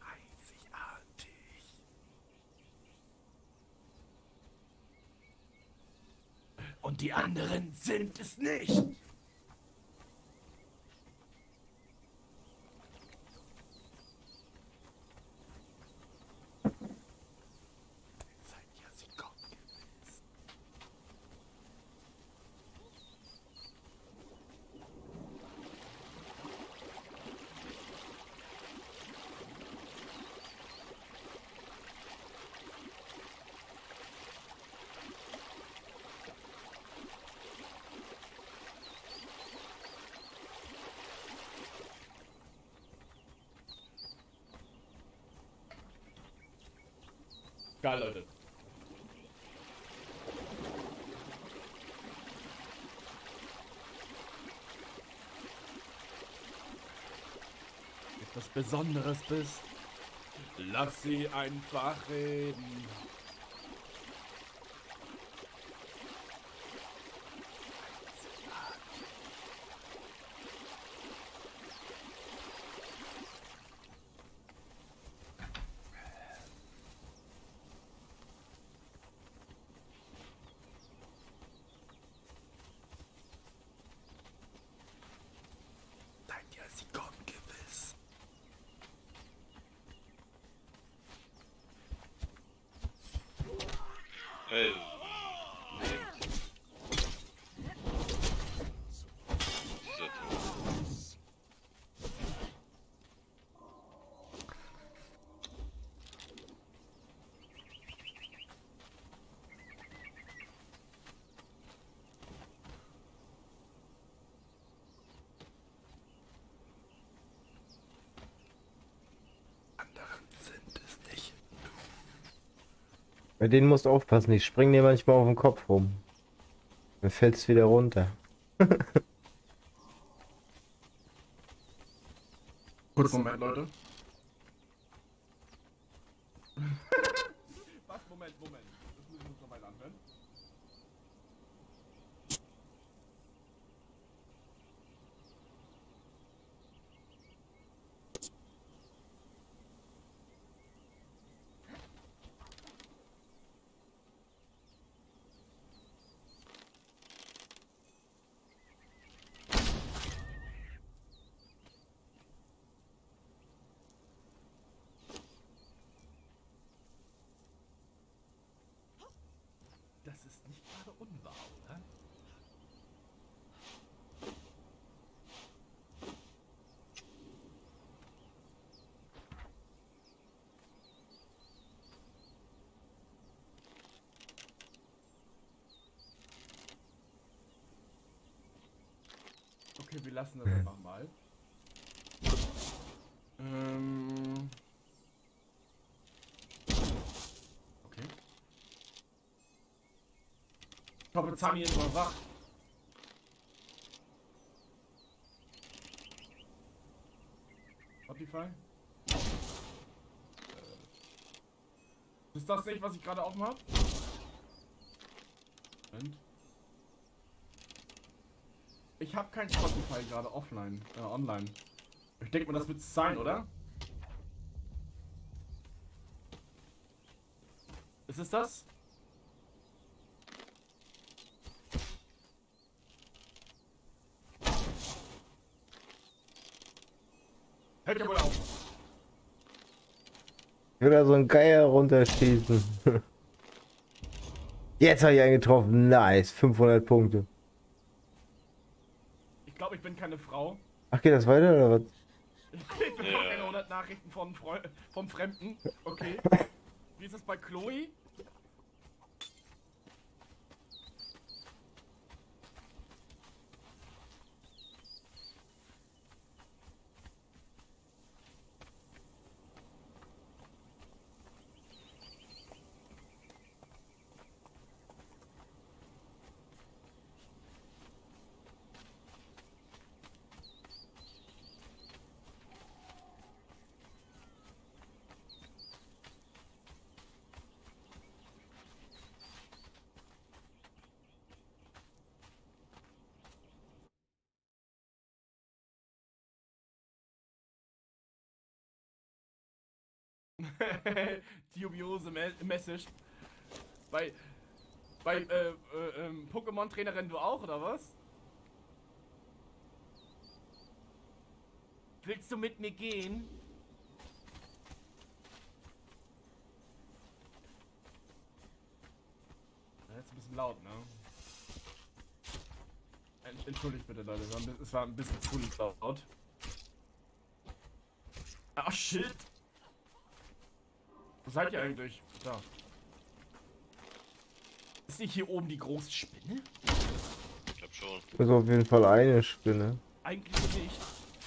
Einzigartig. Und die anderen sind es nicht. Seid ja sie kommt gewiss. Geil, Leute. Etwas Besonderes bist. Lass sie einfach reden. Nein, ja, sie kommt gewiss. Hey. Dieser Tod. Anderen sind es nicht. Bei denen musst du aufpassen, die springen dir manchmal auf den Kopf rum. Dann fällt's wieder runter. Kurz Moment, Leute. Was? Moment, Moment. Das müssen wir uns nochmal anhören. Das ist nicht gerade unwahr, oder? Okay, wir lassen das einfach mal. Ähm. Okay. Ich hoffe, Zami ist mal wach. Spotify? Äh. Ist das nicht, was ich gerade offen habe? Moment. Ich habe kein Spotify gerade offline, äh, online. Ich denke mal, das wird sein, oder? Ist es das? Hört ja wohl auf. Ich will da so ein Geier runterschießen. <laughs> Jetzt habe ich einen getroffen. Nice. 500 Punkte. Ich glaube, ich bin keine Frau. Ach, geht das weiter oder was? Ich bekomme Ja. keine 100 Nachrichten von Freu vom Fremden. Okay. Wie ist es bei Chloe? <laughs> Dubiose Me Message. Bei, bei äh, äh, ähm, Pokémon-Trainerin du auch, oder was? Willst du mit mir gehen? Jetzt ein bisschen laut, ne? Ent- Entschuldigt bitte, Leute, es war ein bisschen zu laut. Ach, shit! Wo seid ihr eigentlich? Da. Ist nicht hier oben die große Spinne? Ich glaub schon. Das ist auf jeden Fall eine Spinne. Eigentlich nicht.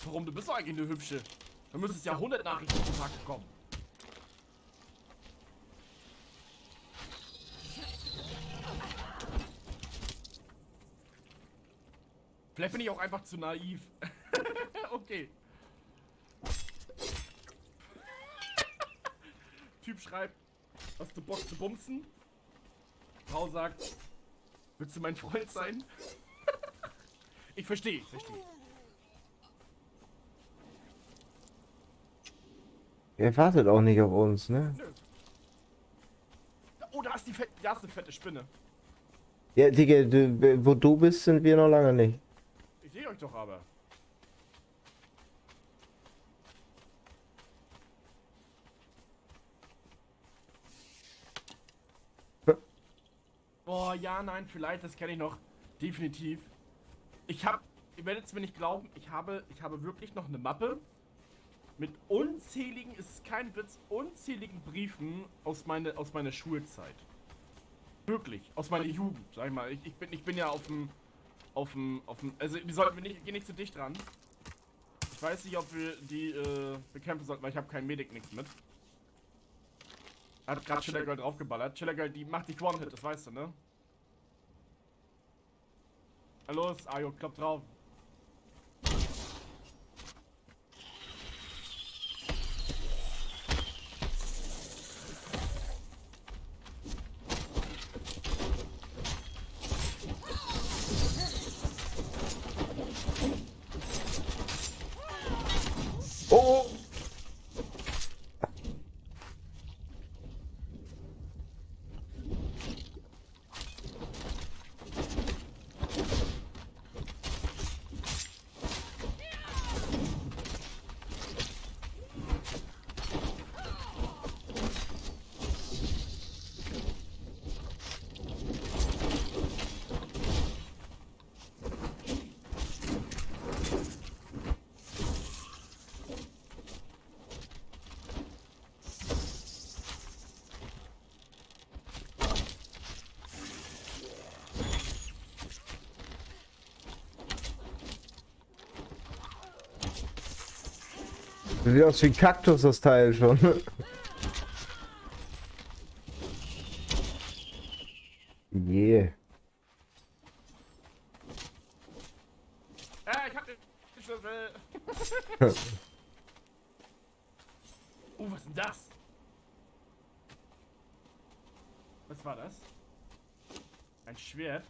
Warum? Du bist doch eigentlich eine hübsche. Da müsstest ja 100 Nachrichten pro Tag bekommen. Vielleicht bin ich auch einfach zu naiv. <laughs> okay. Typ schreibt, hast du Bock zu bumsen? Frau sagt, willst du mein Freund sein? <laughs> ich verstehe, ich verstehe. Er wartet auch nicht auf uns, ne? Oh, da ist die fette, da ist eine fette Spinne. Ja, Digga, du, wo du bist, sind wir noch lange nicht. Ich sehe euch doch aber. Boah, ja, nein, vielleicht, das kenne ich noch. Definitiv. Ich habe, ihr werdet es mir nicht glauben, ich habe, ich habe wirklich noch eine Mappe mit unzähligen, ist kein Witz, unzähligen Briefen aus, meine, aus meiner Schulzeit. Wirklich, aus meiner Jugend, sag ich mal. Ich, ich, bin, ich bin ja auf dem, auf dem, auf dem, also die sollten wir nicht, gehen nicht zu dicht dran. Ich weiß nicht, ob wir die äh, bekämpfen sollten, weil ich habe keinen Medic nichts mit. Hat gerade Chiller Girl draufgeballert. Chiller Girl, die macht dich One-Hit, das weißt du, ne? Los, Ayo, klopp drauf. Sieht aus wie ein Kaktus, das Teil schon. Yeah. Äh, ich hab den Schlüssel. uh, <laughs> was ist denn das? Was war das? Ein Schwert?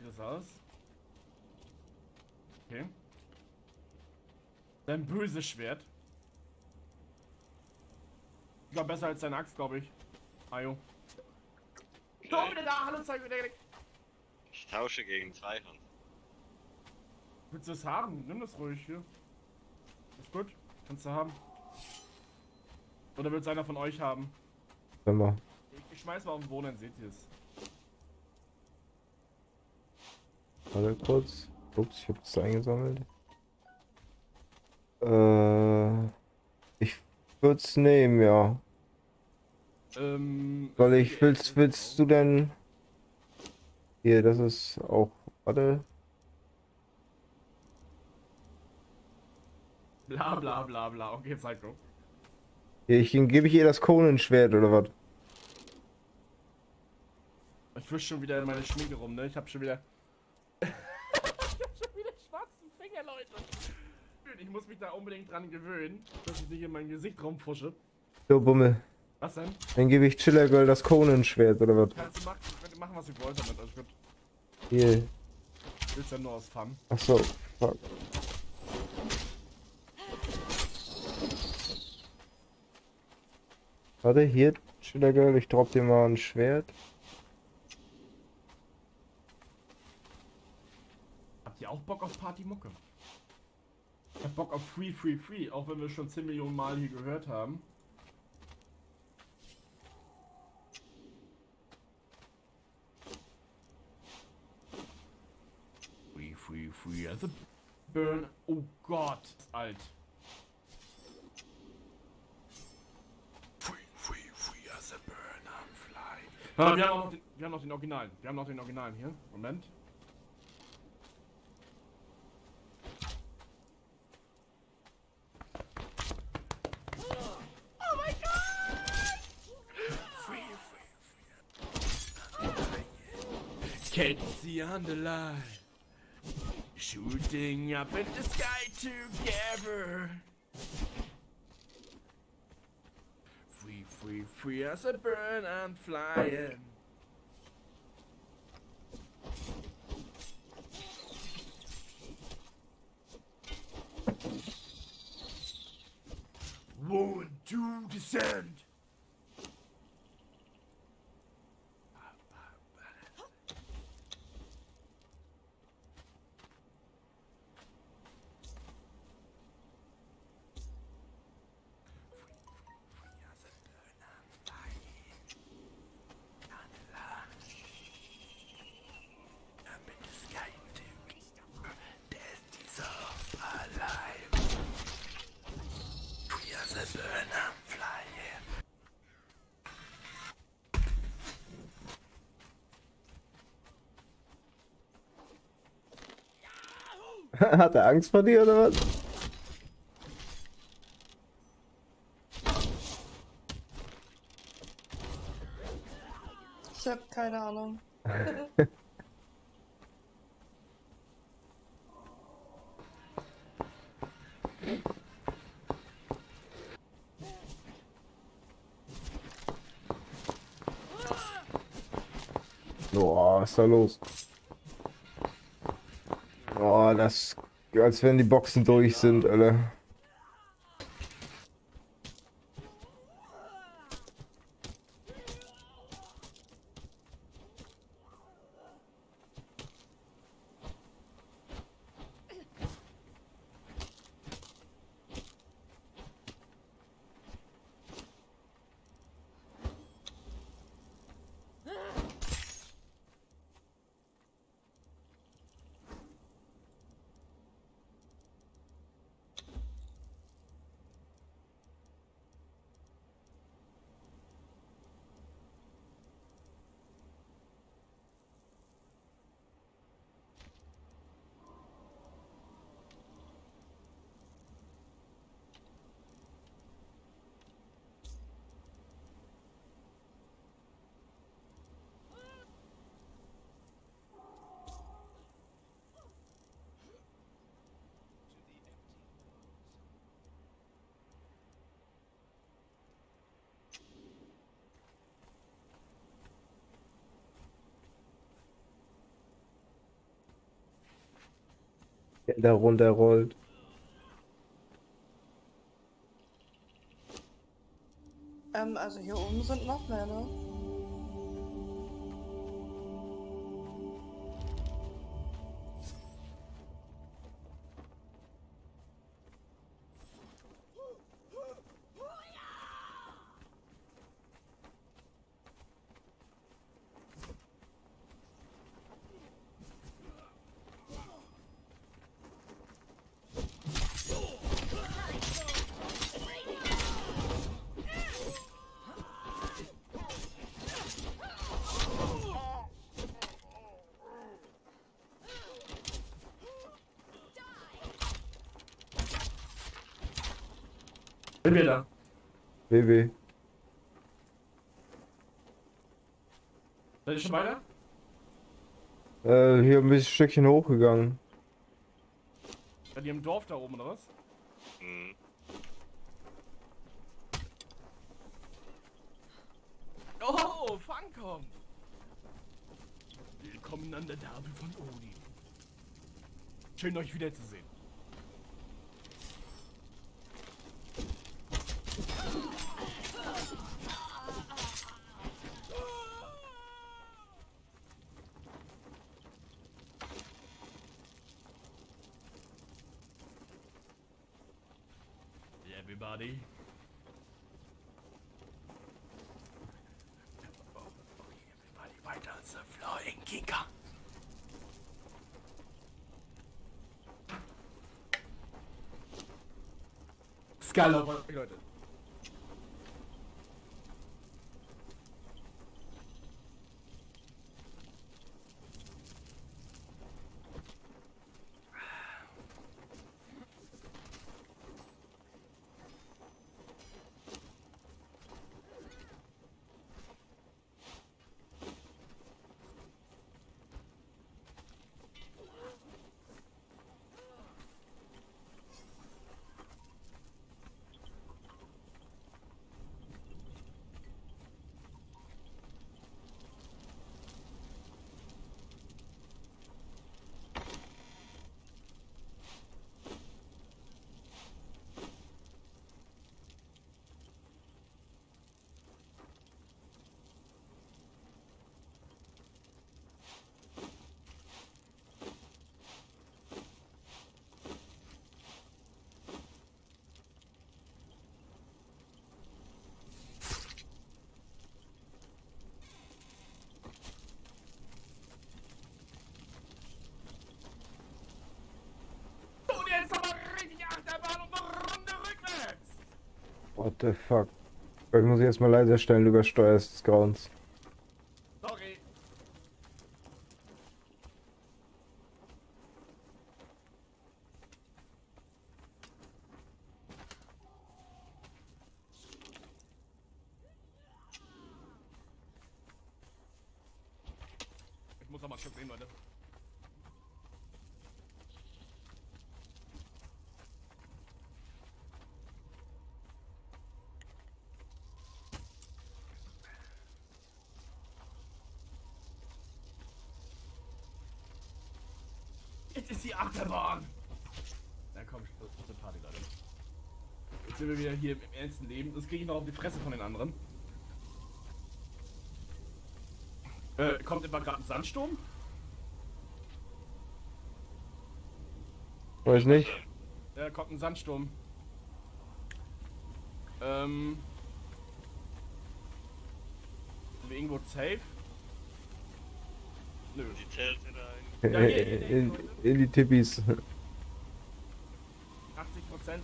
Sieht das aus? Okay. Ein böses Schwert. Sogar besser als deine Axt, glaube ich. Ayo. So, Okay. wieder da, hallo, zeig wieder. Ich tausche gegen Zweihand. Willst du das haben? Nimm das ruhig hier. Ist gut. Kannst du haben. Oder willst einer von euch haben? Sag mal. Ich, ich schmeiß mal auf den Boden, dann seht ihr es. Warte kurz. Ups, ich hab's eingesammelt. Äh, ich würde es nehmen, ja. Ähm. Soll ich, willst, willst du denn... Hier, das ist auch... Warte. Bla bla bla bla. Okay, Psycho. Hier, ich, gebe ich ihr das Konenschwert oder was? Ich wisch schon wieder in meine Schminke rum, ne? Ich hab schon wieder. <laughs> ich hab schon wieder schwarzen Finger, Leute. Ich muss mich da unbedingt dran gewöhnen, dass ich nicht in mein Gesicht rumfusche. So, Bummel. Was denn? Dann gebe ich Chiller Girl das Konenschwert oder was? Kannst du machen, könnt machen was ihr wollt damit, alles gut. Hier. Ich will's ja nur aus Fun. Achso, fuck. Warte, hier, Chiller Girl, ich drop dir mal ein Schwert. Habt ihr auch Bock auf Partymucke? Ich hab Bock auf Free, Free, Free, auch wenn wir schon 10 Millionen Mal hier gehört haben. Free, free, free as a burn. Oh Gott, alt. Free, free, free as a burn, I'm fly. Ah, wir, haben noch den, wir haben noch den Originalen. Wir haben noch den Originalen hier. Moment. On the line. Shooting up in the sky together. Free, free, free as a bird and flying. One, two, descend. Hat er Angst vor dir oder was? Ich hab keine Ahnung. <laughs> Boah, was ist da los? Boah, das. Als wenn die Boxen durch sind, Alter. Der runterrollt. Ähm, also hier oben sind noch mehr, ne? Da. WW. Seid ihr schon weiter? Äh, hier ein bisschen Stückchen hochgegangen. Bei dir im Dorf da oben, oder was? Hm. Oh, Funkom! Willkommen an der Tafel von Odin. Schön euch wiederzusehen. escaló. What the fuck? Ich muss ich erstmal leiser stellen, übersteuer des Grauens. Sorry. Ich muss noch mal kurz sehen, Leute. Jetzt ist die Achterbahn. Na komm, das ist eine Party, Leute. Jetzt sind wir wieder hier im ernsten Leben. Das kriege ich noch auf die Fresse von den anderen. Äh, kommt etwa gerade ein Sandsturm? Weiß nicht. Ja, kommt ein Sandsturm. Ähm. Sind wir irgendwo safe? Nö. Die Zelte da in Ja, hier, hier, hier, In, in die Tippis. 80%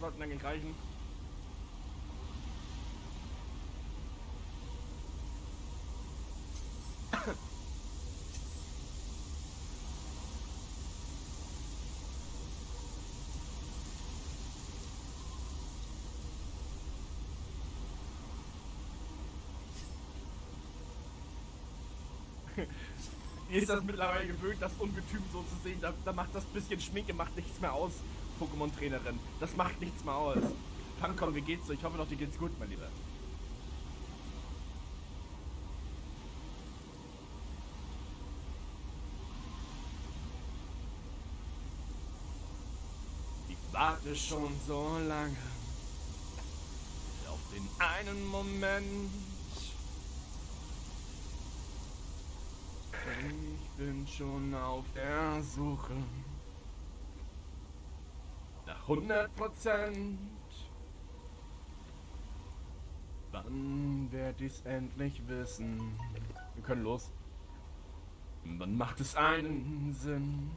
sollten dann reichen. Mir ist das mittlerweile gewöhnt, das Ungetüm so zu sehen. Da, da macht das bisschen Schminke macht nichts mehr aus, Pokémon-Trainerin. Das macht nichts mehr aus. Funkon, wie geht's dir? Ich hoffe doch, dir geht's gut, mein Lieber. Ich warte schon so lange auf den einen Moment. Ich bin schon auf der Suche nach 100 Prozent. Wann werd ich's endlich wissen? Wir können los. Wann macht es einen Sinn?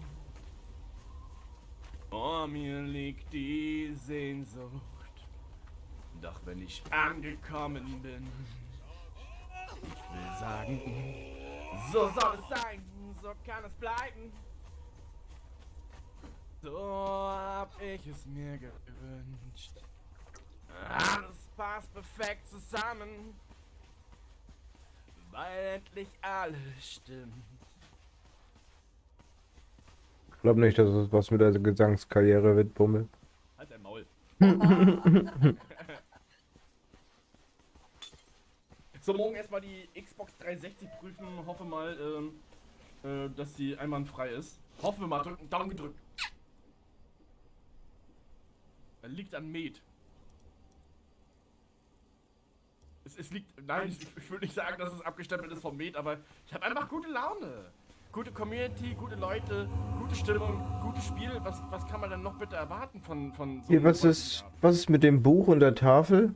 Vor mir liegt die Sehnsucht. Doch wenn ich angekommen bin, ich will sagen, so soll es sein, so kann es bleiben. So hab ich es mir gewünscht. Alles passt perfekt zusammen, weil endlich alles stimmt. Ich glaube nicht, dass es was mit der Gesangskarriere wird, Bummel. Halt dein Maul. <laughs> so, morgen erstmal die Xbox 360 prüfen. Hoffe mal, ähm, äh, dass sie einwandfrei ist. Hoffen wir mal. Drücken, Daumen gedrückt. Er liegt an Med. Es, es liegt. Nein, ich, ich will nicht sagen, dass es abgestempelt ist vom Med, aber ich habe einfach gute Laune. Gute Community, gute Leute, gute Stimmung, gutes Spiel. Was, was kann man denn noch bitte erwarten von, von so Hier, einem was ist, was ist mit dem Buch und der Tafel?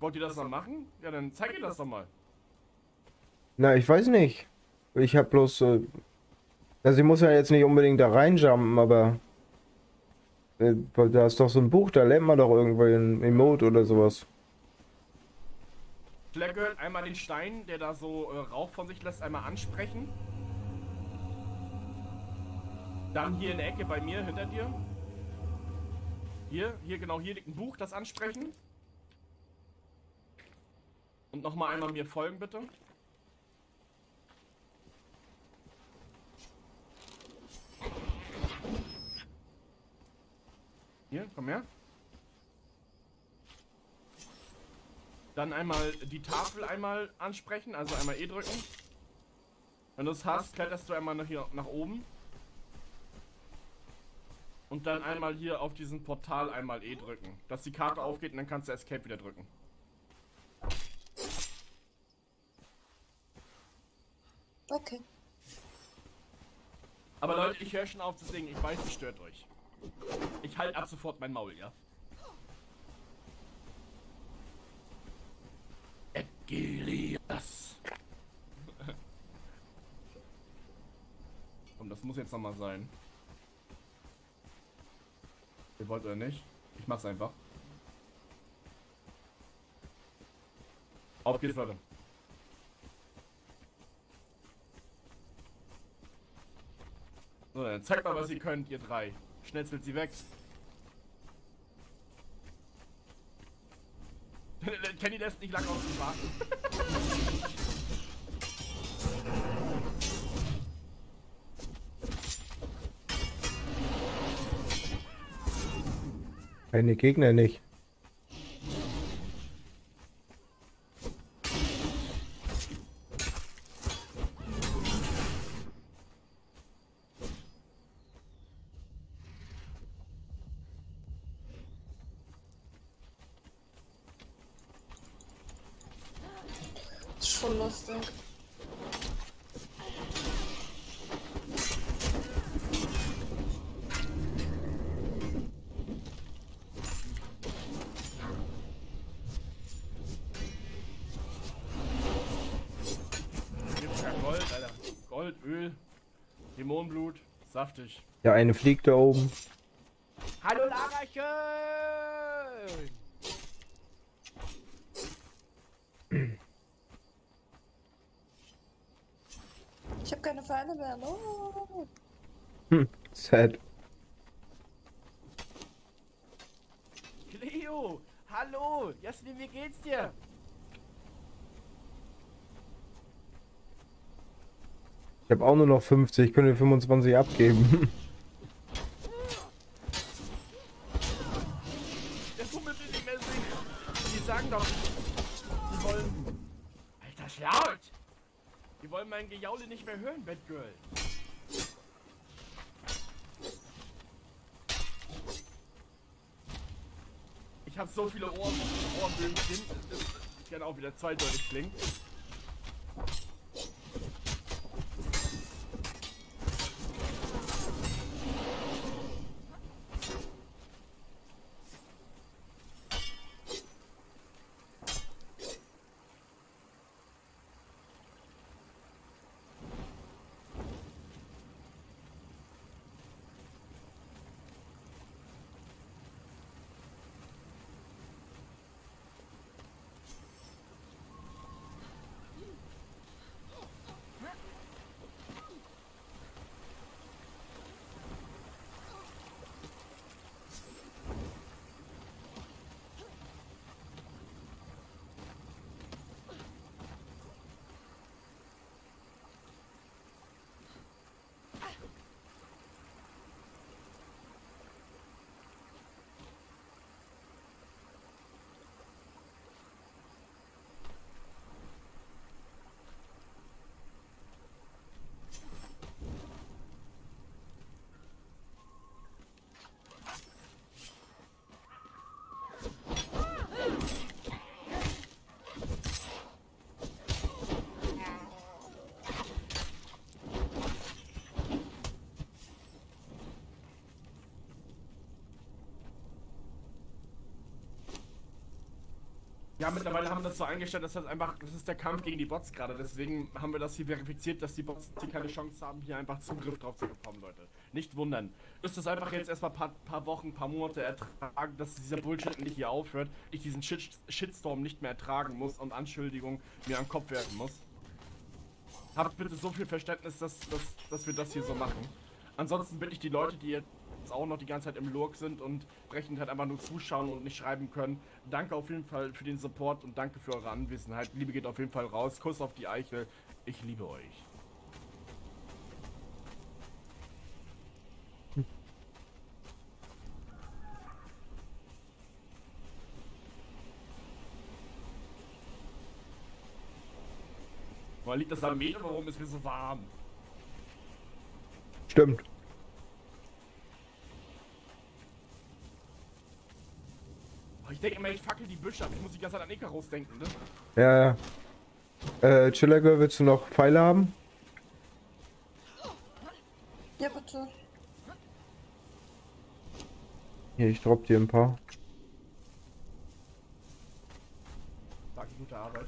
Wollt ihr das noch machen? Ja, dann zeig ihr das doch mal. Na, ich weiß nicht. Ich habe bloß. Äh, also, ich muss ja jetzt nicht unbedingt da reinjumpen, aber. Äh, da ist doch so ein Buch, da lernt man doch irgendwo ein Emote oder sowas. Schlecke, einmal den Stein, der da so äh, Rauch von sich lässt, einmal ansprechen. Dann hier in der Ecke bei mir, hinter dir. Hier, hier genau, hier liegt ein Buch, das ansprechen. Und nochmal einmal mir folgen, bitte. Hier, komm her. Dann einmal die Tafel einmal ansprechen, also einmal E drücken. Wenn du es hast, kletterst du einmal nach hier nach oben. Und dann einmal hier auf diesem Portal einmal E drücken. Dass die Karte aufgeht und dann kannst du Escape wieder drücken. Okay. Aber Leute, ich höre schon auf zu singen. Ich weiß, es stört euch. Ich halte ab sofort mein Maul, ja? Edgilias. Komm, das muss jetzt nochmal sein. Ihr wollt oder nicht? Ich mach's einfach. Auf geht's, Leute. So, dann zeigt mal, was ihr könnt, ihr drei. Schnetzelt sie weg. <laughs> Kenny lässt nicht lange auf sich warten. Keine Gegner nicht. Das ist schon lustig. Gibt's ja Gold, Alter. Gold, Öl, Dämonenblut, saftig. Der eine fliegt da oben. Hallo Lagerchen! Ich habe keine Pfeile mehr. No. Hm, sad. Cleo! Hallo! Jasmin, wie geht's dir? Ich habe auch nur noch 50, ich könnte 25 abgeben. <laughs> Der Fummel will nicht mehr singen. Die sagen doch, die wollen... Alter, ist laut! Die wollen mein Gejaule nicht mehr hören, Batgirl. Ich Ich habe so viele Ohren, Ohrenböhnchen. Ich kann auch wieder zweideutig klingen. Ja, mittlerweile haben wir das so eingestellt, dass das einfach, das ist der Kampf gegen die Bots gerade. Deswegen haben wir das hier verifiziert, dass die Bots hier keine Chance haben, hier einfach Zugriff drauf zu bekommen, Leute. Nicht wundern. Müsst das einfach jetzt erstmal paar, paar Wochen, paar Monate ertragen, dass dieser Bullshit nicht hier aufhört, ich diesen Shit Shitstorm nicht mehr ertragen muss und Anschuldigungen mir am Kopf werfen muss. Habt bitte so viel Verständnis, dass, dass, dass wir das hier so machen. Ansonsten bitte ich die Leute, die jetzt auch noch die ganze Zeit im Lurk sind und brechend halt einfach nur zuschauen und nicht schreiben können. Danke auf jeden Fall für den Support und danke für eure Anwesenheit. Liebe geht auf jeden Fall raus. Kuss auf die Eichel. Ich liebe euch. Woher liegt das am Meter? Warum ist mir so warm? Stimmt. Ich denke immer, ich fackel die Büsche ab. Ich muss die ganze Zeit an Icarus denken, ne? Ja, ja. Äh, Chillergirl, willst du noch Pfeile haben? Ja, bitte. Hier, ich drop dir ein paar. Danke, gute Arbeit.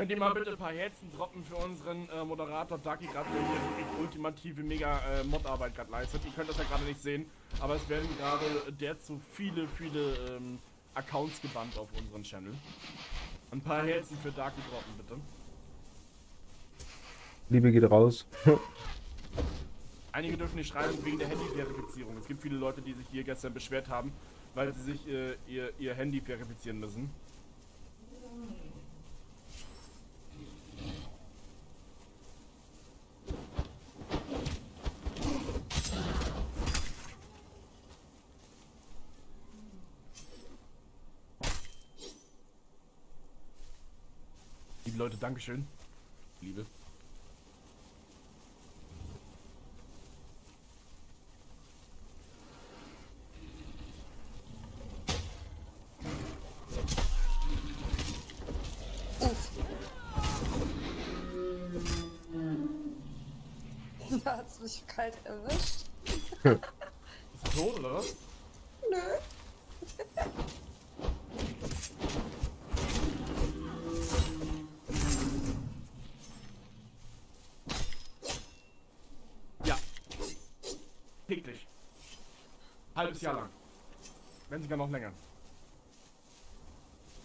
Könnt ihr mal bitte ein paar Herzen droppen für unseren äh, Moderator Ducky, gerade der hier wirklich ultimative mega äh, Mod-Arbeit gerade leistet. Ihr könnt das ja gerade nicht sehen, aber es werden gerade derzeit viele, viele ähm, Accounts gebannt auf unseren Channel. Ein paar Herzen für Ducky droppen, bitte. Liebe geht raus. Einige dürfen nicht schreiben wegen der Handy-Verifizierung. Es gibt viele Leute, die sich hier gestern beschwert haben, weil sie sich äh, ihr, ihr Handy verifizieren müssen. Dankeschön. Liebe. <laughs> Da hat's mich kalt erwischt. <laughs> sogar noch länger.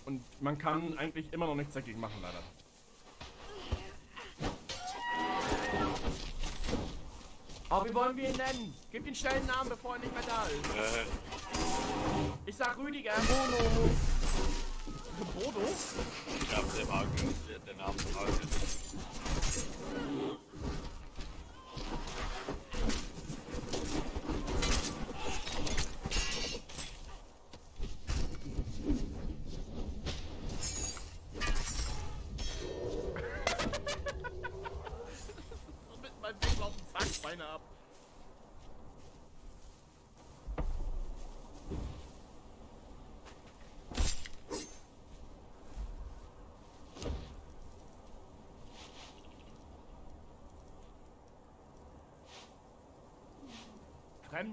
Und man kann eigentlich immer noch nichts dagegen machen, leider. Aber wie wollen wir ihn nennen? Gib den schnellen Namen, bevor er nicht mehr da ist. Äh, Ich sag Rüdiger. Bono. Bodo? ich glaube, der Wagen, der, Name des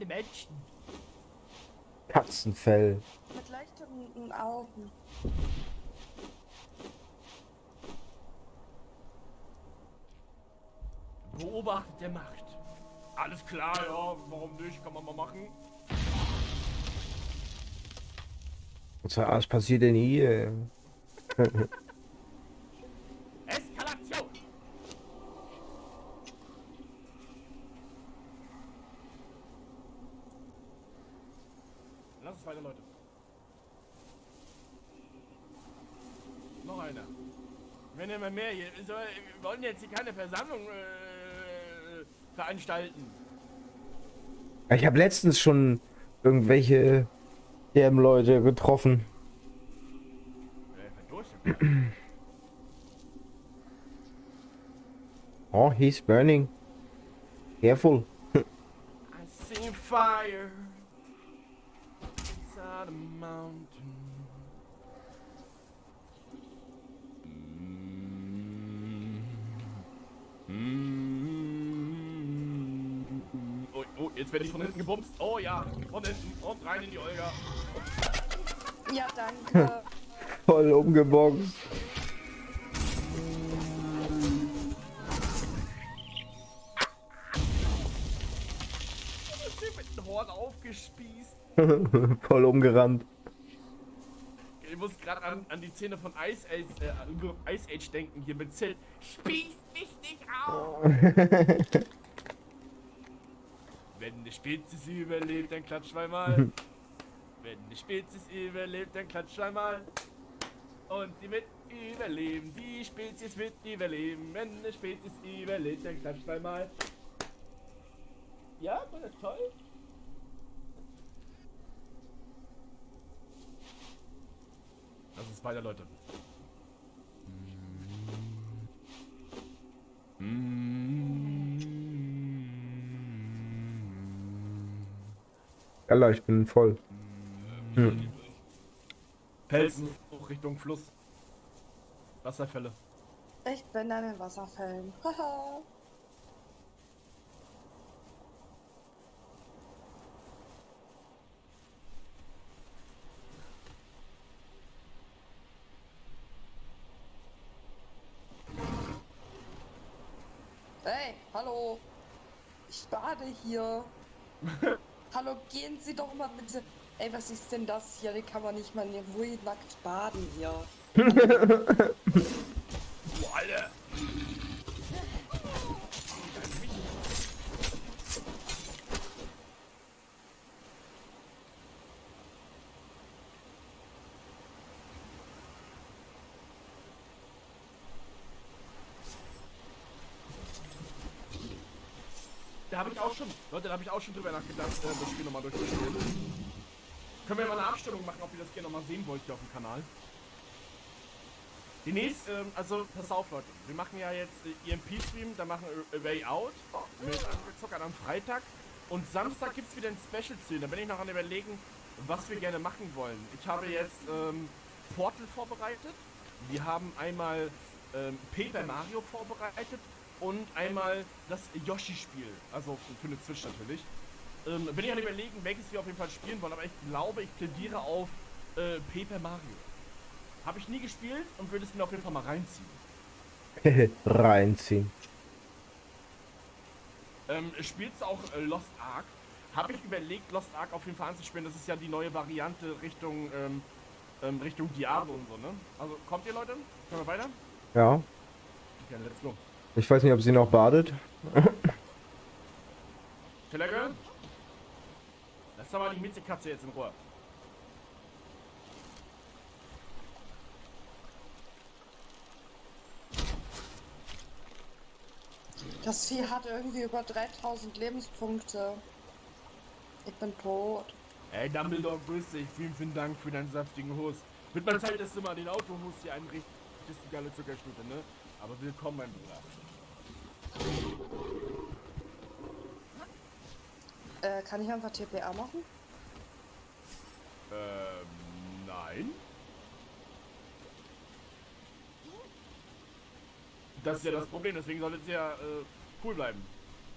Fremde Menschen. Katzenfell. Mit leuchtenden Augen. Beobachtet der Macht. Alles klar, ja, warum nicht? Kann man mal machen. Was was passiert denn hier? <laughs> Eskalation! Lass es weiter, Leute. Noch einer. Wenn immer mehr hier. So, wir wollen jetzt hier keine Versammlung äh, veranstalten. Ich habe letztens schon irgendwelche DM-Leute getroffen. Äh. Oh, he's burning. Careful. I see fire inside a mountain. Oh, oh, jetzt werde ich von hinten gebumst. Oh ja, von hinten und rein in die Olga. Ja, danke. <laughs> Voll umgeboxt. Ich bin mit dem Horn aufgespießt. <laughs> Voll umgerannt. Ich muss gerade an, an die Szene von Ice Age, äh, Ice Age denken, hier mit Zelt. Spieß mich nicht auf! <laughs> Wenn eine Spezies überlebt, dann klatscht zweimal. Wenn eine Spezies überlebt, dann klatscht zweimal. Und sie wird überleben. Die Spezies wird überleben. Wenn eine Spezies überlebt, dann klatscht zweimal. Ja, war das toll? Das ist weiter, Leute. Alter, ich bin voll. Hm. Pelzen hoch Richtung Fluss. Wasserfälle. Ich bin an den Wasserfällen. <laughs> Haha. Hey, hallo. Ich bade hier. <laughs> hallo, gehen Sie doch mal bitte. Ey, was ist denn das hier? Die kann man nicht mal ruhig nackt baden hier. <laughs> Boah, Alter! Da habe ich auch schon, Leute, da habe ich auch schon drüber nachgedacht, äh, das Spiel nochmal durchzuspielen. Können wir mal eine Abstimmung machen, ob ihr das gerne nochmal sehen wollt hier auf dem Kanal? Die nächste, ähm, also pass auf Leute, wir machen ja jetzt äh, EMP-Stream, dann machen wir A Way Out mit Zockern am Freitag und Samstag gibt es wieder ein Special-Stream, da bin ich noch an überlegen, was wir gerne machen wollen. Ich habe jetzt ähm, Portal vorbereitet, wir haben einmal ähm, Paper Mario vorbereitet und einmal das Yoshi-Spiel, also für eine Switch natürlich. Ähm, bin ich an überlegen, welches wir auf jeden Fall spielen wollen, aber ich glaube, ich plädiere auf äh, Paper Mario. Habe ich nie gespielt und würde es mir auf jeden Fall mal reinziehen. <laughs> Reinziehen. Ähm, spielst du auch äh, Lost Ark? Habe ich überlegt, Lost Ark auf jeden Fall anzuspielen. Das ist ja die neue Variante Richtung ähm, ähm, Richtung Diablo und so, ne? Also kommt ihr Leute? Können wir weiter? Ja. Okay, let's go. Ich weiß nicht, ob sie noch badet. Tellergirl? Lass doch mal die Miezekatze jetzt in Ruhe. Das Vieh hat irgendwie über 3000 Lebenspunkte. Ich bin tot. Ey, Dumbledore, grüß dich. Vielen, vielen Dank für deinen saftigen Host. Wird mal Zeit, dass du mal den Autohost hier einrichtest. Das ist die geile Zuckerstute, ne? Aber willkommen, mein Bruder. Äh, kann ich einfach TPA machen? Ähm, nein. Das ist ja das Problem, deswegen solltet ihr ja äh, cool bleiben.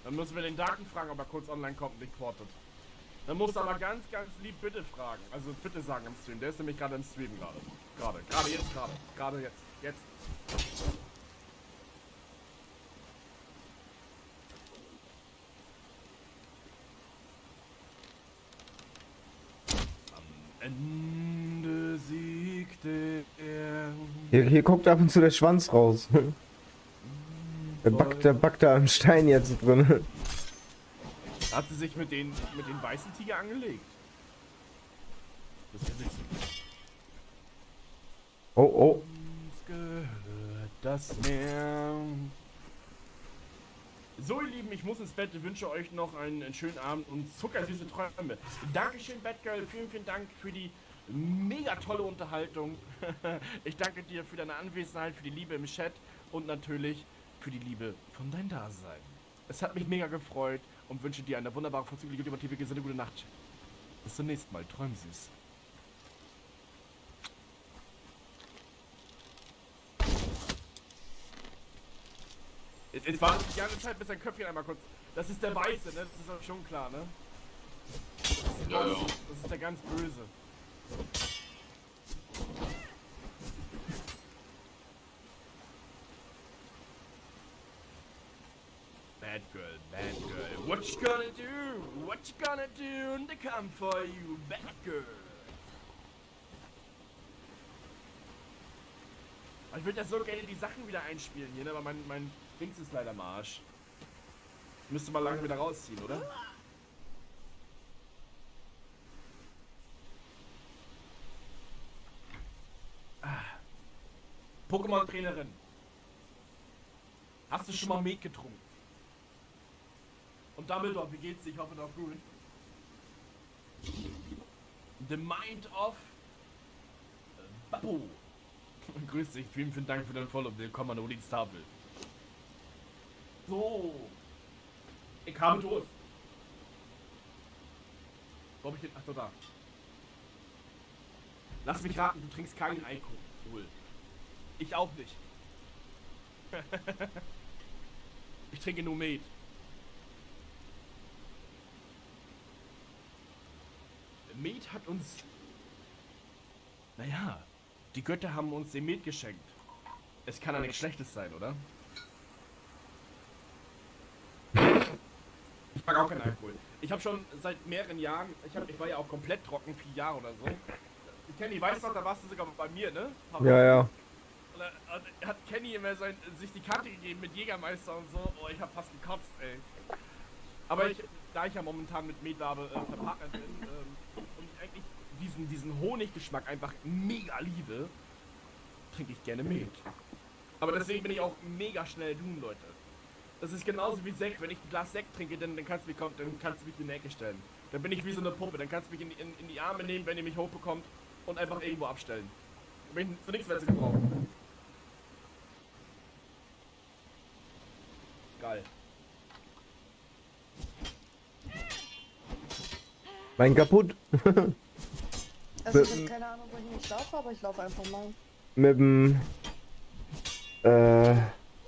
Dann müssen wir den Darken fragen, ob er kurz online kommt und nicht portet. Dann musst du aber ganz, ganz lieb bitte fragen. Also bitte sagen im Stream. Der ist nämlich gerade im Stream gerade. Gerade. Gerade jetzt gerade. Gerade jetzt. Jetzt. Am Ende siegte er. Hier, hier guckt ab und zu der Schwanz raus. <laughs> Der backt, der backt da am Stein jetzt drin. Hat sie sich mit den, mit den weißen Tiger angelegt? Das ist ja. Oh, oh. Uns gehört das Meer. So, ihr Lieben, ich muss ins Bett. Ich wünsche euch noch einen, schönen Abend und zuckersüße Träume. Dankeschön, Batgirl. Vielen, vielen Dank für die mega tolle Unterhaltung. <laughs> ich danke dir für deine Anwesenheit, für die Liebe im Chat und natürlich für die Liebe von dein Dasein. Es hat mich mega gefreut und wünsche dir eine wunderbare, vorzügliche, übertriebene, gesunde, gute Nacht. Bis zum nächsten Mal. Träum süß. Jetzt war die ganze Zeit bis sein Köpfchen einmal kurz. Das ist der Weiße, ne? Das ist schon klar, ne? Das ist, ja. Boss. das ist der ganz Böse. Bad girl, bad girl. What you gonna do? What you gonna do to come for you, bad girl? Ich würde ja so gerne die Sachen wieder einspielen hier, ne? aber mein, mein Dings ist leider am Arsch. Müsste mal lange wieder rausziehen, oder? Ah. Pokémon-Trainerin. Hast du schon mal Met getrunken? Und Dumbledore, wie geht's dir? Ich hoffe noch gut. The Mind of Babu. <laughs> Grüß dich, vielen, vielen Dank für dein Follow. Willkommen an Odins Tafel. So. Ich habe Durst. Wo hab ich den? Ach so, da. Lass mich raten, du trinkst keinen Alkohol. Ich auch nicht. <laughs> ich trinke nur Met. Met hat uns. Naja, die Götter haben uns den Met geschenkt. Es kann ja nichts Schlechtes sein, oder? Ich mag auch keinen Alkohol. Ich habe schon seit mehreren Jahren, ich, hab, ich war ja auch komplett trocken, vier Jahre oder so. Kenny, weißt du noch, da warst du sogar bei mir, ne? Papa? Ja, ja. Und da hat- hat Kenny immer sein, sich die Karte gegeben mit Jägermeister und so. Oh, ich hab fast gekotzt, ey. Aber ich, da ich ja momentan mit Metwabe äh, verpartnert bin ähm, und ich eigentlich diesen, diesen Honiggeschmack einfach mega liebe, trinke ich gerne Met. Aber deswegen bin ich auch mega schnell dun, Leute. Das ist genauso wie Sekt. Wenn ich ein Glas Sekt trinke, dann, dann, kannst du mich, dann kannst du mich in die Ecke stellen. Dann bin ich wie so eine Puppe. Dann kannst du mich in, die- in, in die Arme nehmen, wenn ihr mich hochbekommt und einfach irgendwo abstellen. Dann bin ich für nichts mehr zu gebrauchen. Geil. Mein kaputt. <laughs> Also ich habe keine Ahnung, wohin ich laufe, aber ich laufe einfach mal. Mit dem. Äh.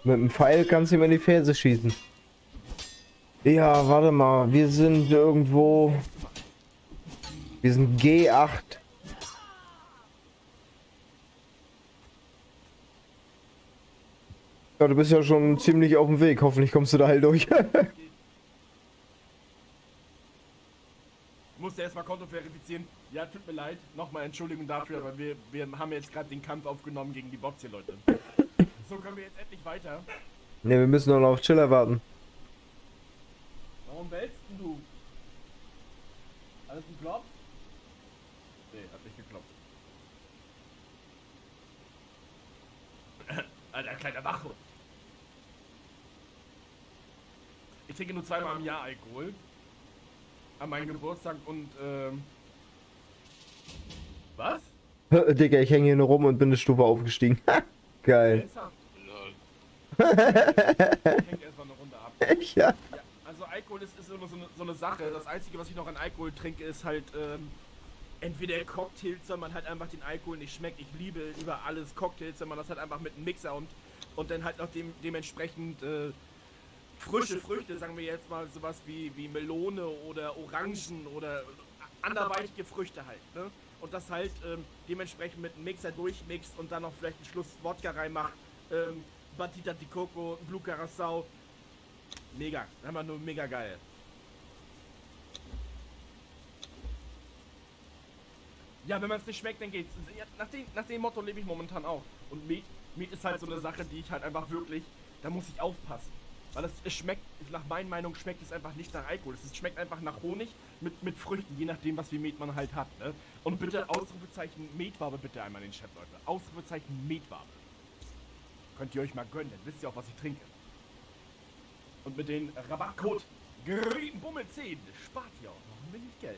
Mit dem Pfeil kannst du ihm in die Ferse schießen. Ja, warte mal. Wir sind irgendwo. Wir sind G8. Ja, du bist ja schon ziemlich auf dem Weg. Hoffentlich kommst du da halt durch. Ich musste erstmal Konto verifizieren. Ja, tut mir leid. Nochmal Entschuldigung dafür, aber wir, wir haben jetzt gerade den Kampf aufgenommen gegen die Bots hier, Leute. So können wir jetzt endlich weiter. ne, wir müssen doch noch auf Chiller warten. Warum wälzt denn du? Alles geklopft? Nee, hat nicht geklopft. <coughs> Alter, kleiner Wache. Ich trinke nur zweimal im Jahr Alkohol. An meinem Geburtstag und, ähm... Was? <laughs> Digga, ich hänge hier nur rum und bin eine Stufe aufgestiegen. <laughs> Geil. Ernsthaft? Lol. Ich hänge erstmal eine Runde ab. Echt, ja? Ja, also Alkohol ist, ist immer so eine, so eine Sache. Das Einzige, was ich noch an Alkohol trinke, ist halt ähm, entweder Cocktails, wenn man halt einfach den Alkohol nicht schmeckt. Ich liebe über alles Cocktails, wenn man das halt einfach mit einem Mixer und, und dann halt noch dem, dementsprechend äh, frische Früchte, sagen wir jetzt mal sowas wie, wie Melone oder Orangen oder anderweitige Früchte halt, ne? Und das halt ähm, dementsprechend mit einem Mixer durchmixt und dann noch vielleicht einen Schluss Wodka reinmacht. Ähm, Batita di Coco, Blue Curacao. Mega, einfach nur mega geil. Ja, wenn man es nicht schmeckt, dann geht's. Nach, dem, nach dem Motto lebe ich momentan auch. Und Met, Met ist halt so eine Sache, die ich halt einfach wirklich, da muss ich aufpassen. Weil es, es schmeckt, nach meiner Meinung schmeckt es einfach nicht nach Alkohol. Es schmeckt einfach nach Honig mit, mit Früchten, je nachdem, was für Met man halt hat. Ne? Und bitte Ausrufezeichen Metwabe bitte einmal in den Chat, Leute. Ausrufezeichen Metwabe. Könnt ihr euch mal gönnen, dann wisst ihr auch, was ich trinke. Und mit den Rabattcode GRIENBUMMEL10 spart ihr auch noch ein wenig Geld.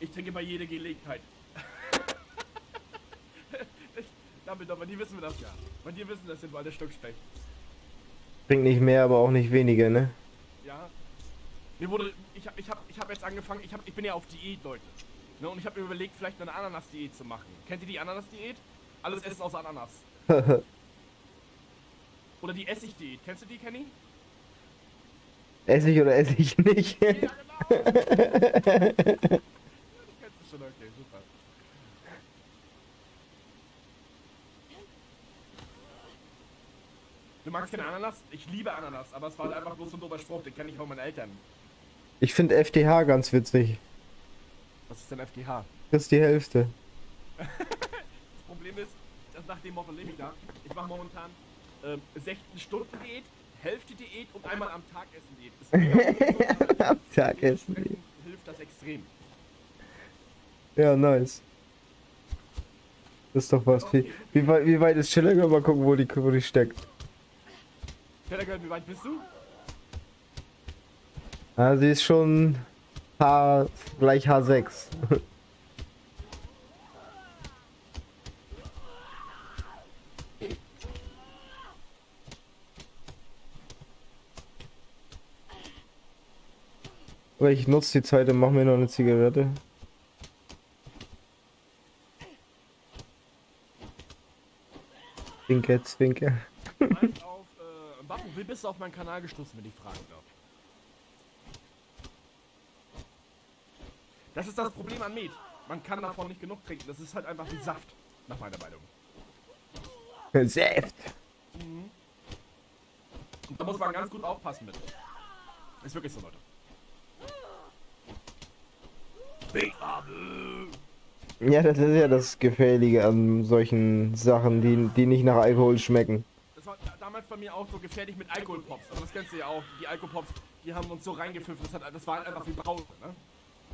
Ich trinke bei jeder Gelegenheit. <laughs> damit aber, die wissen wir das ja. Bei dir wissen das sind weil der Stückspecht. Trink nicht mehr, aber auch nicht weniger, ne? Ja. Mir wurde, ich hab, ich hab, ich hab jetzt angefangen, ich hab, ich bin ja auf Diät, Leute. Ne, und ich habe mir überlegt, vielleicht eine Ananas-Diät zu machen. Kennt ihr die Ananas-Diät? Alles essen aus Ananas. <laughs> Oder die Essig-Diät. Kennst du die, Kenny? Esse ich oder esse ich nicht? Ja, genau. <laughs> Du kennst es schon, okay, super. Du magst keine Ananas? Ich liebe Ananas, aber es war halt einfach bloß so ein dober Spruch, den kenne ich von meinen Eltern. Ich finde FDH ganz witzig. Was ist denn FGH? Das ist die Hälfte. <laughs> Das Problem ist, dass nach dem Motto lebe ich da. Ich mache momentan ähm, 16 Stunden Diät, Hälfte Diät und einmal am Tag essen Diät. <laughs> Am Tag essen. dementsprechend Hilft das extrem. Ja, nice. Das ist doch was. Wie, wie, weit, wie weit ist Chiller? Mal gucken, wo die, wo die steckt. Petergirl, wie weit bist du? Ah, sie ist schon H gleich H6. Aber ich nutze die Zeit und mache mir noch eine Zigarette. Zwinker. Halt auf, äh, Wappen, wie bist du auf meinen Kanal gestoßen, wenn ich fragen darf? Das ist das Problem an Met. Man kann davon nicht genug trinken. Das ist halt einfach wie Saft, nach meiner Meinung. Säft. Und da muss man ganz gut aufpassen mit. Ist wirklich so, Leute. Ja, das ist ja das Gefährliche an solchen Sachen, die, die nicht nach Alkohol schmecken. Das war da- damals bei mir auch so gefährlich mit Alkoholpops. Aber das kennst du ja auch. Die Alkoholpops, die haben uns so reingepfiffen. Das, hat, das war halt einfach wie Braun, ne?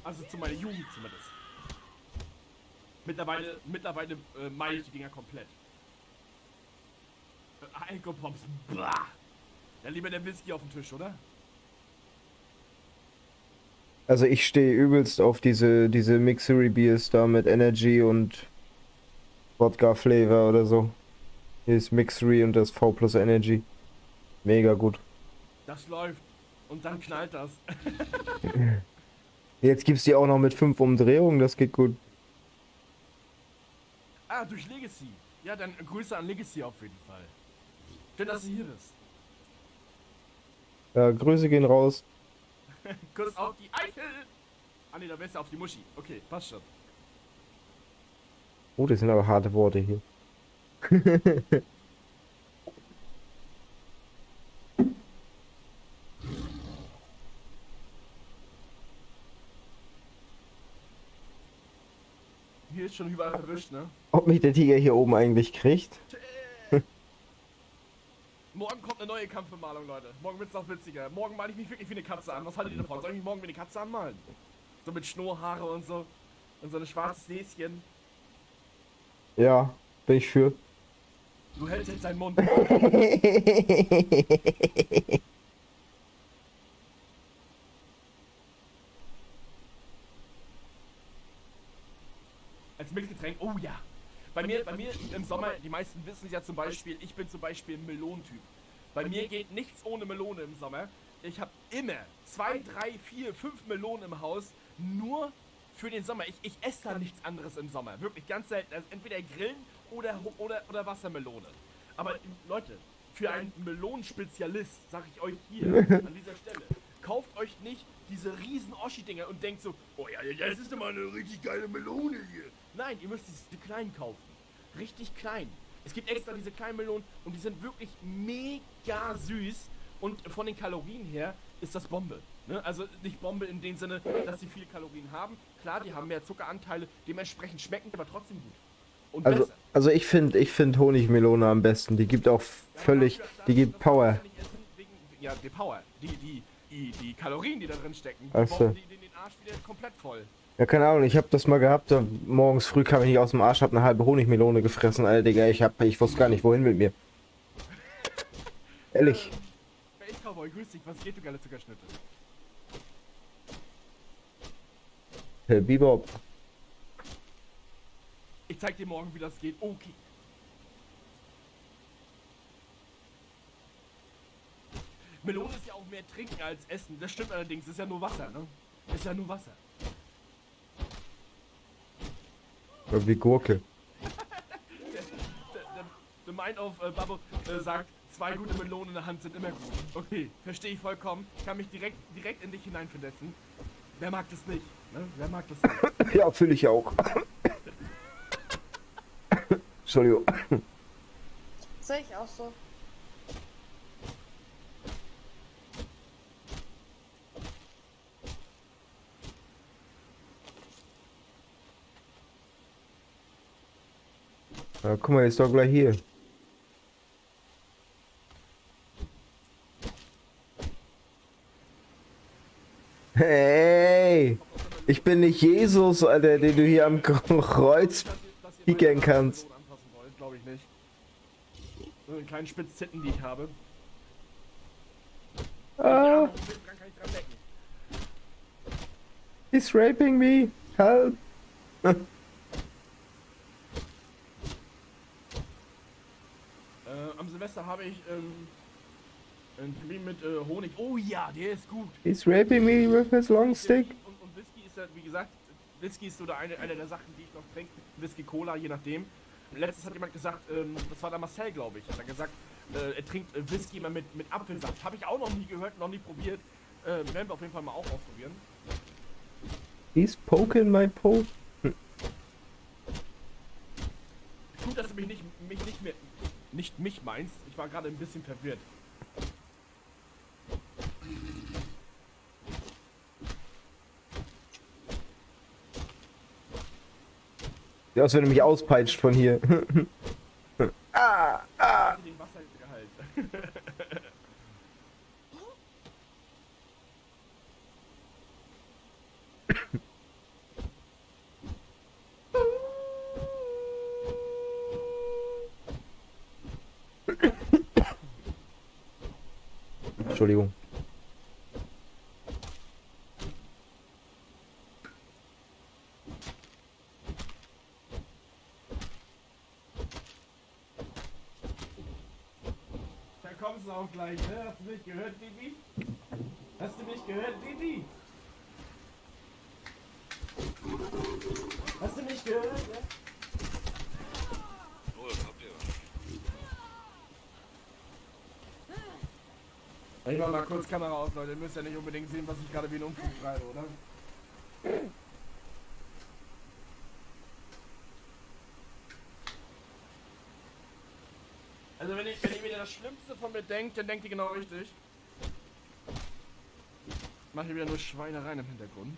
Also zu meiner Jugend zumindest. Mittlerweile, mittlerweile äh, meide ich die Dinger komplett. Äh, Alkoholpops, bah! Ja, lieber der Whisky auf dem Tisch, oder? Also ich stehe übelst auf diese, diese Mixery Beers da mit Energy und Wodka Flavor oder so. Hier ist Mixery und das V plus Energy. Mega gut. Das läuft. Und dann knallt das. <laughs> Jetzt gibt's die auch noch mit 5 Umdrehungen, das geht gut. ah, durch Legacy. Ja, dann Grüße an Legacy auf jeden Fall. Schön, dass du hier bist. Ja, Grüße gehen raus. <laughs> Kuss auf die Eichel! Ah ne, da du auf die Muschi. Okay, passt schon. Oh, das sind aber harte Worte hier. <laughs> Ist schon überall verwischt, ne? Ob mich der Tiger hier oben eigentlich kriegt? <laughs> Morgen kommt eine neue Kampfbemalung, Leute. Morgen wird's noch witziger. Morgen male ich mich wirklich wie eine Katze an. Was haltet ihr davon? Soll ich mich morgen wie eine Katze anmalen? So mit Schnurrhaare und so. Und so ein schwarzes Näschen. Ja, bin ich für. Du hältst jetzt deinen Mund. <laughs> Als Milchgetränk, oh ja. Bei mir, bei mir <laughs> im Sommer, die meisten wissen es ja zum Beispiel, ich bin zum Beispiel ein Melonentyp. Bei mir geht nichts ohne Melone im Sommer. Ich habe immer zwei, drei, vier, fünf Melonen im Haus, nur für den Sommer. Ich, ich esse da nichts anderes im Sommer. Wirklich ganz selten. Also entweder Grillen oder, oder, oder Wassermelone. Aber Leute, für einen Melonenspezialist, sag ich euch hier <laughs> an dieser Stelle, kauft euch nicht diese riesen Oschi-Dinger und denkt so, oh ja, ja, das ist immer eine richtig geile Melone hier. Nein, ihr müsst diese kleinen kaufen. Richtig klein. Es gibt extra diese kleinen Melonen und die sind wirklich mega süß. Und von den Kalorien her ist das Bombe. Ne? Also nicht Bombe in dem Sinne, dass sie viele Kalorien haben. Klar, die haben mehr Zuckeranteile, dementsprechend schmecken aber trotzdem gut. Und Also, besser. also ich finde ich find Honigmelone am besten. Die gibt auch völlig, Dafür- die gibt Power. wegen, ja, die Power. Die, die, die, die Kalorien, die da drin stecken, die Ach so. bauen die, die den Arsch wieder komplett voll. Ja, keine Ahnung, ich habe das mal gehabt, da morgens früh kam ich nicht aus dem Arsch, hab eine halbe Honigmelone gefressen, Alter, Digga, ich hab, ich wusste gar nicht, wohin mit mir. <laughs> Ehrlich. Hey, ich Cowboy, grüß dich, was geht, du geile Zuckerschnitte? Herr Bebop. Ich zeig dir morgen, wie das geht. Okay. Melone ist ja auch mehr trinken als essen. Das stimmt allerdings, ist ja nur Wasser, ne? Ist ja nur Wasser. Oder wie Gurke. Der, der, der Mind of äh, Bubble äh, sagt, zwei gute Melonen in der Hand sind immer gut. Okay, verstehe ich vollkommen. Kann mich direkt, direkt in dich hineinversetzen. Wer mag das nicht? Ne? Wer mag das nicht? <laughs> Ja, fühle ich auch. <laughs> Entschuldigung. Sehe ich auch so. Ja, guck mal, ist doch gleich hier. Hey! Ich bin nicht Jesus, Alter, den du hier am Kreuz meine kannst. Glaube ich nicht. So einen kleinen Spitzzitten, die ich habe. Ah, he's raping me. Help. <laughs> Silvester habe ich ähm, einen Termin mit äh, Honig. Oh ja, der ist gut. He's raping me with his long stick. Und, und Whisky ist ja, wie gesagt, Whisky ist so der eine, eine der Sachen, die ich noch trinke. Whisky, Cola, je nachdem. Letztes hat jemand gesagt, ähm, das war der Marcel, glaube ich, hat er gesagt, äh, er trinkt äh, Whisky immer mit, mit Apfelsaft. Habe ich auch noch nie gehört, noch nie probiert. Äh, werden wir auf jeden Fall mal auch ausprobieren. He's poking my po. Gut, dass du mich nicht, mich nicht mehr, nicht mich meinst. Ich war gerade ein bisschen verwirrt. Sieht aus, wenn du mich auspeitscht von hier. <laughs> Ah, ah. Den Wassergehalt. <laughs> Entschuldigung. Da kommst du auch gleich, ne? Hast du mich gehört, Bibi? Hast du mich gehört, Bibi? Hast du mich gehört, ne? Oh, das habt ihr. Ich mach mal kurz Kamera aus, Leute. Ihr müsst ja nicht unbedingt sehen, was ich gerade wie ein Unfug schreibe, oder? Also wenn, ich, wenn ihr mir das Schlimmste von mir denkt, dann denkt ihr genau richtig. Ich mache hier wieder nur Schweinereien im Hintergrund.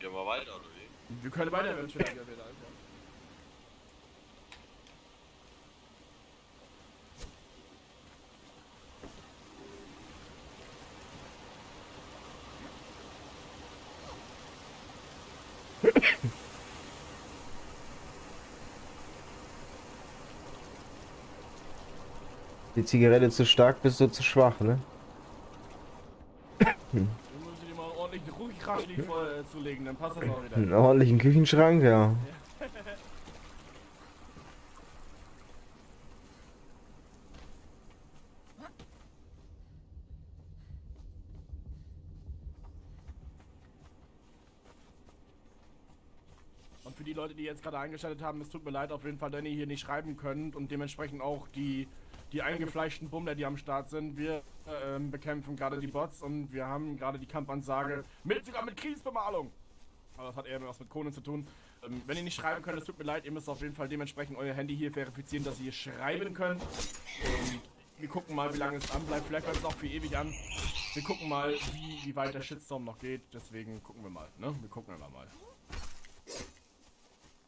Gehen wir weiter, oder wie? Wir können weiter, wenn es wieder wieder ist. Die Zigarette zu stark, bist du zu schwach, ne? Du musst dir mal ordentlich Ruhigratschlich voll zu legen, dann passt das auch wieder. Einen ordentlichen Küchenschrank, ja. Und für die Leute, die jetzt gerade eingeschaltet haben, es tut mir leid auf jeden Fall, dass ihr hier nicht schreiben könnt und dementsprechend auch die die eingefleischten Bummler, die am Start sind. Wir ähm, bekämpfen gerade die Bots und wir haben gerade die Kampfansage mit sogar mit Kriegsbemalung. Aber das hat eher was mit Kohlen zu tun. Ähm, wenn ihr nicht schreiben könnt, es tut mir leid, ihr müsst auf jeden Fall dementsprechend euer Handy hier verifizieren, dass ihr schreiben könnt. Und wir gucken mal, wie lange es anbleibt. Vielleicht bleibt es auch für ewig an. Wir gucken mal, wie, wie weit der Shitstorm noch geht. Deswegen gucken wir mal, ne? Wir gucken einfach mal.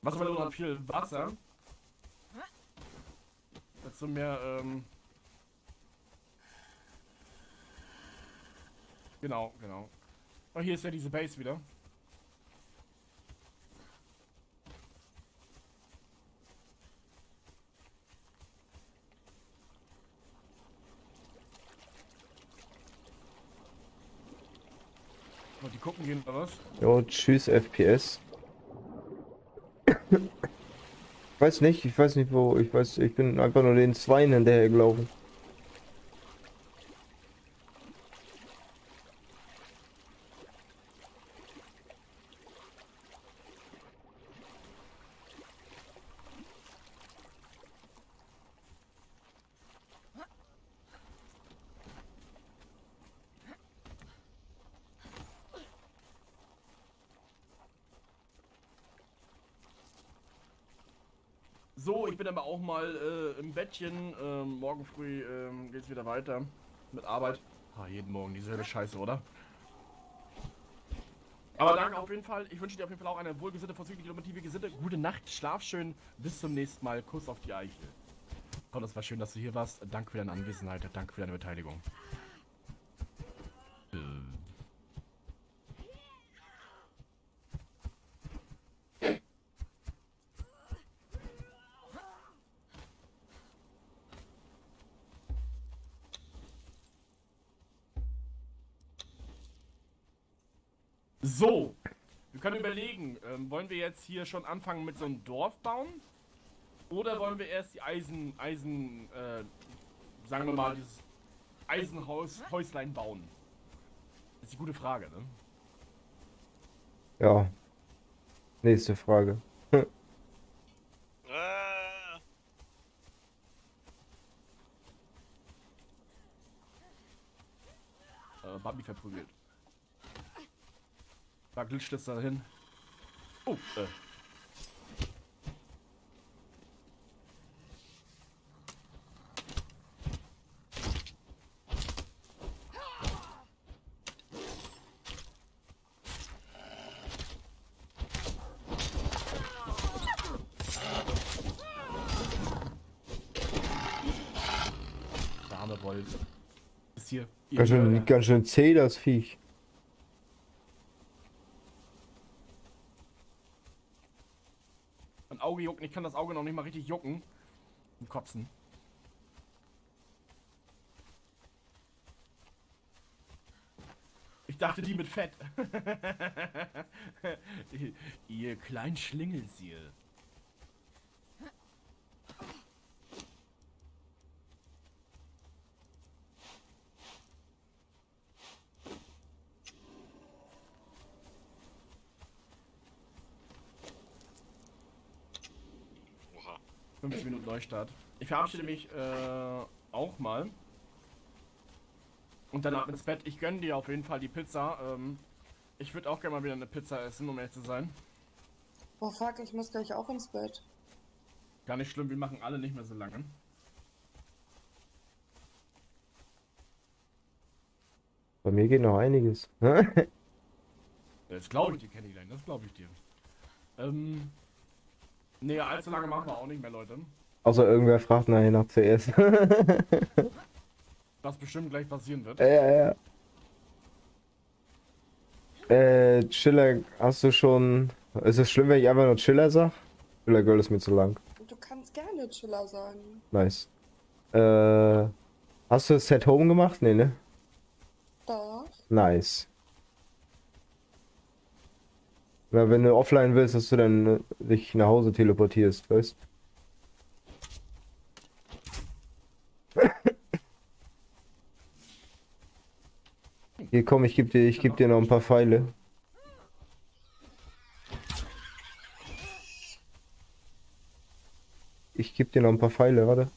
Wassermelone hat viel Wasser. Dazu mehr, ähm... Genau, genau. Oh, hier ist ja diese Base wieder. Und die gucken gehen oder was? Jo, tschüss FPS. Weiß nicht, ich weiß nicht wo, ich weiß, ich bin einfach nur den Zweien hinterher gelaufen. So, ich bin aber auch mal im Bettchen. Ähm, morgen früh ähm, geht's wieder weiter mit Arbeit. Ah, jeden Morgen dieselbe Scheiße, oder? Aber danke auf jeden Fall. Ich wünsche dir auf jeden Fall auch eine wohlgesinnte, vorzügliche, motive Gesinnte. Gute Nacht, schlaf schön. Bis zum nächsten Mal. Kuss auf die Eichel. Komm, es war schön, dass du hier warst. Danke für deine Anwesenheit. Danke für deine Beteiligung. Äh. So, wir können überlegen, ähm, wollen wir jetzt hier schon anfangen mit so einem Dorf bauen? Oder wollen wir erst die Eisen, Eisen, äh, sagen wir mal, dieses Eisenhaus, Häuslein bauen? Das ist die gute Frage, ne? Ja. Nächste Frage. <laughs> Äh, Bambi verprügelt. Da glitscht es dahin. Oh, äh. Wolf. Ist hier. Ganz schön, ganz schön zäh, das Viech. Mein Auge juckt, ich kann das Auge noch nicht mal richtig jucken. Und kotzen. Ich dachte die mit Fett. <laughs> Ihr kleinen Schlingelsiel. oha. 15 Minuten Neustart. Ich verabschiede mich äh, auch mal. Und danach ins Bett. Ich gönne dir auf jeden Fall die Pizza. Ähm, ich würde auch gerne mal wieder eine Pizza essen, um ehrlich zu sein. Oh fuck, ich muss gleich auch ins Bett. Gar nicht schlimm, wir machen alle nicht mehr so lange. Bei mir geht noch einiges. <laughs> Das glaube ich dir, Kenny Lane, das glaube ich dir. Ähm. Nee, allzu lange machen wir auch nicht mehr, Leute. Außer irgendwer fragt nachher nach CS. <laughs> Was bestimmt gleich passieren wird. ja, ja, ja. Äh, Chiller, hast du schon. Ist es schlimm, wenn ich einfach nur Chiller sag? Chiller Girl ist mir zu lang. Du kannst gerne Chiller sagen. Nice. Äh, hast du das Set Home gemacht? Nee, ne? Doch. Nice. Na, wenn du offline willst, dass du dann äh, dich nach Hause teleportierst, weißt? Hier komm, ich geb dir, ich geb dir noch ein paar Pfeile. Ich geb dir noch ein paar Pfeile, warte.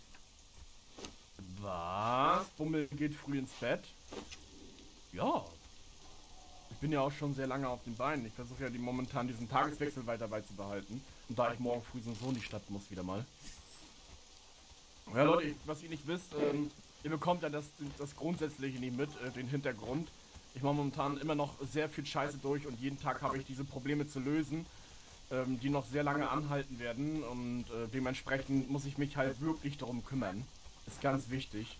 Bummel geht früh ins Bett. Ja. Ich bin ja auch schon sehr lange auf den Beinen. Ich versuche ja die, momentan diesen Tageswechsel weiter beizubehalten. Und da ich morgen früh sowieso in die Stadt muss, wieder mal. Ja, Leute, was ihr nicht wisst, ähm, ihr bekommt ja das, das Grundsätzliche nicht mit, äh, den Hintergrund. Ich mache momentan immer noch sehr viel Scheiße durch und jeden Tag habe ich diese Probleme zu lösen, ähm, die noch sehr lange anhalten werden. Und äh, dementsprechend muss ich mich halt wirklich darum kümmern. Ist ganz wichtig.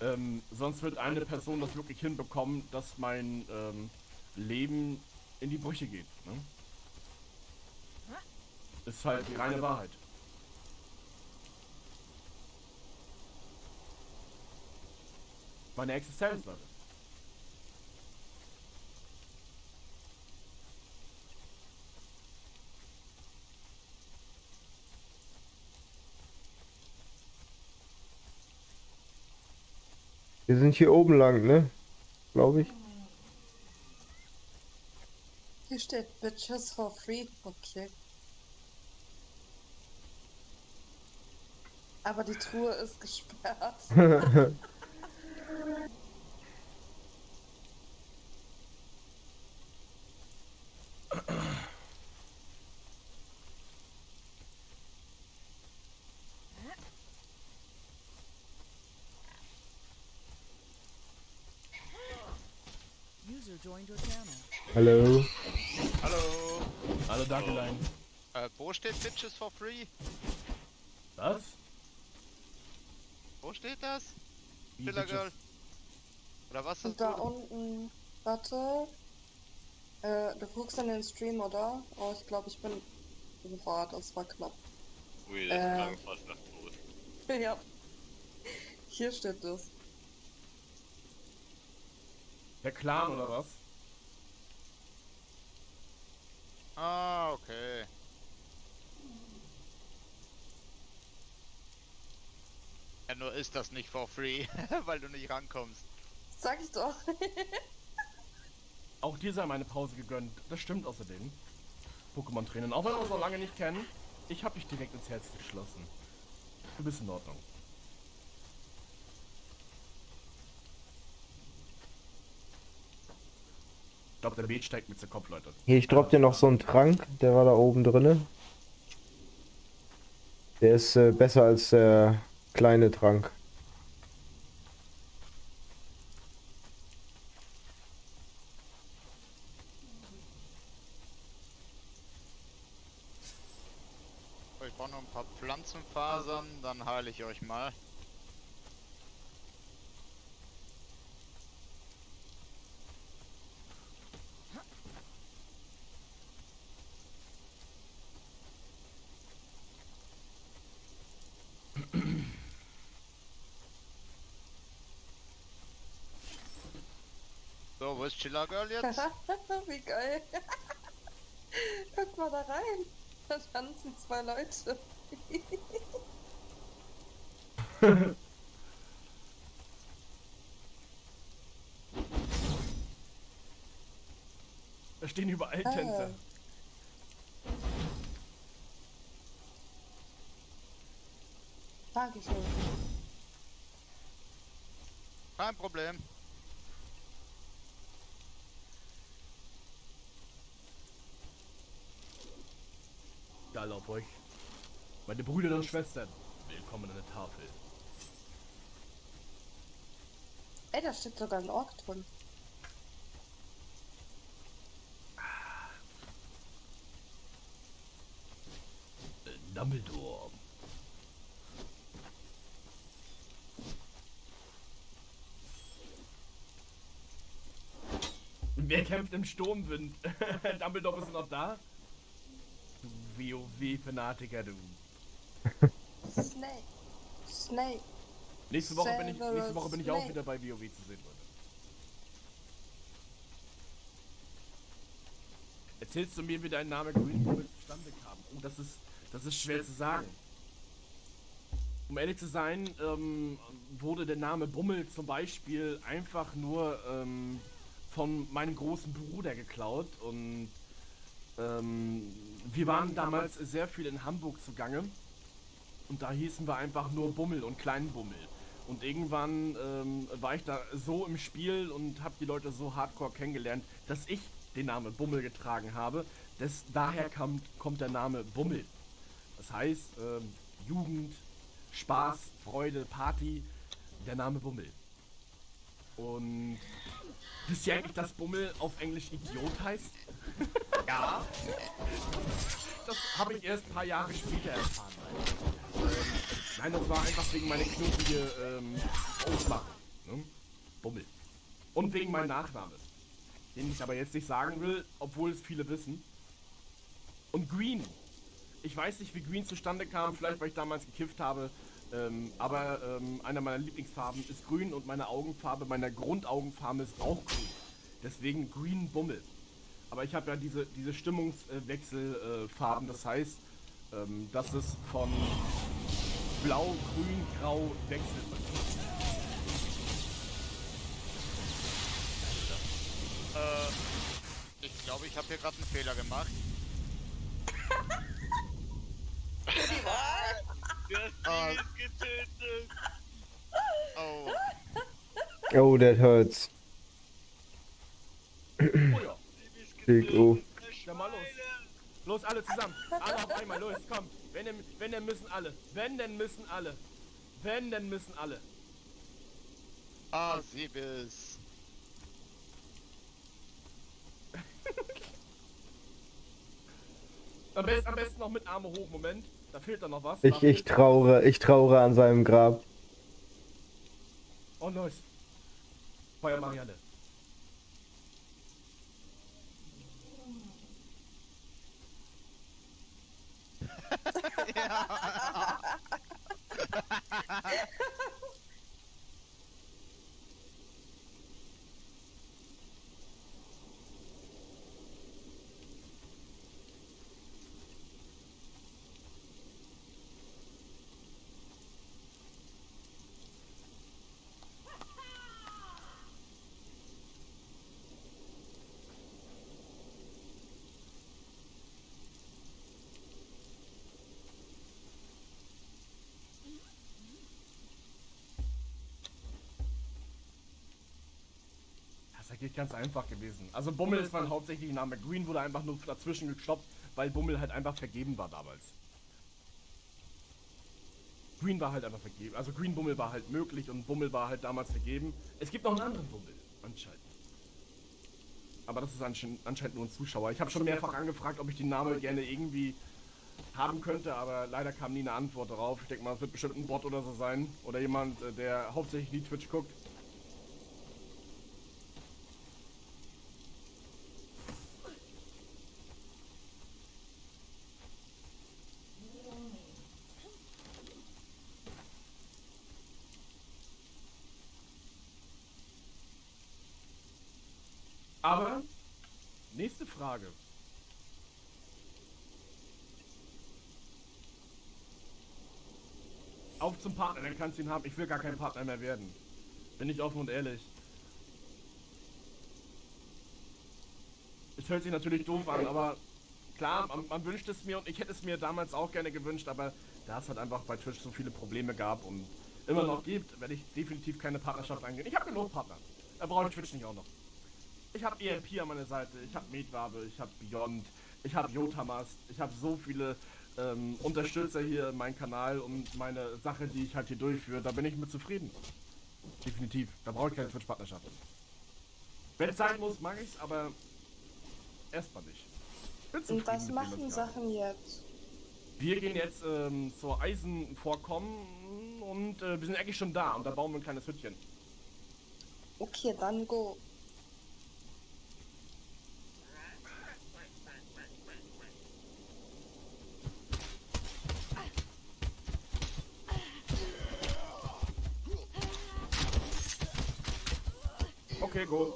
Ähm, sonst wird eine Person das wirklich hinbekommen, dass mein ähm, Leben in die Brüche geht. Ne? Ist halt die reine Wahrheit. Meine Existenz, Leute. Wir sind hier oben lang, ne? Glaube ich. Hier steht Bitches for free. Okay. Aber die Truhe ist gesperrt. <laughs> User joined your channel. Hallo. Hallo. Hallo Dankelein. Äh, wo steht Bitches for Free? Was? Wo steht das? Killer? Girl? Oder was ist Und da das? unten, warte. Äh, du guckst in den Stream, oder? Oh, ich glaube, ich bin. Boah, das war knapp. Ui, das Äh. klang fast nach Tod. <laughs> ja. Hier steht das. Der Clan oder was? Ah, okay. Ja, nur ist das nicht for free, <laughs> weil du nicht rankommst. Sag ich doch. Auch dir sei meine Pause gegönnt. Das stimmt außerdem. Pokémon-Trainen. Auch wenn wir uns noch lange nicht kennen, ich habe dich direkt ins Herz geschlossen. Du bist in Ordnung. Glaube, der Beet steigt mit zu Kopf, Leute. Hier, ich drop dir noch so einen Trank, der war da oben drinne. Der ist äh, besser als der kleine Trank. Ich brauche noch ein paar Pflanzenfasern, dann heile ich euch mal. Ist Chilla Girl jetzt? <laughs> Wie geil. <laughs> Guck mal da rein. Da tanzen zwei Leute. <laughs> Da stehen überall Ah. Tänzer. Dankeschön. Kein Problem. Ja, auf euch. Meine Brüder und Schwestern. Willkommen an der Tafel. Ey, da steht sogar ein Ork drin. Äh, Dumbledore. Wer kämpft im Sturmwind? <laughs> Dumbledore bist du noch da? WoW-Fanatiker, du. Snake. Snake. Nächste Woche bin ich, nächste Woche bin ich auch wieder bei WoW zu sehen, Leute. Erzählst du mir, wie dein Name Green Bummel zustande kam? Oh, das ist, das ist schwer zu sagen. Um ehrlich zu sein, ähm, wurde der Name Bummel zum Beispiel einfach nur ähm, von meinem großen Bruder geklaut und ähm, wir waren damals sehr viel in Hamburg zugange und da hießen wir einfach nur Bummel und Kleinen Bummel. Und irgendwann ähm, war ich da so im Spiel und habe die Leute so hardcore kennengelernt, dass ich den Namen Bummel getragen habe. Das, daher kommt, kommt der Name Bummel. Das heißt, ähm, Jugend, Spaß, Freude, Party, der Name Bummel. Und wisst ihr eigentlich, dass Bummel auf Englisch Idiot heißt? <laughs> ja. Das habe ich erst ein paar Jahre später erfahren. Nein, das war einfach wegen meiner knuffige ähm, Ausmache. Ne? Bummel. Und wegen meinem Nachname. Den ich aber jetzt nicht sagen will, obwohl es viele wissen. Und Green. Ich weiß nicht, wie Green zustande kam, vielleicht weil ich damals gekifft habe. Ähm, aber ähm, einer meiner Lieblingsfarben ist grün und meine Augenfarbe, meine Grundaugenfarbe ist auch grün. Deswegen Green Bummel. Aber ich habe ja diese, diese Stimmungswechselfarben, das heißt, ähm, dass es von blau, grün, grau wechselt. Äh, ich glaube, ich habe hier gerade einen Fehler gemacht. <laughs> <laughs> Ah. ihn getötet. Oh, Oh, that hurts. Oh ja. Big O. Ja, mal los. Los, alle zusammen. Alle auf einmal, los, komm. Wenn denn, wenn denn müssen alle. Wenn denn müssen alle. Wenn denn müssen alle. ah, Siebes. Am besten, am besten noch mit Arme hoch, Moment. Da fehlt da noch was. Ich, ich traure, ich traure an seinem Grab. Oh, nice. Feuer Marianne. <laughs> <laughs> Das <laughs> eigentlich ganz einfach gewesen. Also Bummel ist mein hauptsächlicher Name. Green wurde einfach nur dazwischen gestoppt, weil Bummel halt einfach vergeben war damals. Green war halt einfach vergeben. Also Green Bummel war halt möglich und Bummel war halt damals vergeben. Es gibt noch einen anderen Bummel, anscheinend. Aber das ist anscheinend, nur ein Zuschauer. Ich habe schon mehrfach angefragt, ob ich den Namen gerne irgendwie haben könnte, aber leider kam nie eine Antwort darauf. Ich denke mal, es wird bestimmt ein Bot oder so sein. Oder jemand, äh, der hauptsächlich nie Twitch guckt. Aber, nächste Frage. Auf zum Partner, dann kannst du ihn haben. Ich will gar kein Partner mehr werden. Bin ich offen und ehrlich. Es hört sich natürlich doof an, aber klar, man, man wünscht es mir und ich hätte es mir damals auch gerne gewünscht, aber da es halt einfach bei Twitch so viele Probleme gab und immer noch gibt, werde ich definitiv keine Partnerschaft eingehen. Ich habe genug Partner. Da brauche ich Twitch nicht auch noch. Ich habe EMP an meiner Seite, ich habe Medwabe, ich habe Beyond, ich habe Yotamast, ich habe so viele ähm, Unterstützer hier in meinem Kanal und meine Sache, die ich halt hier durchführe, da bin ich mit zufrieden. Definitiv. Da brauche ich keine Twitch-Partnerschaft. Wenn es sein muss, mag ich's, aber erstmal nicht. Und was machen. Sachen jetzt? Wir gehen jetzt ähm, zur Eisenvorkommen und äh, wir sind eigentlich schon da und da bauen wir ein kleines Hütchen. Okay, dann go. Okay, go.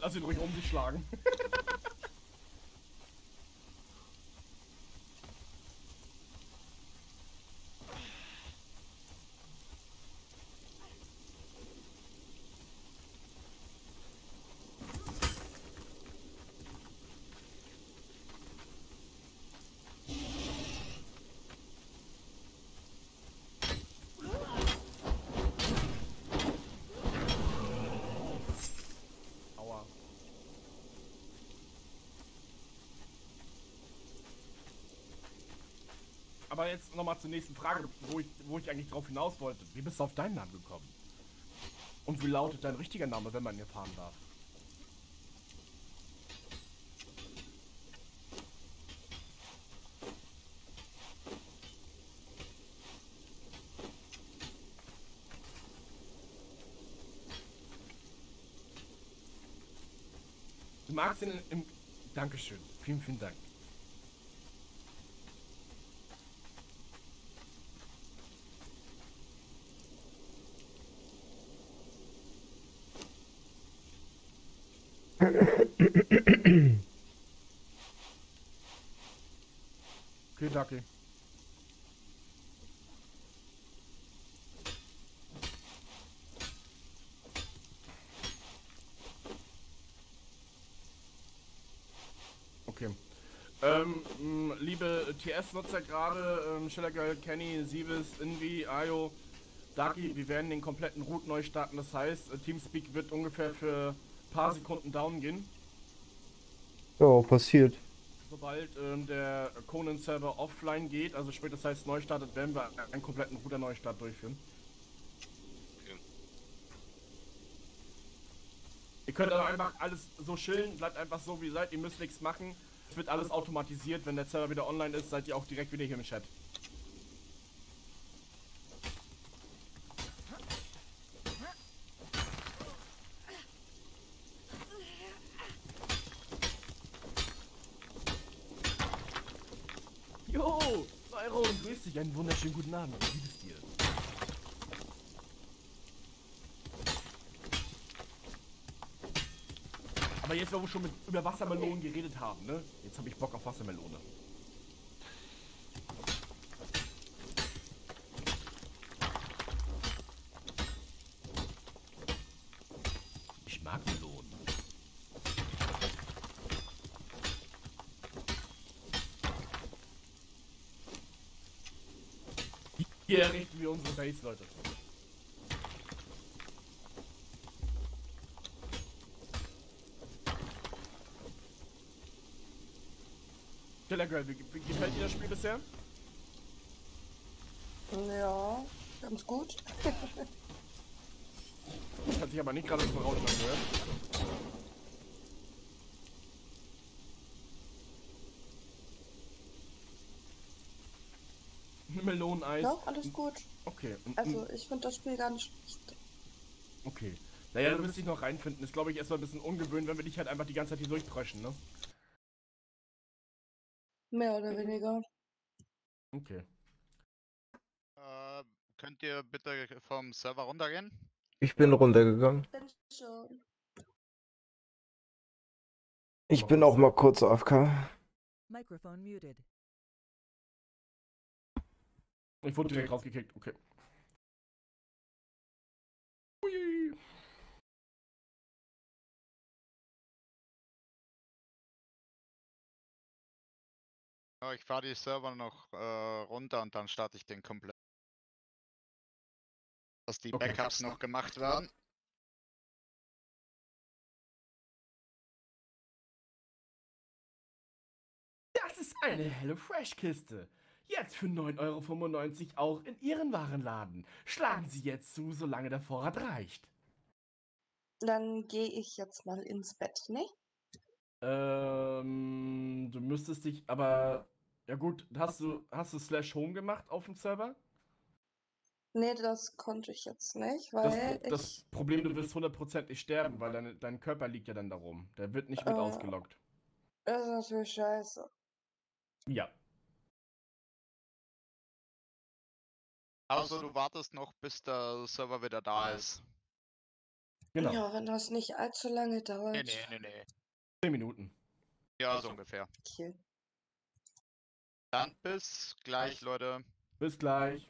Lass ihn ruhig um sich schlagen. Jetzt nochmal zur nächsten Frage, wo ich, wo ich eigentlich drauf hinaus wollte. Wie bist du auf deinen Namen gekommen? Und wie lautet dein richtiger Name, wenn man ihn erfahren darf? Du magst ihn im... Dankeschön. Vielen, vielen Dank. Okay, danke. Okay. Ähm, mh, liebe TS-Nutzer gerade, ähm, Schillergirl, Kenny, Siebes, Invi, Ayo, Daki, wir werden den kompletten Root neu starten. Das heißt, äh, Teamspeak wird ungefähr für ein paar Sekunden down gehen. Ja, passiert. Sobald ähm, der Conan-Server offline geht, also sprich, das heißt neu startet, werden wir einen kompletten Router-Neustart durchführen. Ihr könnt aber einfach alles so chillen, bleibt einfach so wie ihr seid, ihr müsst nichts machen. Wird alles automatisiert, wenn der Server wieder online ist, seid ihr auch direkt wieder hier im Chat. Jo, Neuron, grüß dich, einen wunderschönen guten Abend, wie geht es dir? Aber jetzt, wo wir schon mit, über Wassermelonen geredet haben, ne? Jetzt habe ich Bock auf Wassermelone. Ich mag Melonen. Hier errichten wir unsere Base, Leute. Telegram, wie, wie gefällt dir das Spiel bisher? Ja, ganz gut. Hat sich aber nicht gerade zum Rauschen angehört. Meloneneis. Ja, alles gut. Okay. Also, ich finde das Spiel gar nicht schlecht. Okay. Naja, du wirst dich noch reinfinden. Ist, glaube ich, erstmal ein bisschen ungewöhnt, wenn wir dich halt einfach die ganze Zeit hier durchpreschen, ne? Mehr oder weniger. Okay. Äh, könnt ihr bitte vom Server runtergehen? Ich bin runtergegangen. Bin schon. Ich bin auch mal kurz AFK. Microphone muted. Ich wurde direkt rausgekickt, okay. Ui. Ja, ich fahre die Server noch äh, runter und dann starte ich den komplett. Dass die Okay. Backups noch gemacht werden. Das ist eine HelloFresh-Kiste. Jetzt für 9,95 Euro auch in Ihren Warenladen. Schlagen Sie jetzt zu, solange der Vorrat reicht. Dann gehe ich jetzt mal ins Bett, ne? Ähm, du müsstest dich aber. Ja gut, hast du, hast du Slash Home gemacht auf dem Server? Nee, das konnte ich jetzt nicht, Das, weil das ich. Problem, du wirst hundertprozentig sterben, weil dein, dein Körper liegt ja dann darum. Der wird nicht mit Äh. ausgeloggt. Das ist natürlich scheiße. Ja. Also du wartest noch, bis der Server wieder da ist. Genau. Ja, wenn das nicht allzu lange dauert. Nee, nee, nee, nee. 10 Minuten. Ja, so ungefähr. Okay. Dann bis gleich, Leute. Bis gleich.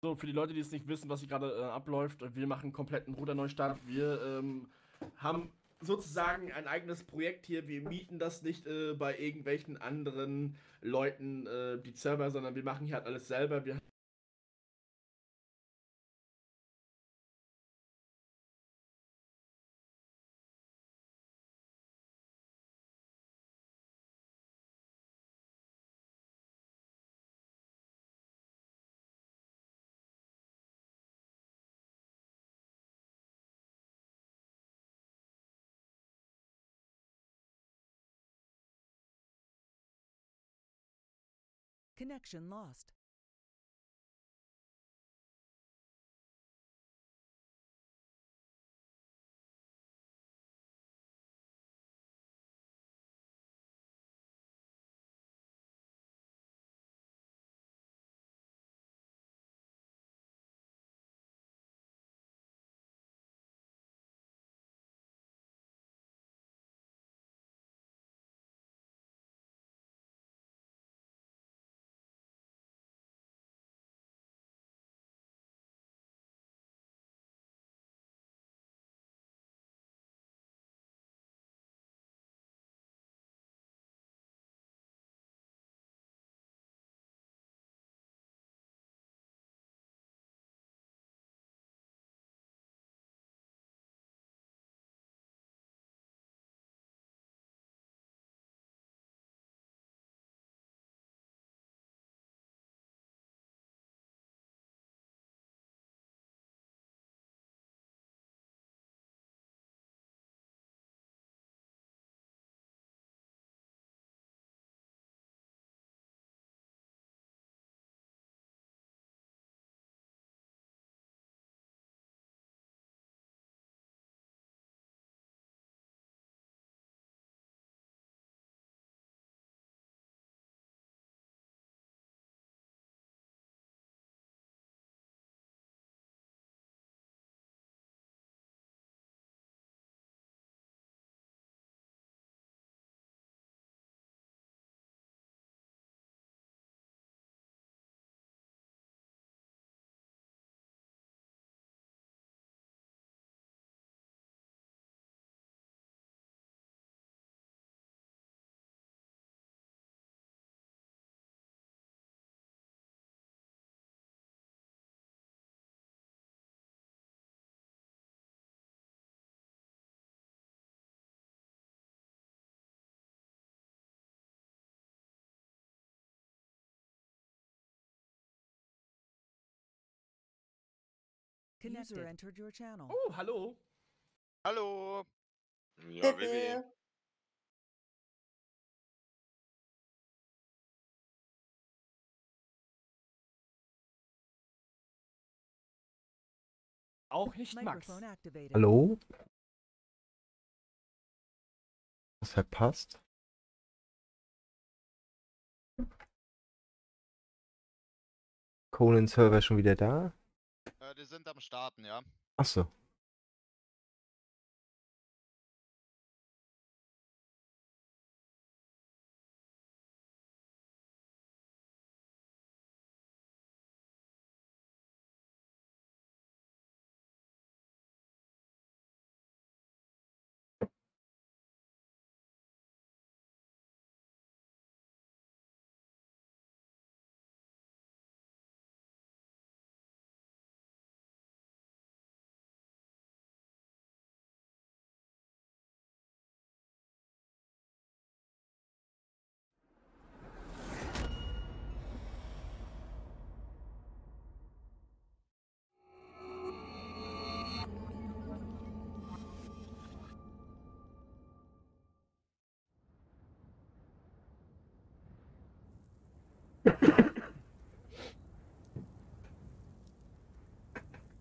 So, für die Leute, die es nicht wissen, was hier gerade äh, abläuft, wir machen einen kompletten Ruderneustart. Wir ähm, haben sozusagen ein eigenes Projekt hier. Wir mieten das nicht äh, bei irgendwelchen anderen Leuten, äh, die Server, sondern wir machen hier halt alles selber. Wir Connection lost. User Connected. entered your channel. Oh, hallo. Hallo. Ja, Vivi. Auch nicht Max. Hallo? Was verpasst? Conan Server schon wieder da? Äh, die sind am Starten, ja. Achso.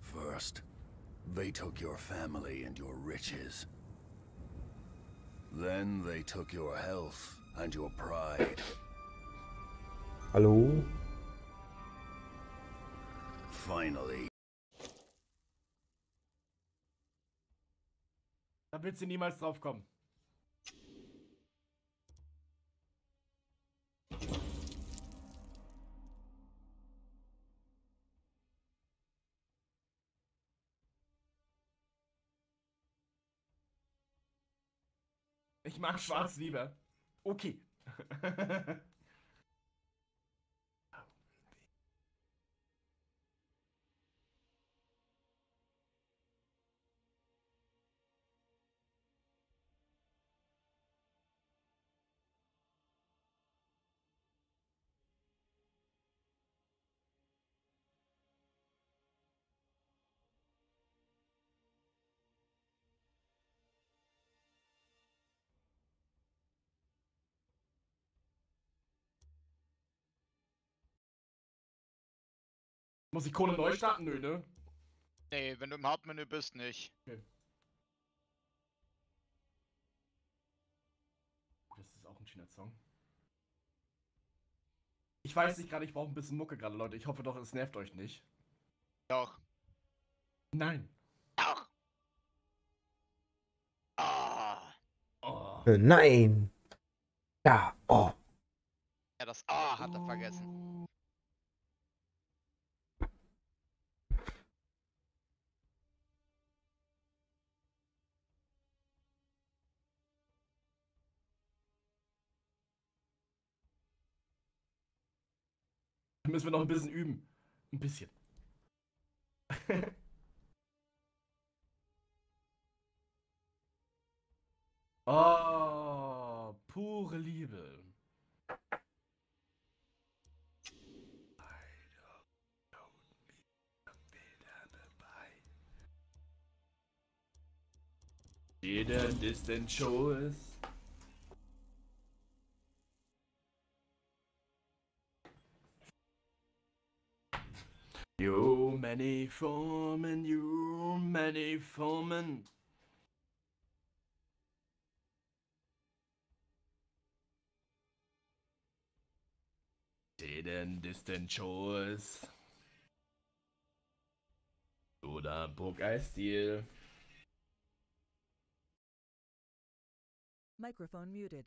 First, they took your family and your riches. Then they took your health and your pride. Hallo? Finally, Da wird sie niemals drauf kommen. Mag schwarz lieber. Okay. <laughs> Muss ich Kohle neu starten? Nö, ne? Nee, wenn du im Hauptmenü bist, nicht. Das ist auch ein schöner Song. Ich weiß nicht gerade, ich brauche ein bisschen Mucke gerade, Leute. Ich hoffe doch, es nervt euch nicht. Doch. Nein. Doch. Ah. Oh. Äh, Nein. Ja, oh. Ja, das A hat er vergessen. Müssen wir noch ein bisschen üben. Ein bisschen. <laughs> oh, pure Liebe. Jeder distant shows. You many foremen, you many foremen. Didn't distant shores. Oder Burgeistil. Microphone muted.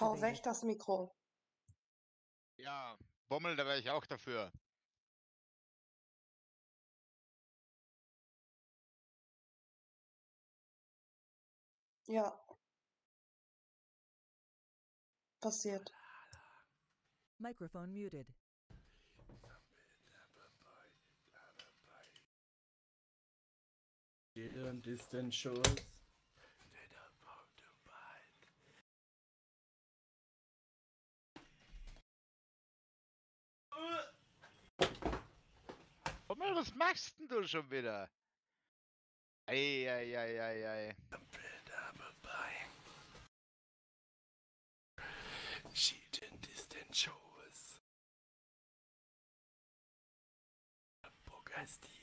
Hau weg das Mikro. Ja, Bommel, da wäre ich auch dafür. Ja. Passiert. Microphone muted. Didn't distant shores. Bommel, was machst denn du schon wieder? Ei, ei, ei, ei, ei. She didn't distant shores. Burgeistil.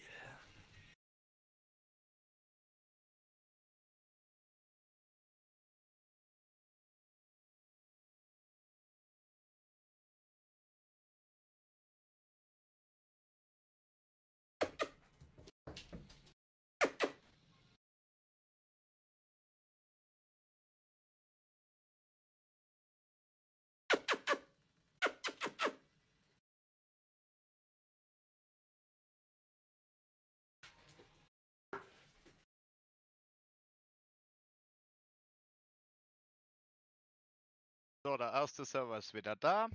So, der erste Server ist wieder da.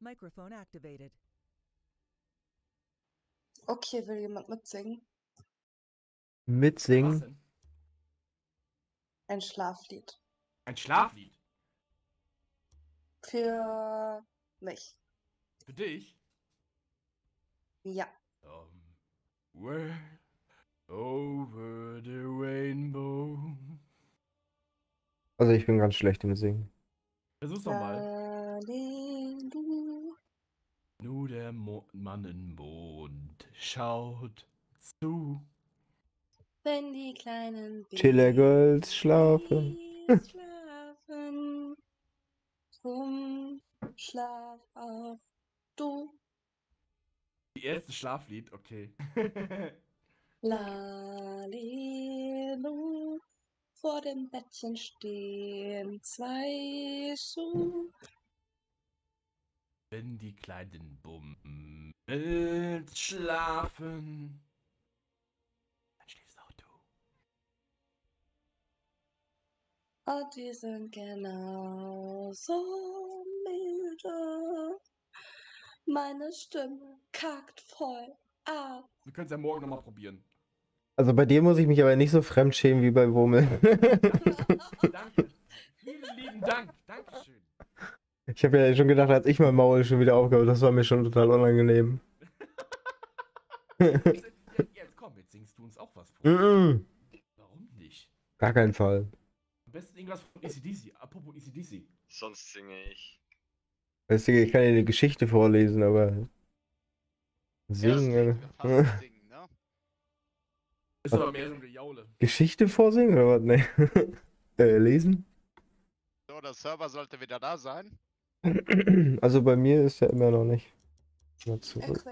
Microphone activated. Okay, will jemand mitsingen? Mitsingen. Ein Schlaflied. Ein Schlaflied. Für mich. Für dich? Ja. Um, where over the rainbow. Also ich bin ganz schlecht im Singen. Versuch's doch mal. Nur der Mo Mann im Mond schaut zu. Wenn die kleinen Chiller Girls schlafen. Schlafen. Drum schlaf auch du. Die erste Schlaflied, okay. <laughs> Lalelu, vor dem Bettchen stehen zwei Schuhe. Wenn die kleinen Bummels schlafen, dann schläfst auch du. Und die sind genauso müde. Meine Stimme kackt voll ab. Wir können es ja morgen nochmal probieren. Also bei dir muss ich mich aber nicht so fremd schämen wie bei Wummel. Danke. Vielen lieben Dank. Dankeschön. Ich habe ja schon gedacht, als ich mein Maul schon wieder aufgehört, das war mir schon total unangenehm. <laughs> Jetzt, komm, jetzt singst du uns auch was vor. Warum nicht? Gar keinen Fall. Am besten irgendwas von ACDC. Apropos ACDC. Sonst singe ich. Weißt du, ich kann dir eine Geschichte vorlesen, aber singen. Ja, äh, singen, ne? <laughs> Ist aber mehr so ein Gejaule. Geschichte vorsingen oder was? Nee. <laughs> äh, lesen? So, der Server sollte wieder da sein. <clears throat> Also bei mir ist er immer noch nicht. Mal zurück.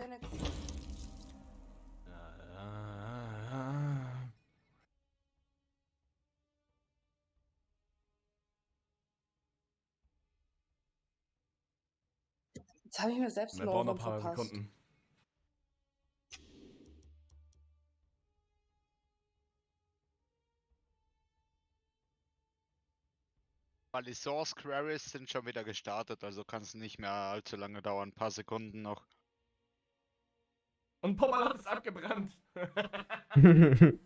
Jetzt habe ich mir selbst Wir brauchen noch ein paar verpasst. Sekunden. Weil die Source Queries sind schon wieder gestartet, also kann es nicht mehr allzu lange dauern. Ein paar Sekunden noch. Und Popperlat ist abgebrannt. <laughs> okay.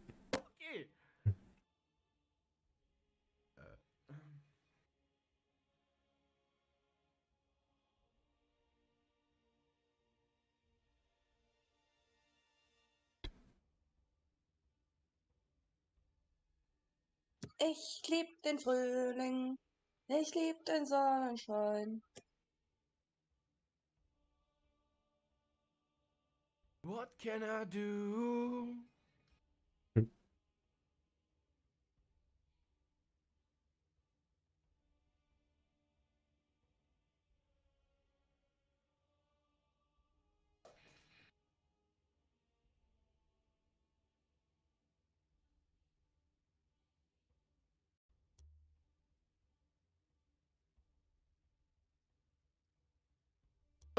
Ich lieb den Frühling. Ich lieb den Sonnenschein. What can I do?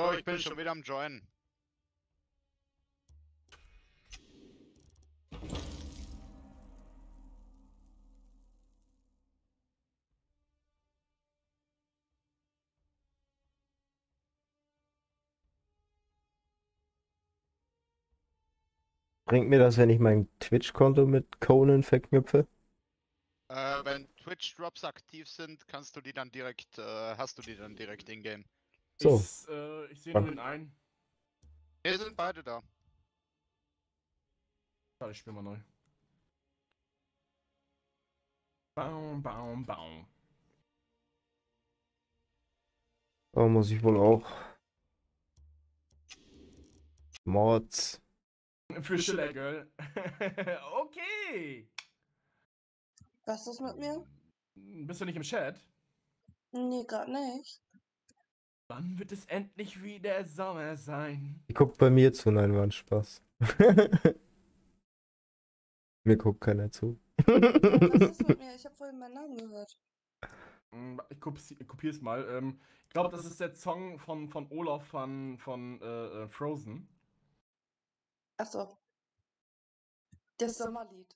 So, ich bin schon wieder am Joinen. Bringt mir das, wenn ich mein Twitch-Konto mit Conan verknüpfe? Äh, wenn Twitch Drops aktiv sind, kannst du die dann direkt, äh, hast du die dann direkt in-game. So. Ich, äh, ich sehe nur den einen. Wir sind beide da. Warte, ich spiel mal neu. Baum, baum, baum. Da muss ich wohl auch. Mods. Für Schiller Girl. <laughs> okay. Was ist mit mir? Bist du nicht im Chat? Nee, grad nicht. Wann wird es endlich wieder Sommer sein? Die guckt bei mir zu, nein, war ein Spaß. <laughs> mir guckt keiner zu. Was ist mit <laughs> mir? Ich habe vorhin meinen Namen gehört. Mm, Ich kopiere es mal. Ähm, ich glaube, das ist der Song von, von Olaf von, von äh, äh, Frozen. Achso. Das Sommerlied.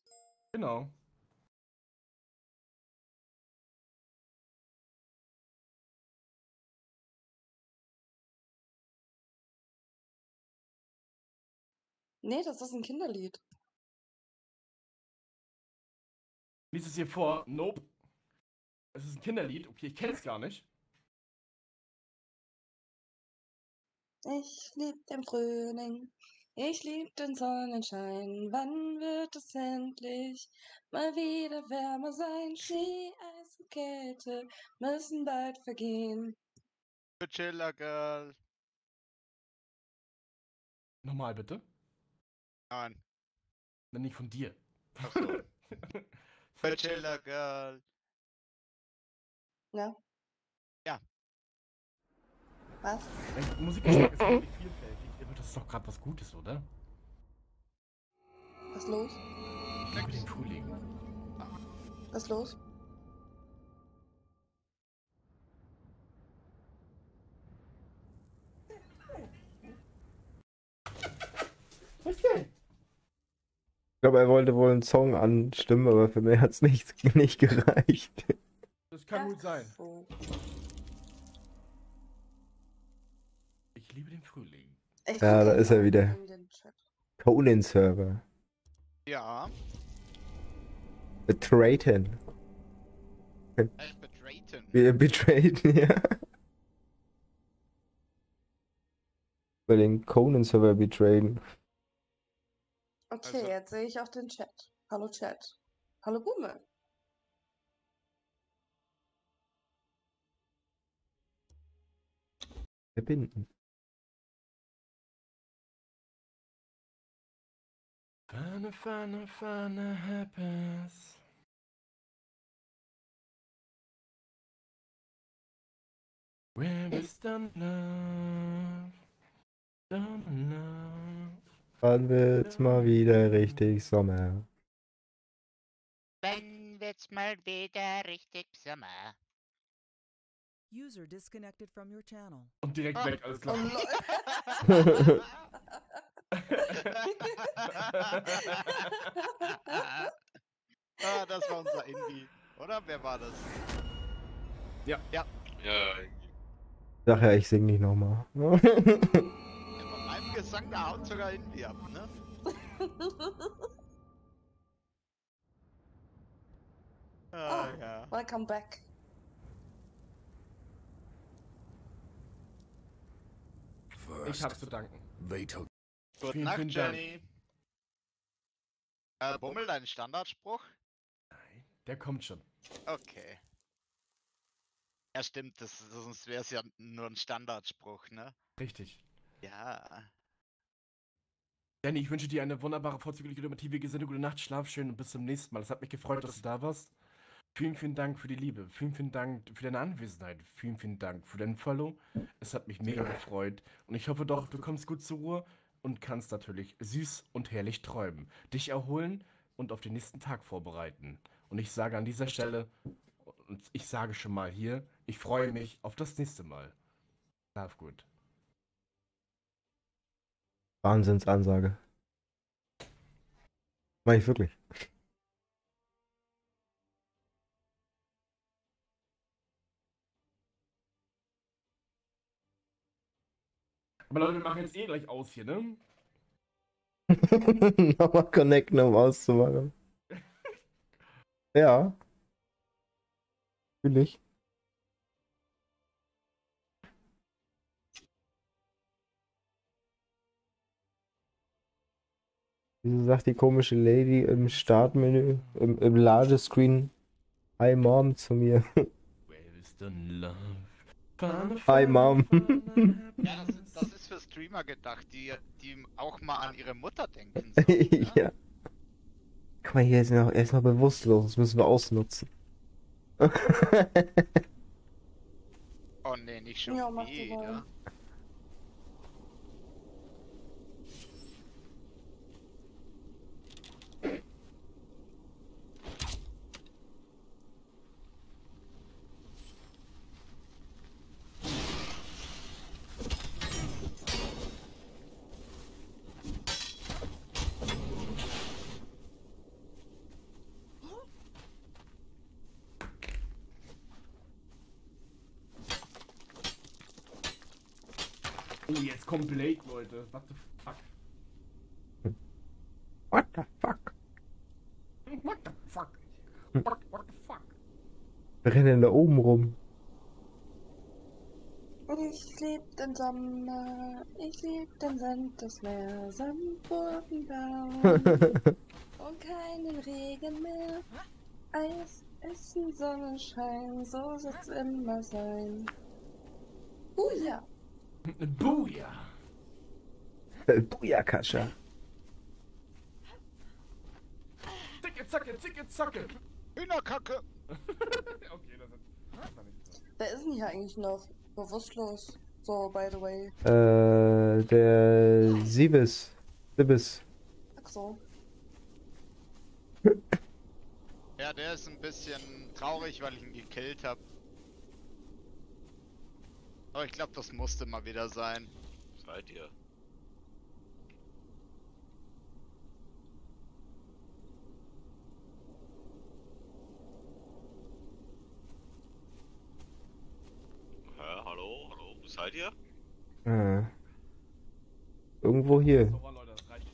Genau. Nee, das ist ein Kinderlied. Lies es hier vor. Nope. Es ist ein Kinderlied. Okay, ich kenne es gar nicht. Ich lieb den Frühling. Ich lieb den Sonnenschein. Wann wird es endlich mal wieder wärmer sein? Schnee, Eis und Kälte müssen bald vergehen. Chiller Girl. Nochmal bitte. Nein. Nenn nicht von dir. Ach so. <laughs> Girl. Ja. Ja. Was? Dein Musikgeschmack ist wirklich vielfältig. Er wird das ist doch gerade was Gutes, oder? Was los? Ich liebe den Frühling. Was los? Ich glaube, er wollte wohl einen Song anstimmen, aber für mich hat es nicht, <laughs> nicht gereicht. Das kann gut sein. Ich liebe den Frühling. Ich Ja, da ist er wieder. Conan-Server. Ja, Betrayten. ich betrayten. Wir betrayten, <laughs> ja. Bei den Conan-Server betrayen. Okay, Also- jetzt sehe ich auch den Chat. Hallo Chat. Hallo Bumme. Verbinden. Fana, fana, fana, happens. Where is done love? Done love. Wann wird's mal wieder richtig Sommer? Dann wird's mal wieder richtig Sommer. User disconnected from your channel. Und direkt weg, alles Oh, klar. lol. <laughs> ah, das war unser Indie. Oder? Wer war das? Ja, irgendwie. Sag ja, ich sing nicht nochmal. <laughs> Gesang, da haut sogar Indie ab, ne? <laughs> Ah, Oh. ja. Welcome back. Ich hab's zu danken. they took Gute Vielen, Nacht, Dank. Jenny. Äh, Bummel, dein Standardspruch? Nein, der kommt schon. Okay. Ja, stimmt, das, sonst wäre es ja nur ein Standardspruch, ne? Richtig. Ja. Danny, ich wünsche dir eine wunderbare, vorzügliche, informative, gesunde, gute Nacht, schlaf schön und bis zum nächsten Mal. Es hat mich gefreut, dass du da warst. Vielen, vielen Dank für die Liebe. Vielen, vielen Dank für deine Anwesenheit. Vielen, vielen Dank für deinen Follow. Es hat mich mega gefreut. Und ich hoffe doch, du kommst gut zur Ruhe und kannst natürlich süß und herrlich träumen. Dich erholen und auf den nächsten Tag vorbereiten. Und ich sage an dieser Stelle, und ich sage schon mal hier, ich freue mich auf das nächste Mal. Schlaf gut. Wahnsinnsansage. Mach ich wirklich. Aber Leute, wir machen jetzt eh gleich aus hier, ne? <laughs> Nochmal connecten, um auszumachen. <laughs> ja. Natürlich. Wieso sagt die komische Lady im Startmenü, im, im Ladescreen, Hi Mom zu mir? <laughs> Hi, Mom. <laughs> Ja, das ist, das ist für Streamer gedacht, die, die auch mal an ihre Mutter denken <laughs> sollen, ne? ja. Guck mal, hier ist noch, er ist noch bewusstlos, das müssen wir ausnutzen. Oh nee, nicht schon Ja, mach die wieder. mal. Oh, jetzt kommt Leute. What the fuck? What the fuck? What the fuck? What, what the fuck? Wir rennen da oben rum. Ich lieb den Sommer, ich lieb den Sand, das Meer, Sandburgen bauen <laughs> und keinen Regen mehr. Eis, Essen, Sonnenschein, so soll's immer sein. Uh ja, Booyah! Booyakascha. Zicke, zacke, zicke, zacke! Hühnerkacke! <laughs> okay, das so. wer ist denn hier eigentlich noch bewusstlos? So, by the way. Äh, der Siebes. Siebes. Ach so. <laughs> Ja, der ist ein bisschen traurig, weil ich ihn gekillt habe. Aber ich glaube, das musste mal wieder sein. Seid ihr? Hä, hallo, hallo, wo seid ihr? Äh. Irgendwo hier. So, Leute, das reicht.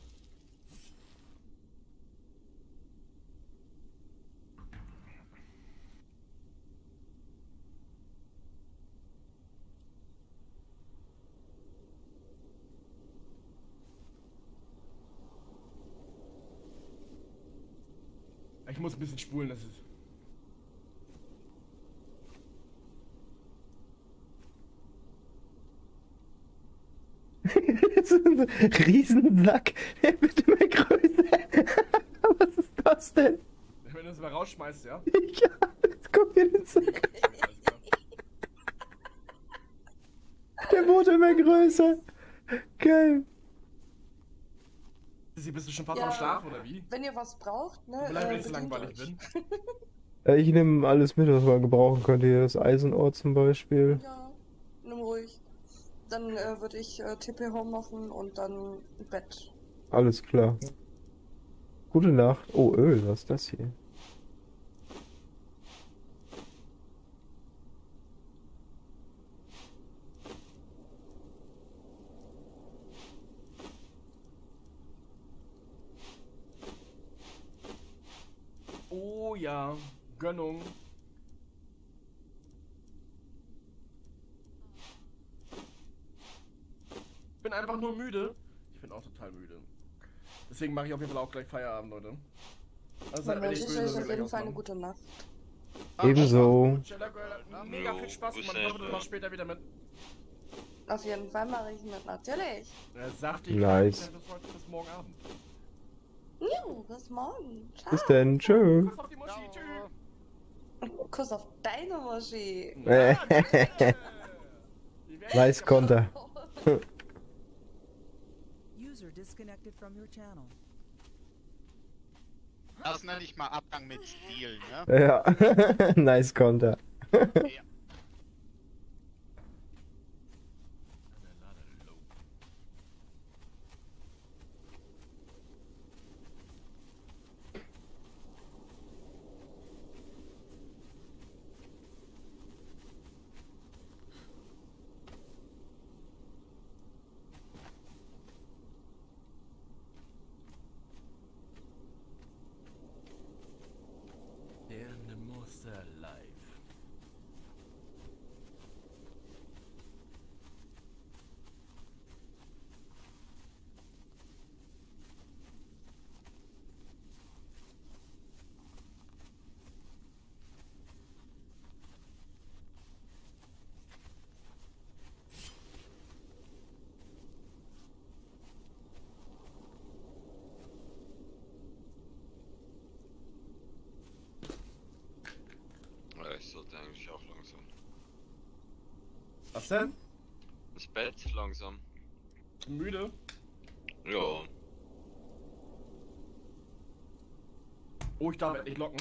Ich muss ein bisschen spulen, das ist. Das ist ein <laughs> Riesensack. Der wird immer größer. <laughs> Was ist das denn? Wenn du es mal rausschmeißt, ja? <laughs> Ja, jetzt guck dir den Sack. Der wurde immer größer. Geil. Sissi, bist du schon fast Ja. am Schlafen oder wie? Wenn ihr was braucht, ne? Vielleicht, wenn ich so langweilig euch. bin. Äh, Ich nehme alles mit, was man gebrauchen könnte. Hier das Eisenohr zum Beispiel. Ja. Dann äh, würde ich äh, TP Home machen und dann Bett. Alles klar. Gute Nacht. Oh, Öl, was ist das hier? Oh ja, Gönnung. Bin einfach nur müde. Ich bin auch total müde. Deswegen mache ich auf jeden Fall auch gleich Feierabend, Leute. Also Dann wenn wünsche ich euch bin, auf jeden Fall eine gute Nacht. Ebenso. Cheddar Girl, mega viel Spaß gemacht. Ich hoffe, du machst später wieder mit. Auf jeden Fall mache ich mit, natürlich. Äh, saftig. Nice. Bis, morgen Abend. Jo, bis morgen. Ciao. Bis denn. Tschö. Kuss auf die Muschi, tschüss. Kuss auf deine Moschee. Die werden nice Konter. <laughs> Disconnected from your channel. Das nenne ich mal Abgang mit Stil, ne? Ja. <laughs> nice Konter. Der Monster Live. Ja, ich sollte eigentlich auch langsam. Was denn? Ins Bett langsam. Müde? Ja. Ich darf endlich locken.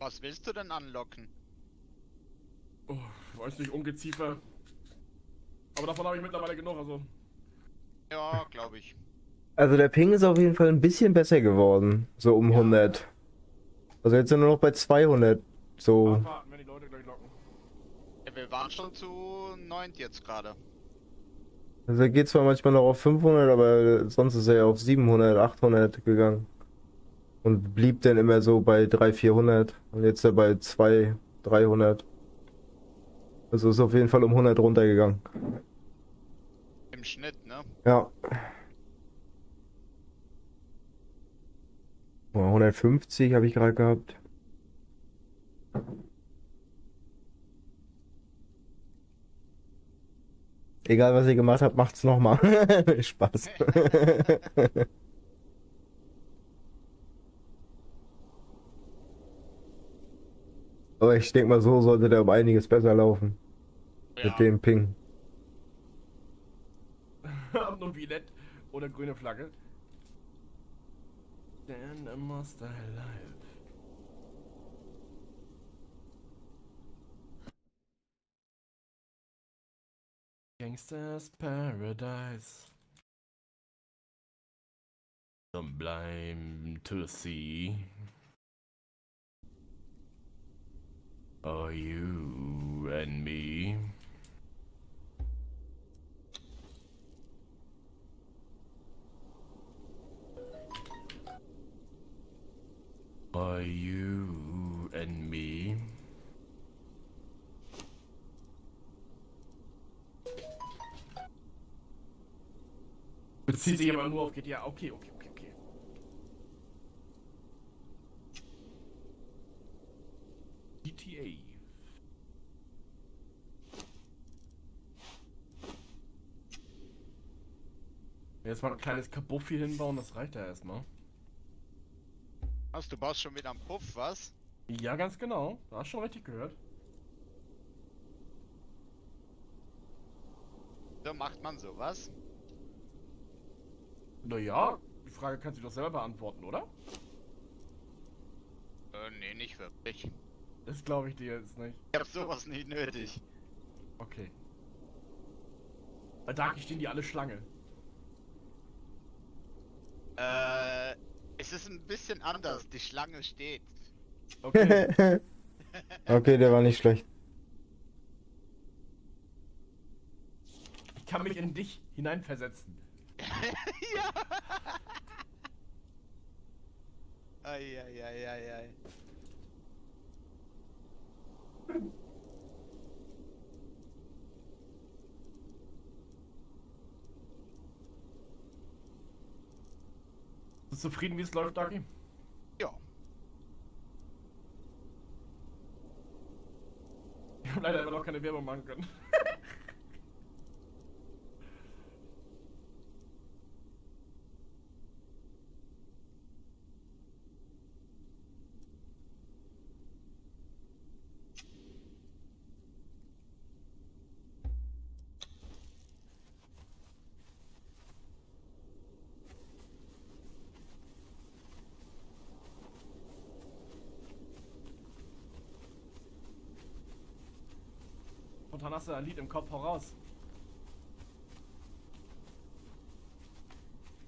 Was willst du denn anlocken? Oh, ich weiß nicht, Ungeziefer. Aber davon habe ich mittlerweile genug, also. Ja, glaube ich. Also der Ping ist auf jeden Fall ein bisschen besser geworden. So um 100. Also jetzt sind wir nur noch bei 200. So. Abwarten, wenn die Leute gleich locken. Ja, wir waren schon zu neunt jetzt gerade. Also er geht zwar manchmal noch auf 500, aber sonst ist er ja auf 700, 800 gegangen. Und blieb dann immer so bei 300, 400. Und jetzt ist er bei 200, 300. Also ist auf jeden Fall um 100 runtergegangen. Im Schnitt, ne? Ja. Oh, 150 habe ich gerade gehabt. Egal was ihr gemacht habt, macht's nochmal. <laughs> Spaß. <laughs> Aber ich denke mal, so sollte der um einiges besser laufen. Ja. Mit dem Ping. <laughs> Nur Violett oder grüne Flagge. Then I must alive. Gangsters Paradise. Sublime to see. Are you and me? Are you and me? Bezieht sich aber nur auf GTA. Okay, okay, okay, okay. GTA. Jetzt mal ein kleines Kabuff hier hinbauen, das reicht ja erstmal. Was, du baust schon wieder am Puff, was? Ja, ganz genau. Du hast schon richtig gehört. So macht man sowas. Naja, die Frage kannst du doch selber beantworten, oder? Äh, nee, nicht wirklich. Das glaube ich dir jetzt nicht. Ich hab sowas nicht nötig. Okay. Bei Darky stehen die alle Schlange. Äh, es ist ein bisschen anders. Die Schlange steht. Okay. <laughs> okay, der war nicht schlecht. ich kann mich in dich hineinversetzen. <laughs> ja. Eieieiei. Bist du zufrieden, wie es läuft, Darky? Ja. Wir haben leider immer noch keine Werbung machen können. Du ein Lied im Kopf voraus.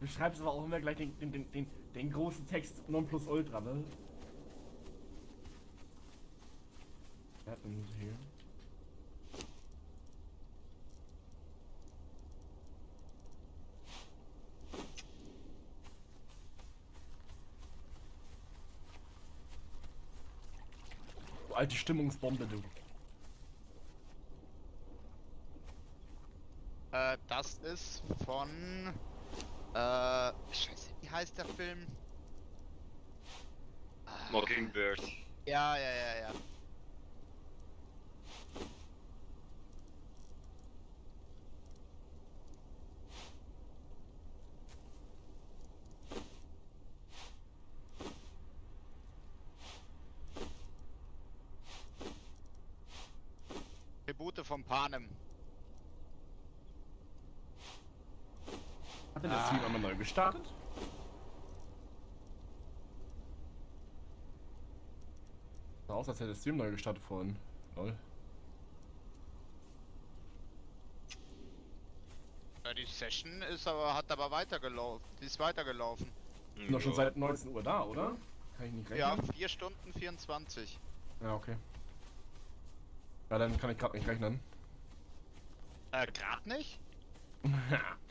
Du schreibst aber auch immer gleich den, den, den, den, den großen Text Nonplusultra, ne? Happens here. Alte Stimmungsbombe, du. Äh, das ist von. Äh, Scheiße, wie heißt der Film? Ah, Mockingbird. Ja, ja, ja, ja. Tribute von Panem. Hat denn das Stream einmal neu gestartet? Sah aus, als hätte der Stream neu gestartet vorhin. Lol. Ja, die Session ist aber, hat aber weitergelaufen. Die ist weitergelaufen. Bin doch schon seit 19 Uhr da, oder? Kann ich nicht Ja, rechnen? 4 Stunden 24. Ja, okay. Ja, dann kann ich gerade nicht rechnen. Äh, grad nicht? <laughs>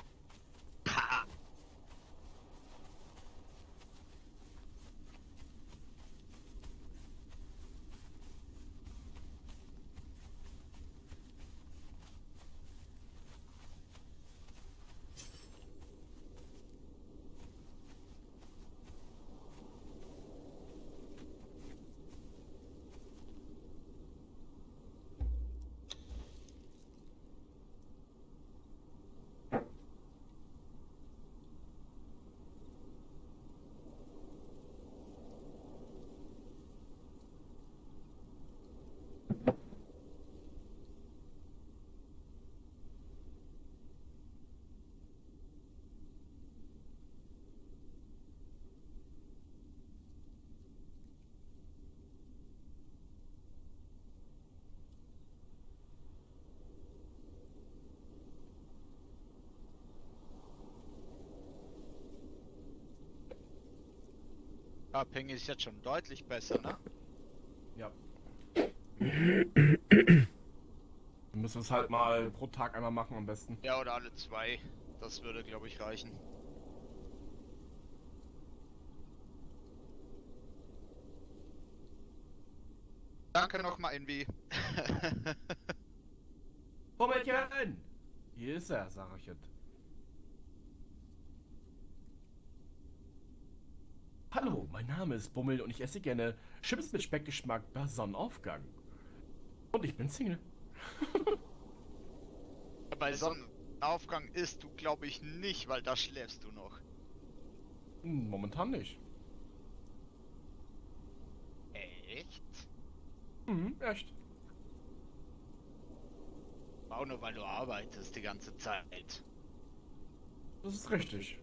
Ja, Ping ist jetzt schon deutlich besser, ne? Ja. Wir müssen es halt mal pro Tag einmal machen am besten. Ja, oder alle zwei. Das würde, glaube ich, reichen. Danke nochmal, Envy. <laughs> Bummelchen! Hier ist er, sag ich jetzt. Hallo, mein Name ist Bummel und ich esse gerne Chips mit Speckgeschmack bei Sonnenaufgang. Und ich bin Single. <laughs> Bei Sonnenaufgang isst du, glaube ich, nicht, weil da schläfst du noch. Hm, Momentan nicht. Echt? Mhm, echt. Auch nur, weil du arbeitest die ganze Zeit. Das ist richtig.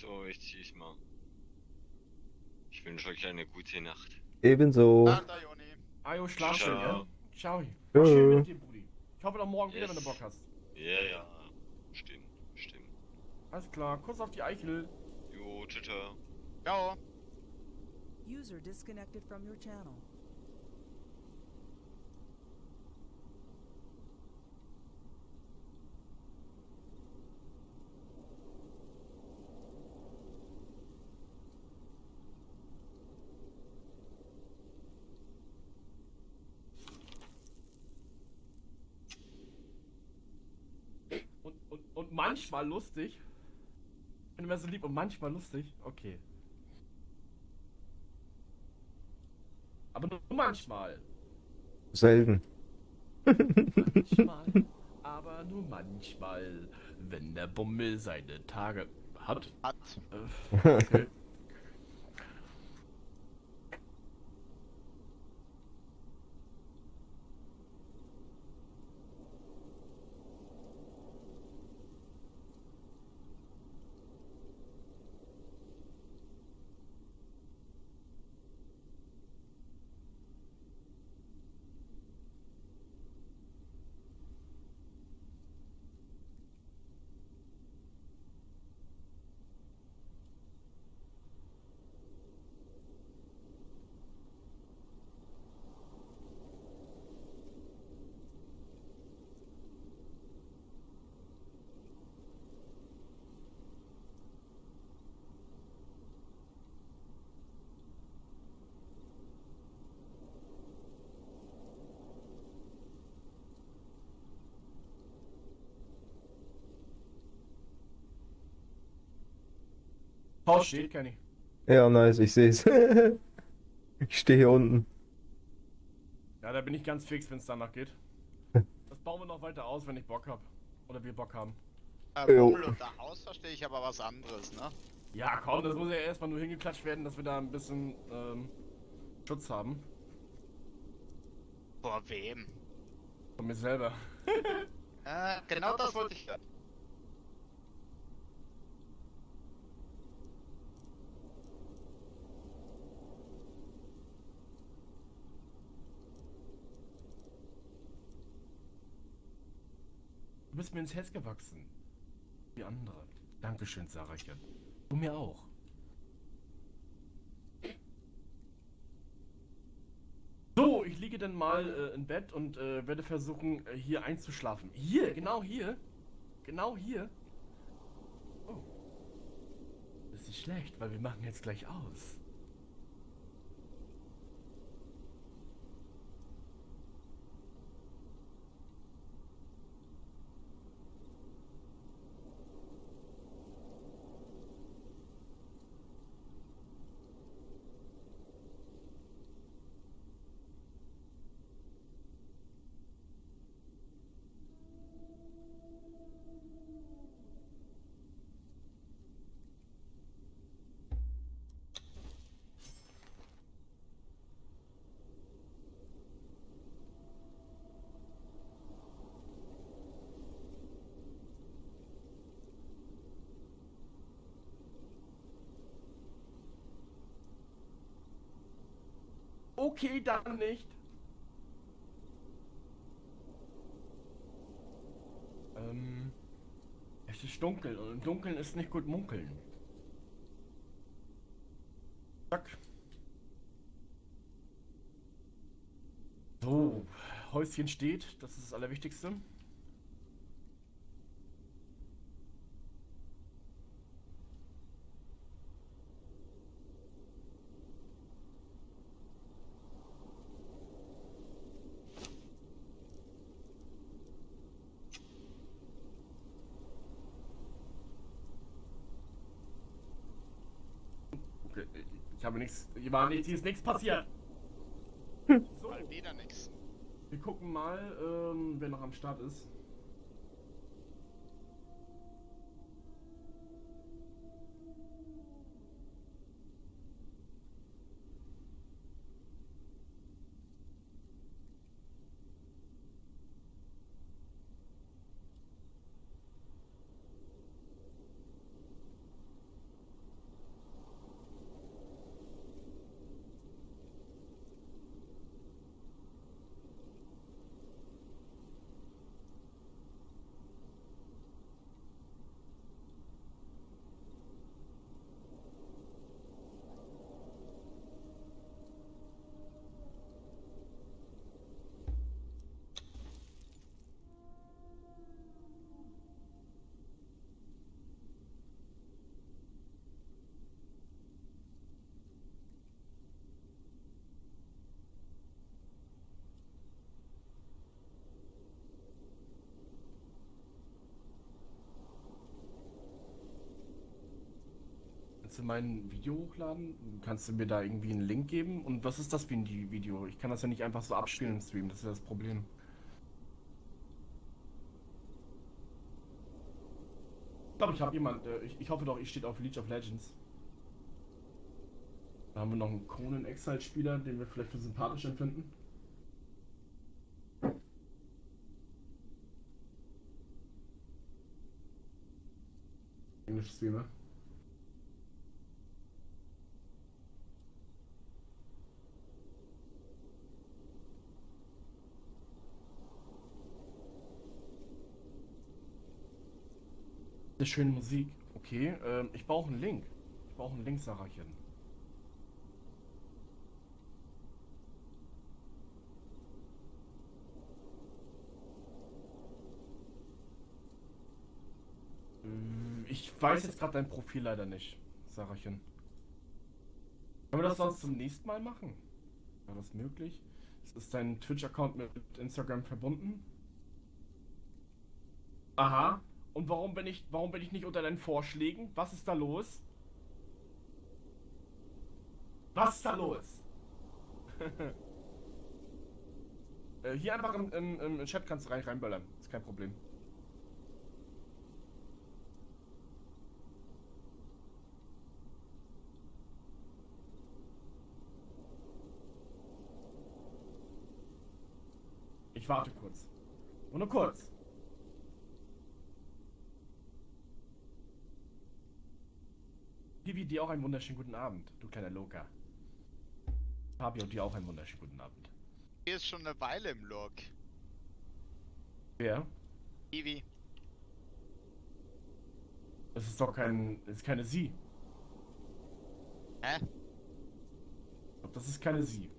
So, ich zieh's mal. Ich wünsche euch eine gute Nacht. Ebenso. Ajo, schlaf schön, Ciao. ja? Ciao. War schön mit dir, Brudi. Ich hoffe dann morgen wieder, Yes. wenn du Bock hast. Ja, ja. Stimmt, stimmt. Alles klar, Kuss auf die Eichel. Jo, ciao, ciao. Ciao. User disconnected from your channel. Und, und, und manchmal lustig. Bin immer so lieb und manchmal lustig. Okay. Aber nur manchmal. Selten. Manchmal. aber nur manchmal. Wenn der Bummel seine Tage hat. Hat. Äh, okay. Haus steht, Kenny. Ja, nice, ich seh's. <laughs> ich stehe hier unten. Ja, da bin ich ganz fix, wenn es danach geht. Das bauen wir noch weiter aus, wenn ich Bock hab. Oder wir Bock haben. Äh. Bummel unter Haus verstehe ich aber was anderes, ne? Ja, komm, das muss ja erstmal nur hingeklatscht werden, dass wir da ein bisschen ähm, Schutz haben. Vor wem? Von mir selber. Äh, genau das wollte ich hören. Bist mir ins Herz gewachsen. Die andere. Dankeschön, Sarachen. Du mir auch. So, ich liege dann mal äh, im Bett und äh, werde versuchen, äh, hier einzuschlafen. Hier, genau hier. Genau hier. Oh. Das ist schlecht, weil wir machen jetzt gleich aus. Okay, dann nicht. Ähm. Es ist dunkel und im Dunkeln ist nicht gut munkeln. Zack. So, Häuschen steht, das ist das Allerwichtigste. Okay, ich habe nichts, hier war nichts, hier ist nichts passiert. So, Mal wieder nix. wir gucken mal, ähm, wer noch am Start ist. Mein Video hochladen? Kannst du mir da irgendwie einen Link geben? Und was ist das für ein Video? Ich kann das ja nicht einfach so abspielen im Stream, das ist ja das Problem. Ich glaube, ich habe jemand, äh, ich, ich hoffe doch, ich steht auf League of Legends. Da haben wir noch einen Conan Exile Spieler, den wir vielleicht für sympathisch empfinden. Englisch Streamer. Eine schöne Musik. Okay, ähm, ich brauche einen Link. Ich brauche einen Link, Sarahchen. Äh, Ich weiß jetzt gerade dein Profil leider nicht, Sarahchen. Können wir das sonst zum nächsten Mal machen? Wäre das möglich? Ist dein Twitch-Account mit Instagram verbunden? Aha. Und warum bin ich, warum bin ich nicht unter deinen Vorschlägen? Was ist da los? Was ist da los? <laughs> äh, hier einfach im, im, im Chat kannst du rein, reinböllern. Ist kein Problem. Ich warte kurz. Und nur kurz. Vivi, dir auch einen wunderschönen guten Abend, du kleiner Loka. Fabio, dir auch einen wunderschönen guten Abend. Die ist schon eine Weile im Log. Wer? Ivi. Das ist doch kein. Das ist keine Sie. Hä? Glaub, das ist keine Sie.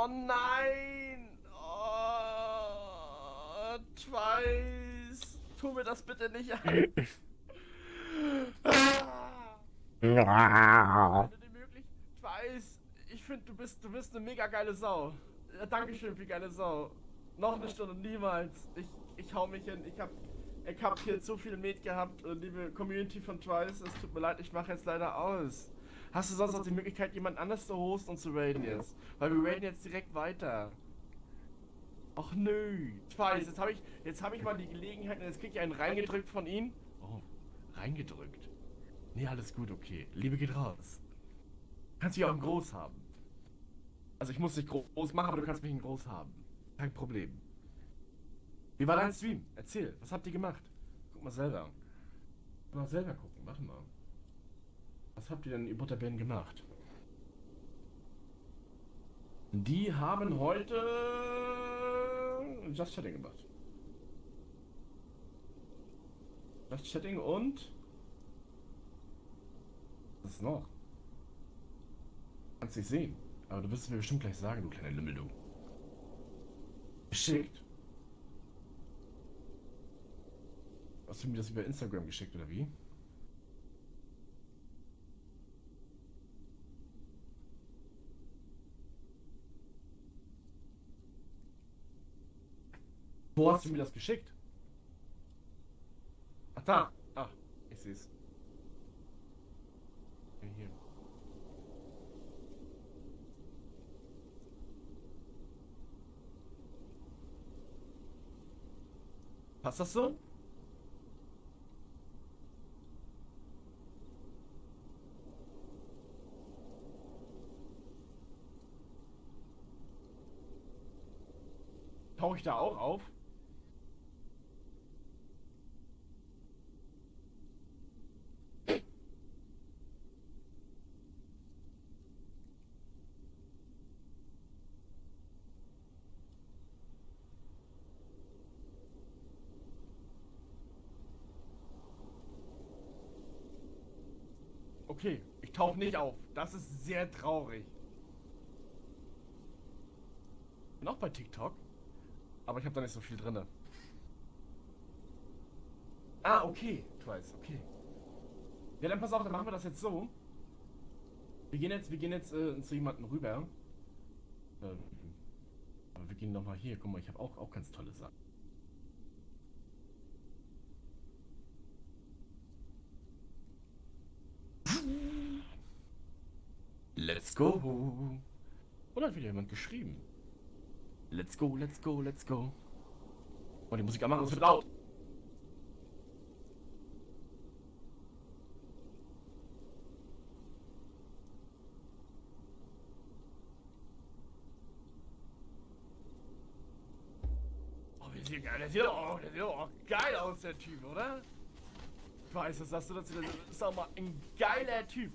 Oh nein! Oh, Twice! Tu mir das bitte nicht an! Ah. Möglich, ich finde, du bist, du bist eine mega geile Sau. Ja, Dankeschön für geile Sau. Noch eine Stunde, niemals. Ich, ich hau mich hin. Ich hab, ich hab hier zu viel Met gehabt, äh, liebe Community von Twice. Es tut mir leid, ich mache jetzt leider aus. Hast du sonst noch die Möglichkeit, jemand anders zu hosten und zu raiden jetzt? Weil wir raiden jetzt direkt weiter. Ach nö. Twice, jetzt habe ich, jetzt habe ich mal die Gelegenheit und jetzt krieg ich einen reingedrückt von Ihnen. Oh, reingedrückt. Nee, alles gut, okay. Liebe geht raus. Kannst mich auch in groß haben. Also ich muss dich groß machen, aber du kannst mich in groß haben. Kein Problem. Wie war dein Stream? Erzähl, was habt ihr gemacht? Guck mal selber. Mal selber gucken, mach mal. Was habt ihr denn, ihr Butterbären, gemacht? Die haben heute Just Chatting gemacht. Just Chatting und... Was ist noch? Kannst nicht sehen. Aber du wirst es mir bestimmt gleich sagen, du kleiner Lümmel, du. Geschickt. Hast du mir das über Instagram geschickt, oder wie? Wo hast du mir das geschickt? Ach, da. Ah, ich seh's. Okay, Hier. Passt das so? Tauche ich da auch auf? Okay, ich tauche nicht auf. Das ist sehr traurig. Bin auch bei TikTok. Aber ich habe da nicht so viel drinne. Ah, okay. Twice, okay. Ja, dann pass auf, dann machen wir das jetzt so. Wir gehen jetzt, wir gehen jetzt äh, zu jemandem rüber. Äh, aber wir gehen nochmal hier. Guck mal, ich habe auch, auch ganz tolle Sachen. Let's go. Oder hat wieder jemand geschrieben? Let's go, let's go, let's go. Oh, die Musik anmachen, es wird laut. Oh, wie sieht geil, der sieht auch, der sieht auch geil aus, der Typ, oder? Ich weiß, das sagst du dazu, das ist auch mal ein geiler Typ.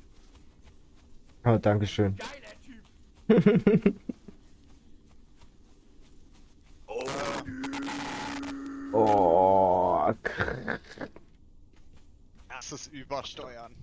<laughs> Oh, Dankeschön. Geiler Typ. Oh, kr- Erstes Übersteuern.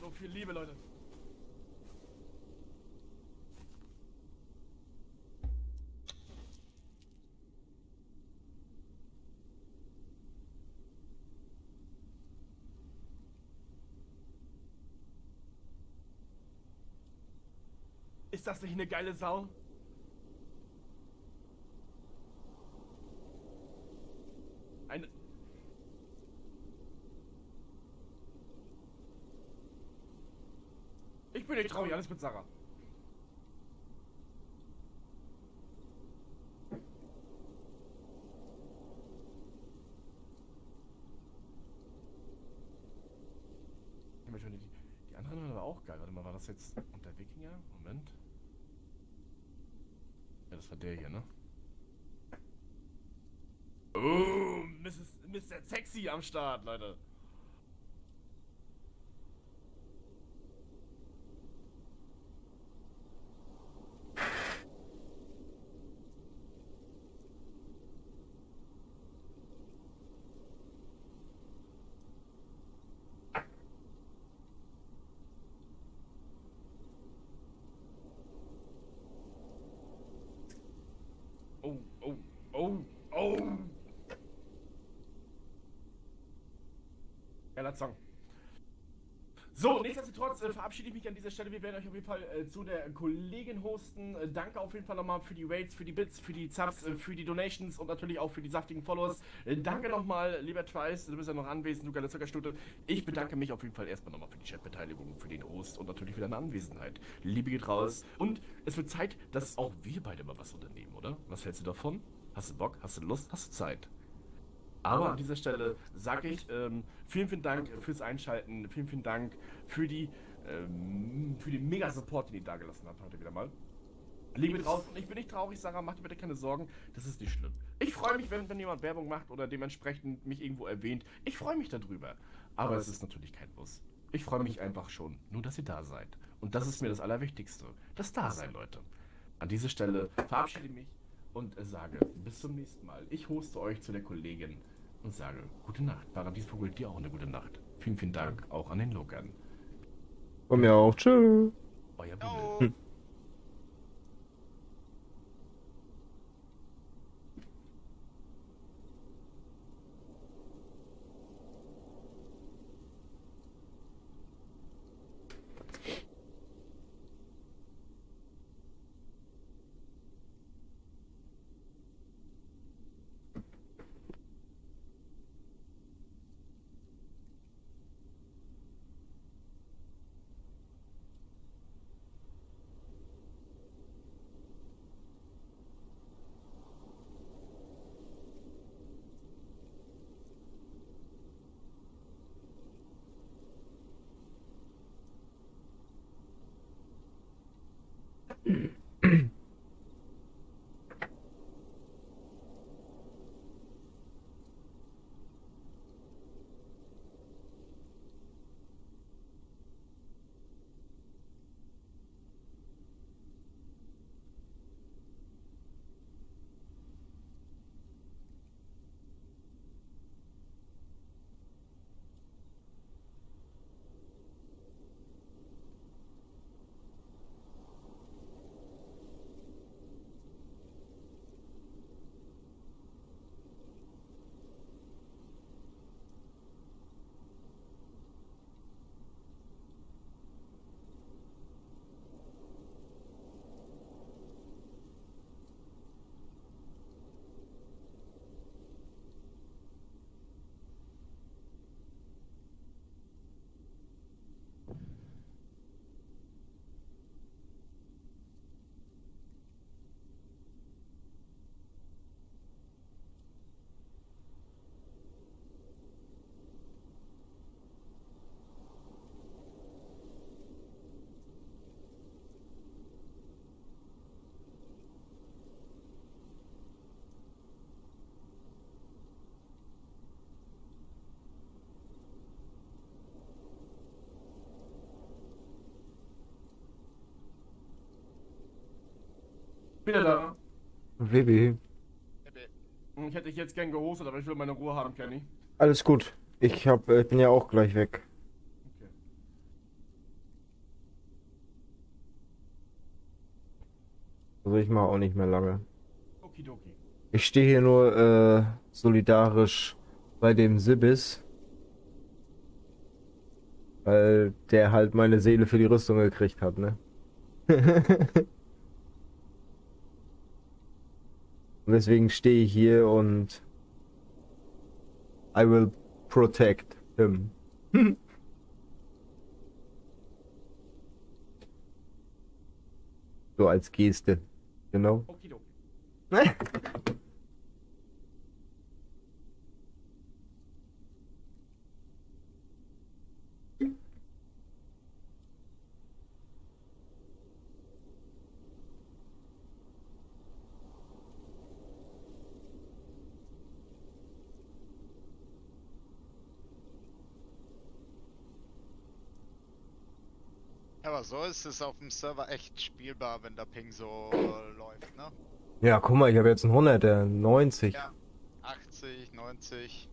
So viel Liebe, Leute. Ist das nicht eine geile Sau? Eine. Ich bin nicht traurig, alles mit Sarah. Die anderen waren aber auch geil. Warte mal, war das jetzt unter Wikinger? Moment. Ja, das war der hier, ne? Oh, Mrs. Mr. Sexy am Start, Leute. Oh, oh, oh, oh. Geiler Song. So, nichtsdestotrotz äh, verabschiede ich mich an dieser Stelle. Wir werden euch auf jeden Fall äh, zu der Kollegin hosten. Äh, danke auf jeden Fall nochmal für die Raids, für die Bits, für die Subs, äh, für die Donations und natürlich auch für die saftigen Follows. Äh, danke nochmal, lieber Trice, du bist ja noch anwesend, du geile Zuckerstute. Ich bedanke mich auf jeden Fall erstmal nochmal für die Chatbeteiligung, für den Host und natürlich für deine Anwesenheit. Liebe geht raus. Und es wird Zeit, dass auch wir beide mal was unternehmen, oder? Was hältst du davon? Hast du Bock? Hast du Lust? Hast du Zeit? Aber an dieser Stelle sage ich ähm, vielen, vielen Dank fürs Einschalten. Vielen, vielen Dank für die ähm, für den mega Support, den ihr da gelassen habt heute wieder mal. Liebe draußen, ich bin nicht traurig, Sarah, mach dir bitte keine Sorgen, das ist nicht schlimm. Ich freue mich, wenn, wenn jemand Werbung macht oder dementsprechend mich irgendwo erwähnt. Ich freue mich darüber. Aber es ist natürlich kein Muss. Ich freue mich einfach schon, nur dass ihr da seid. Und das ist mir das Allerwichtigste. Das Dasein, Leute. An dieser Stelle verabschiede ich mich und äh, sage bis zum nächsten Mal. Ich hoste euch zu der Kollegin und sage gute Nacht. Paradiesvogel, dir auch eine gute Nacht. Vielen, vielen Dank auch an den Logan. Von mir auch. Tschüss. Euer Ciao. Wieder da. WB. Ich hätte dich jetzt gern gehostet, aber ich will meine Ruhe haben, Kenny. Alles gut. Ich hab, äh, bin ja auch gleich weg. Okay. Also ich mache auch nicht mehr lange. Okidoki. Ich stehe hier nur äh, solidarisch bei dem Sibis. Weil der halt meine Seele für die Rüstung gekriegt hat, ne? <laughs> Und deswegen stehe ich hier und I will protect him. <laughs> So als Geste, genau. Okidoki. <laughs> <laughs> Aber so ist es auf dem Server echt spielbar, wenn der Ping so läuft, ne? Ja, guck mal, ich habe jetzt einen 100er, 90. Ja. 80, 90.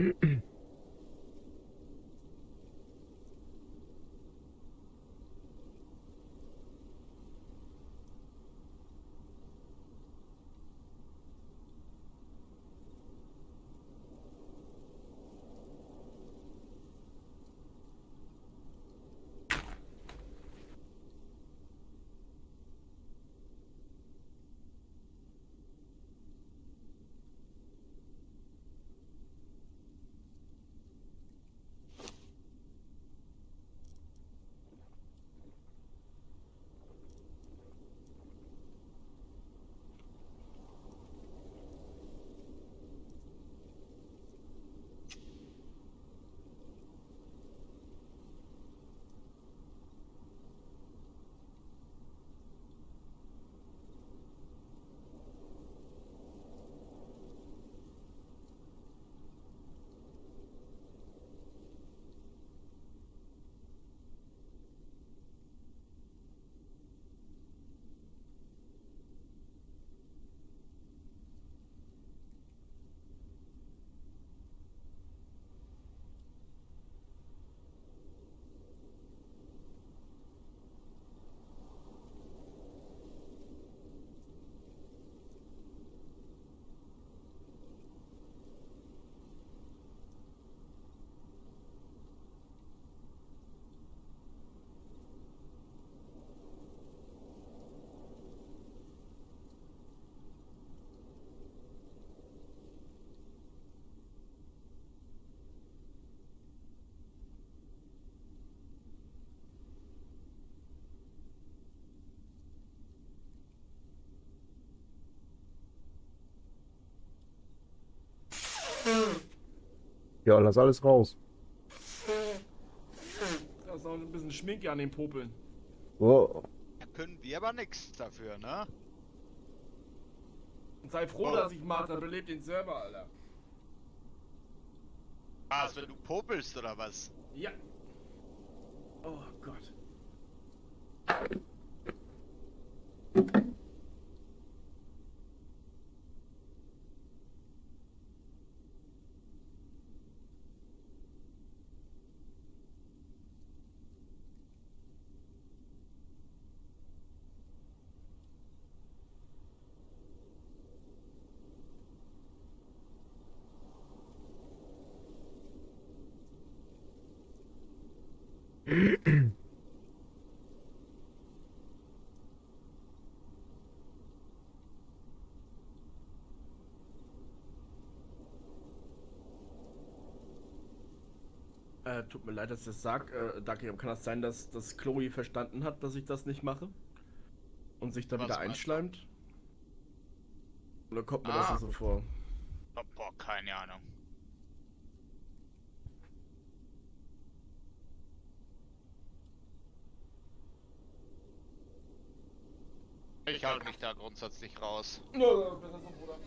mm <clears throat> Ja, lass alles raus. Da ist auch ein bisschen Schminke an den Popeln. Oh, Da können wir aber nichts dafür, ne? Und sei froh, dass ich Martha belebt den Server, Alter. Was, wenn du popelst oder was? Ja. Oh Gott. Äh, tut mir leid, dass ich das sag. Äh, Ducky, aber kann das sein, dass, dass Chloe verstanden hat, dass ich das nicht mache? Und sich da Was wieder einschleimt? Oder kommt mir Ah. das so vor? Oh, boah, keine Ahnung. Ich halte mich da grundsätzlich raus. Ja, besser so, Bruder.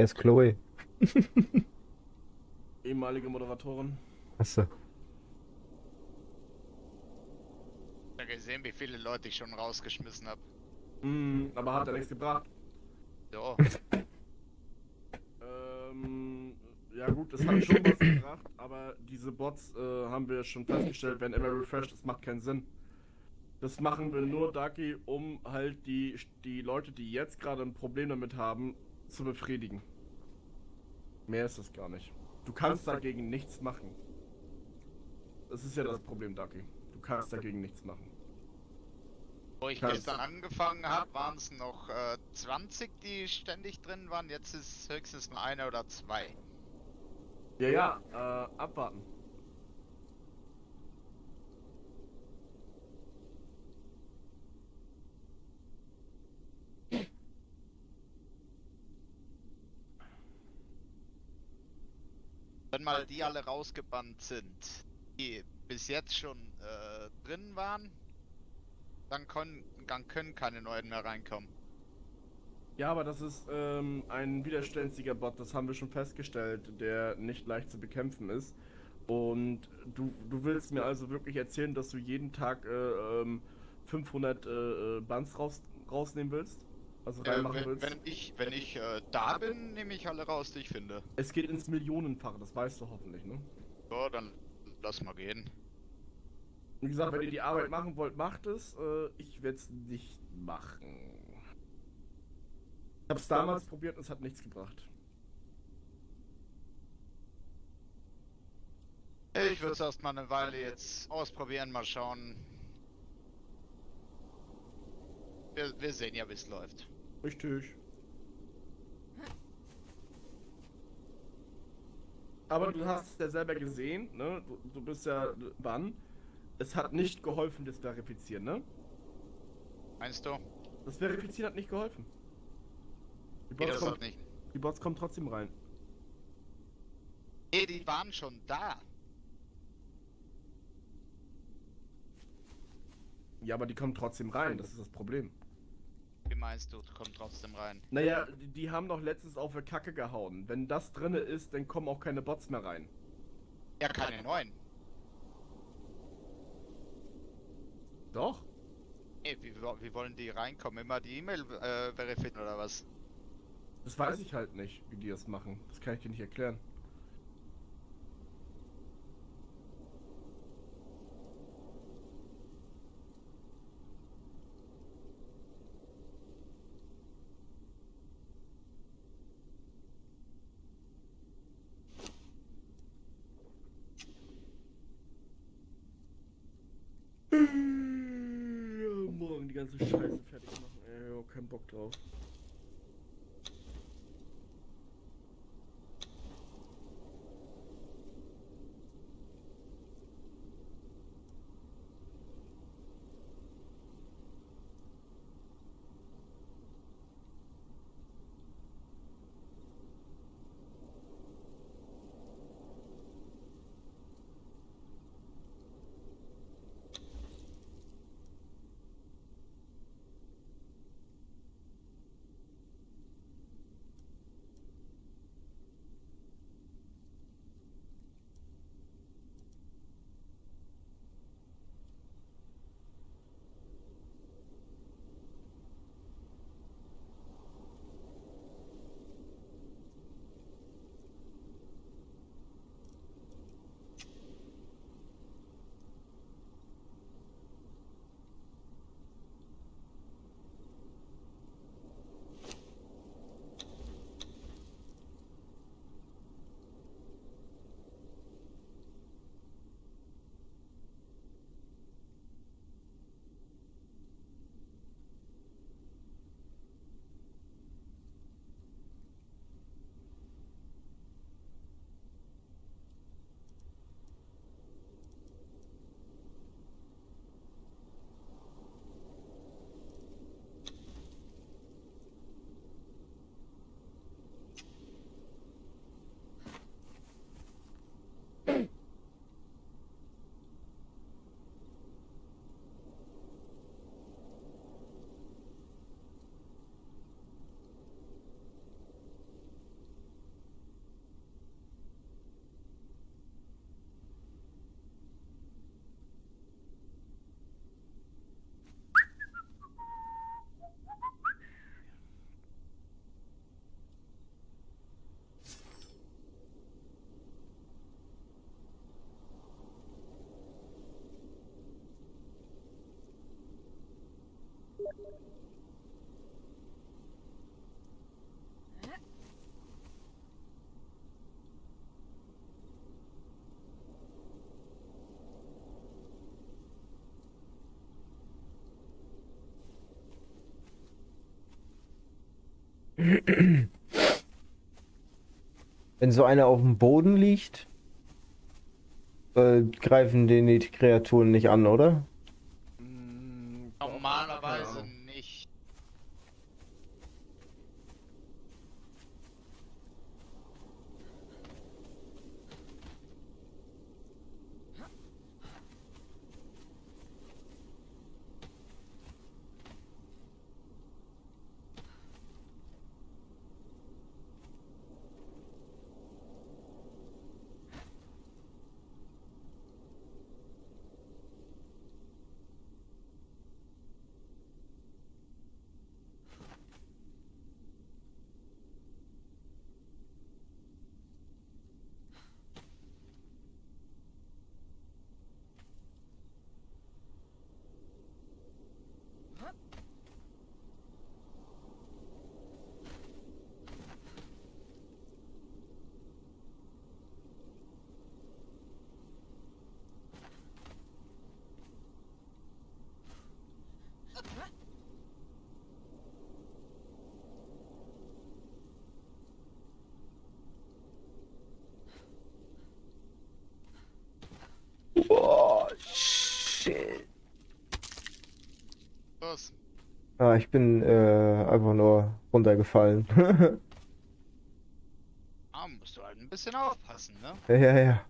Wer ist Chloe? <laughs> Ehemalige Moderatorin. Achso. Ich habe gesehen, wie viele Leute ich schon rausgeschmissen habe. Mm, aber hat ja nichts gebracht. So. <laughs> Ähm, ja gut, das hat schon was gebracht, aber diese Bots äh, haben wir schon festgestellt, werden immer refreshed, das macht keinen Sinn. Das machen wir nur, Ducky, um halt die, die Leute, die jetzt gerade ein Problem damit haben, zu befriedigen. Mehr ist das gar nicht. Du kannst dagegen nichts machen. Das ist ja das Problem, Ducky. Du kannst dagegen nichts machen. Wo ich Kannst. gestern angefangen habe, waren es noch äh, 20, die ständig drin waren. Jetzt ist höchstens nur einer oder zwei. Ja, ja, äh, abwarten. Wenn mal die alle rausgebannt sind, die bis jetzt schon äh, drin waren, dann können, dann können keine neuen mehr reinkommen. Ja, aber das ist ähm, ein widerständiger Bot, das haben wir schon festgestellt, der nicht leicht zu bekämpfen ist. Und du, du willst mir also wirklich erzählen, dass du jeden Tag äh, ähm, 500 äh, äh, Bans raus, rausnehmen willst? Also Äh, reinmachen wenn, willst? wenn ich, wenn ich äh, da bin, nehme ich alle raus, die ich finde. Es geht ins Millionenfache, das weißt du hoffentlich, ne? So, dann lass mal gehen. Wie gesagt, wenn ihr die Arbeit machen wollt, macht es. Äh, ich werde es nicht machen. Ich hab's damals probiert und es hat nichts gebracht. Ich würde es erstmal eine Weile jetzt ausprobieren, mal schauen. Wir, wir sehen ja, wie es läuft. Richtig. Aber du hast es ja selber gesehen, ne? Du, du bist ja wann? Es hat nicht geholfen, das Verifizieren, ne? Meinst du? Das Verifizieren hat nicht geholfen. Die Nee, Bots, hat kommen, nicht. die Bots kommen trotzdem rein. Nee, die waren schon da. Ja, aber die kommen trotzdem rein, das ist das Problem. Wie meinst du, kommt trotzdem rein? Naja, die, die haben doch letztens auf eine Kacke gehauen. Wenn das drinne ist, dann kommen auch keine Bots mehr rein. Ja, keine neuen. Doch? Nee, wie, wie wollen die reinkommen? Immer die E-Mail äh, verifizieren oder was? Das weiß ich halt nicht, wie die das machen. Das kann ich dir nicht erklären. Bock drauf. Wenn so einer auf dem Boden liegt, äh, greifen den die Kreaturen nicht an, oder? Ich bin äh, einfach nur runtergefallen. <laughs> Ah, musst du halt ein bisschen aufpassen, ne? ja, ja, ja.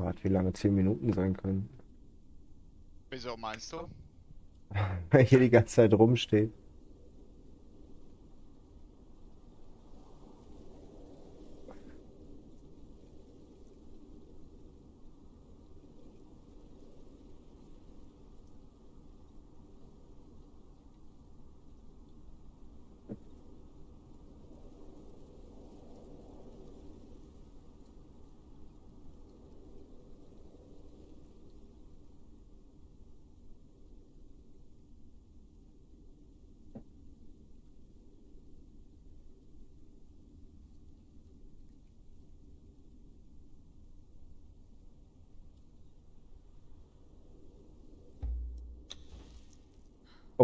Gefragt, wie lange 10 Minuten sein können. Wieso meinst du? <laughs> Weil hier die ganze Zeit rumsteht.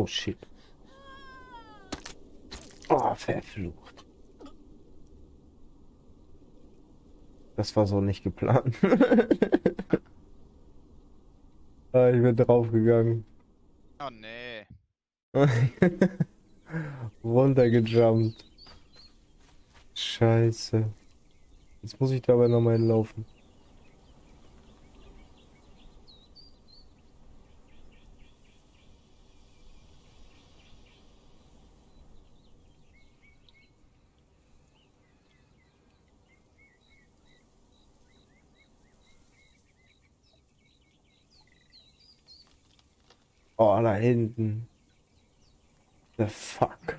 Oh shit. Oh, verflucht. Das war so nicht geplant. <laughs> ah, ich bin draufgegangen. Oh nee. <laughs> Runtergejumpt. Scheiße. Jetzt muss ich dabei nochmal hinlaufen. Oh, da hinten. The fuck.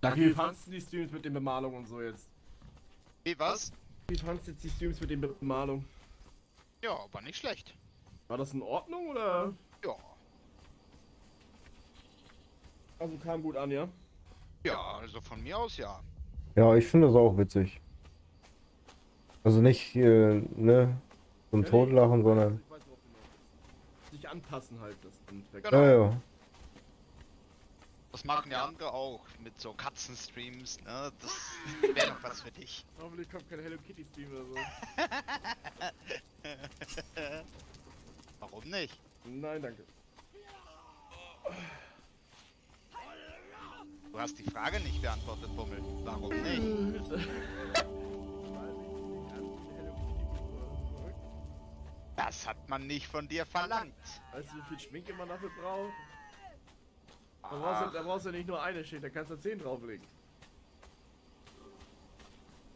Danke, wie fandst du die Streams mit den Bemalungen und so jetzt? Wie, was? Wie fandst du jetzt die Streams mit den Bemalungen? Ja, war nicht schlecht. War das in Ordnung oder? Ja. Also kam gut an, ja? Ja, also von mir aus ja. Ja, ich finde das auch witzig. Also nicht, äh, ne, zum Ja, Totlachen, sondern. Hinaus willst. Sich anpassen halt, das Endeffekt. Genau. Ja, ja. Machen ja andere auch mit so Katzenstreams, ne? Das <laughs> wäre doch was für dich. Hoffentlich kommt kein Hello Kitty Stream oder so. <laughs> Warum nicht? Nein, danke. Du hast die Frage nicht beantwortet, Bummel. Warum nicht? <laughs> Das hat man nicht von dir verlangt. Weißt du, wie viel Schminke man dafür braucht? Da brauchst, du, da brauchst du nicht nur eine Schicht, da kannst du zehn drauflegen.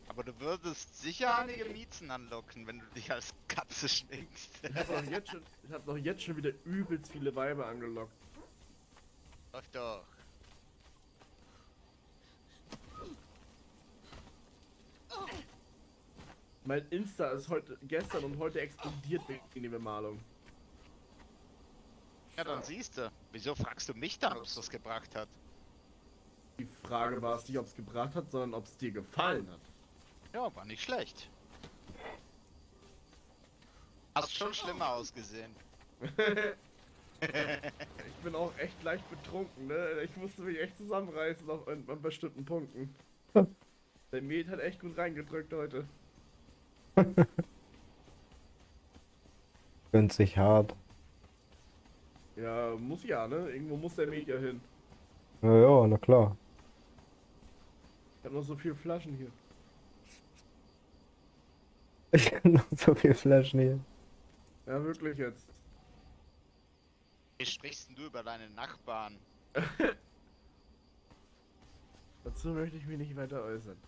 Aber du würdest sicher einige Miezen anlocken, wenn du dich als Katze schminkst. Ich hab doch jetzt schon, ich hab doch jetzt schon wieder übelst viele Weiber angelockt. Läuft doch. Mein Insta ist heute, gestern und heute explodiert wegen der Bemalung. Ja, dann siehst du. Wieso fragst du mich dann, ob es das gebracht hat? Die Frage war es nicht, ob es gebracht hat, sondern ob es dir gefallen hat. Ja, war nicht schlecht. Hast schon schlimmer ausgesehen. <laughs> Ich bin auch echt leicht betrunken, ne? Ich musste mich echt zusammenreißen auf, an, an bestimmten Punkten. <laughs> Der Met hat echt gut reingedrückt heute. <laughs> Gönnt sich hart. Ja, muss ja, ne? Irgendwo muss der ja hin. Ja, ja, na klar. Ich hab noch so viele Flaschen hier. <laughs> Ich hab noch so viel Flaschen hier. Ja, wirklich jetzt. Wie sprichst denn du über deine Nachbarn? <laughs> Dazu möchte ich mich nicht weiter äußern.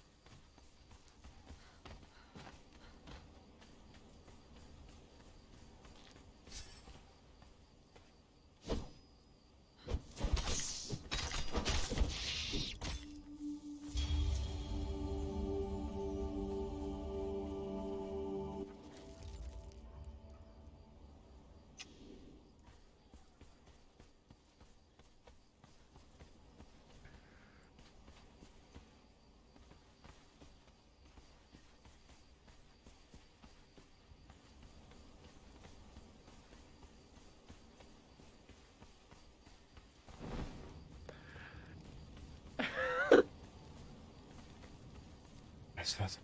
Das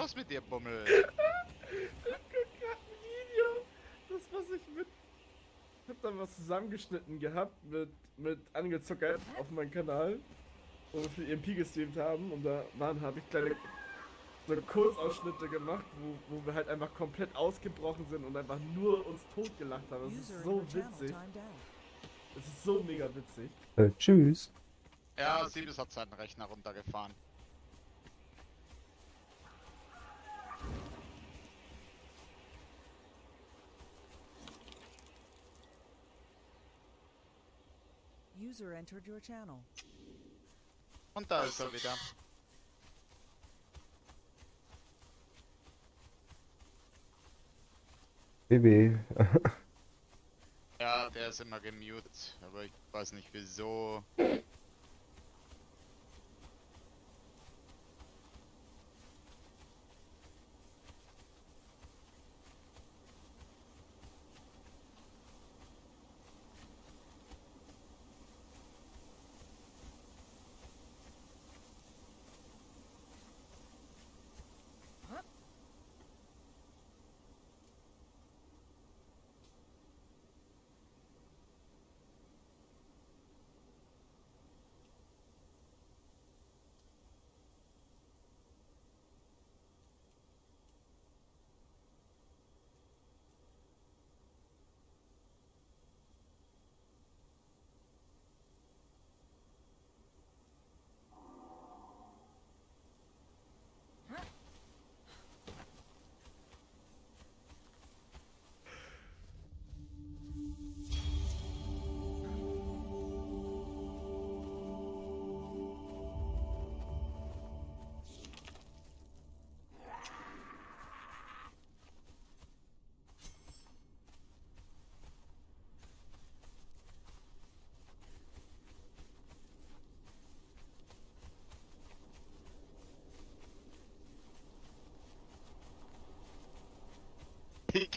Los mit dir, Bummel. <laughs> Video, das was ich mit. Ich hab da was zusammengeschnitten gehabt mit, mit angezuckert auf meinem Kanal, wo wir für EMP gestreamt haben und da waren, habe ich kleine so Kurzausschnitte gemacht, wo, wo wir halt einfach komplett ausgebrochen sind und einfach nur uns totgelacht haben. Das ist so witzig. Das ist so mega witzig. Äh, tschüss. Ja, Siebes hat seinen Rechner runtergefahren. User entered your channel. Und da ist er wieder. BB. <laughs> Ja, der ist immer gemutet, aber ich weiß nicht wieso.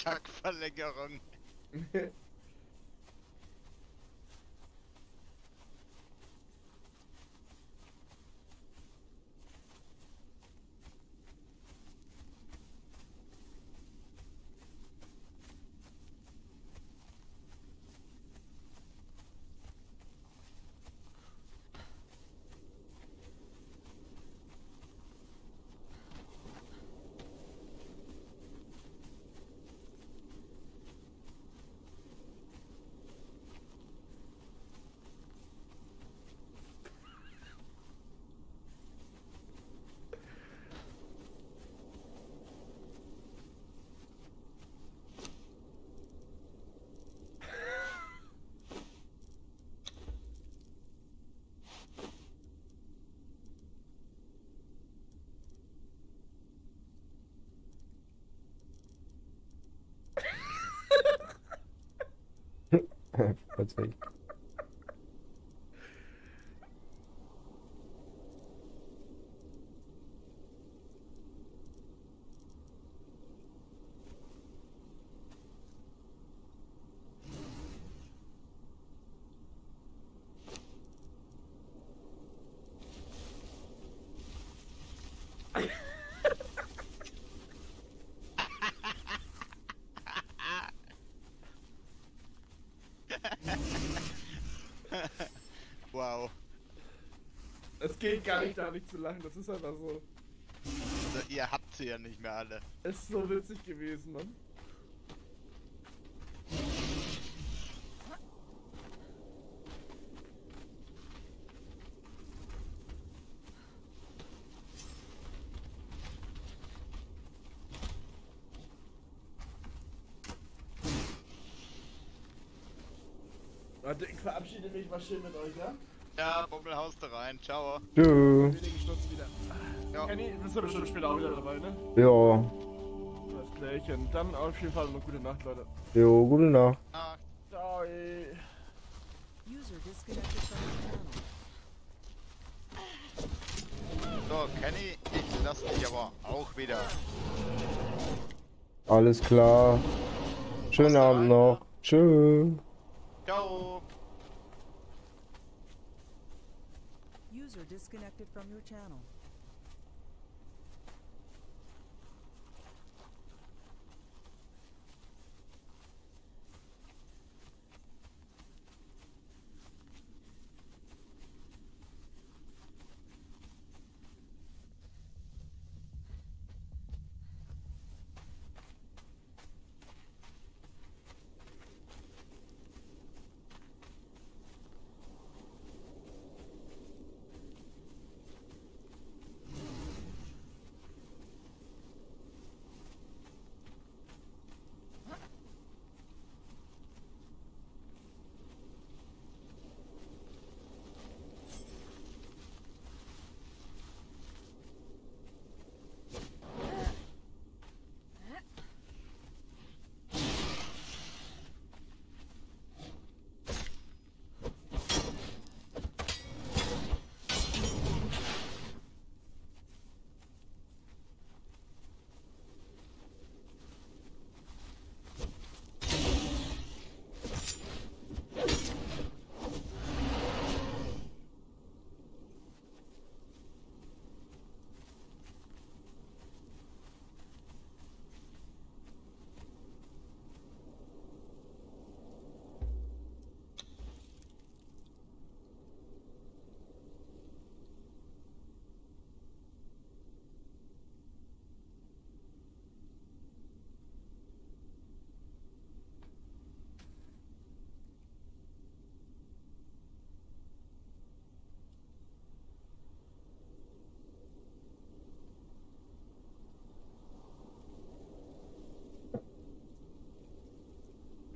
Kackverlängerung. <laughs> Tatsächlich. wow. Geht gar nicht, da nicht zu lachen. Das ist einfach so. Also, ihr habt sie ja nicht mehr alle. Es ist so witzig gewesen, Mann. Warte, ich verabschiede mich mal schön mit euch, ja? Ja, Bummel haust du rein. Ciao. Tschö. Ja. Kenny, bist du bestimmt später auch wieder dabei, ne? Ja. Das Klärchen. Dann auf jeden Fall eine gute Nacht, Leute. Jo, gute Nacht. Nacht. Ciao. ey. User disconnected from channel. So, Kenny, ich lass dich aber auch wieder. Alles klar. Schönen Abend noch. Tschö. Disconnected from your channel.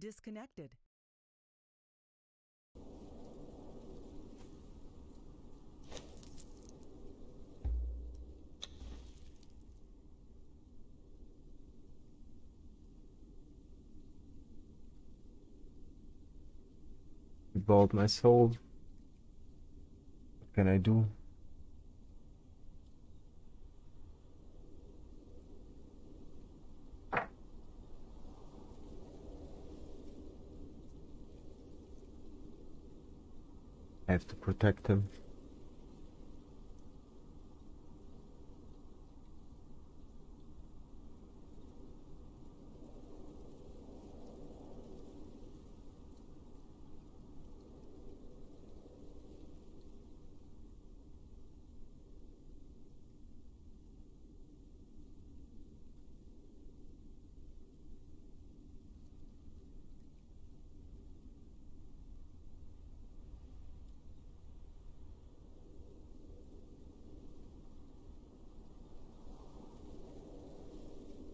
disconnected. Bought my soul. What can I do? To protect him.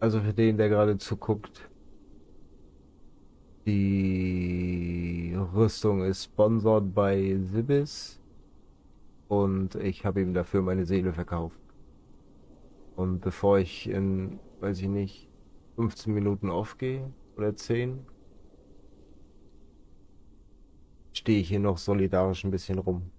Also für den, der gerade zuguckt, die Rüstung ist sponsored bei Sibis und ich habe ihm dafür meine Seele verkauft. Und bevor ich in, weiß ich nicht, 15 Minuten aufgehe oder 10, stehe ich hier noch solidarisch ein bisschen rum.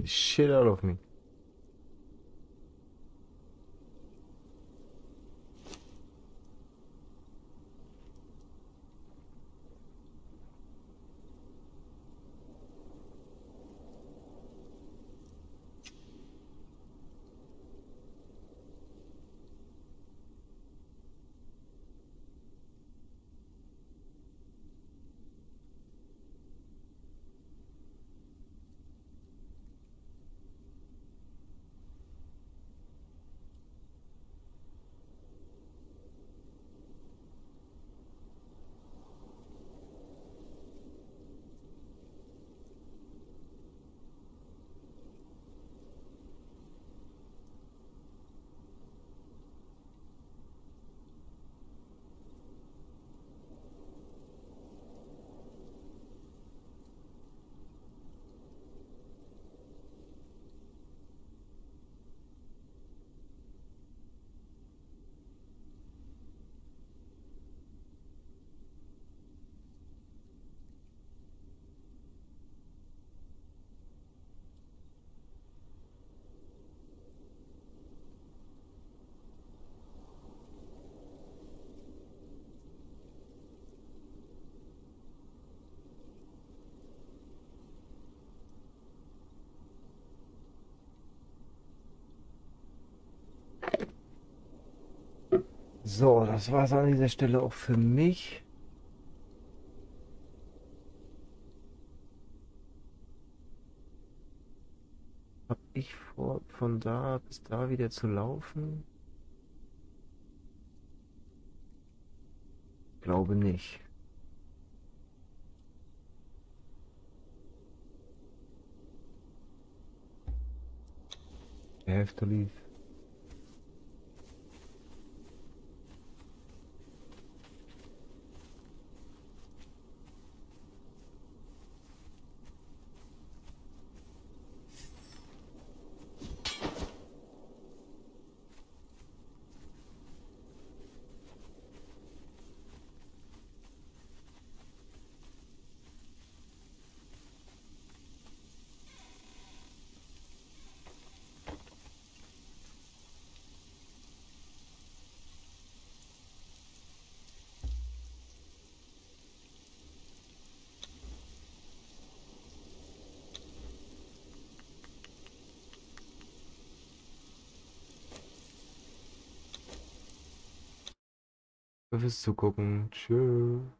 The shit out of me. So, das war's an dieser Stelle auch für mich. Hab ich vor, von da bis da wieder zu laufen? Glaube nicht. I have to leave. Fürs Zugucken. Tschüss.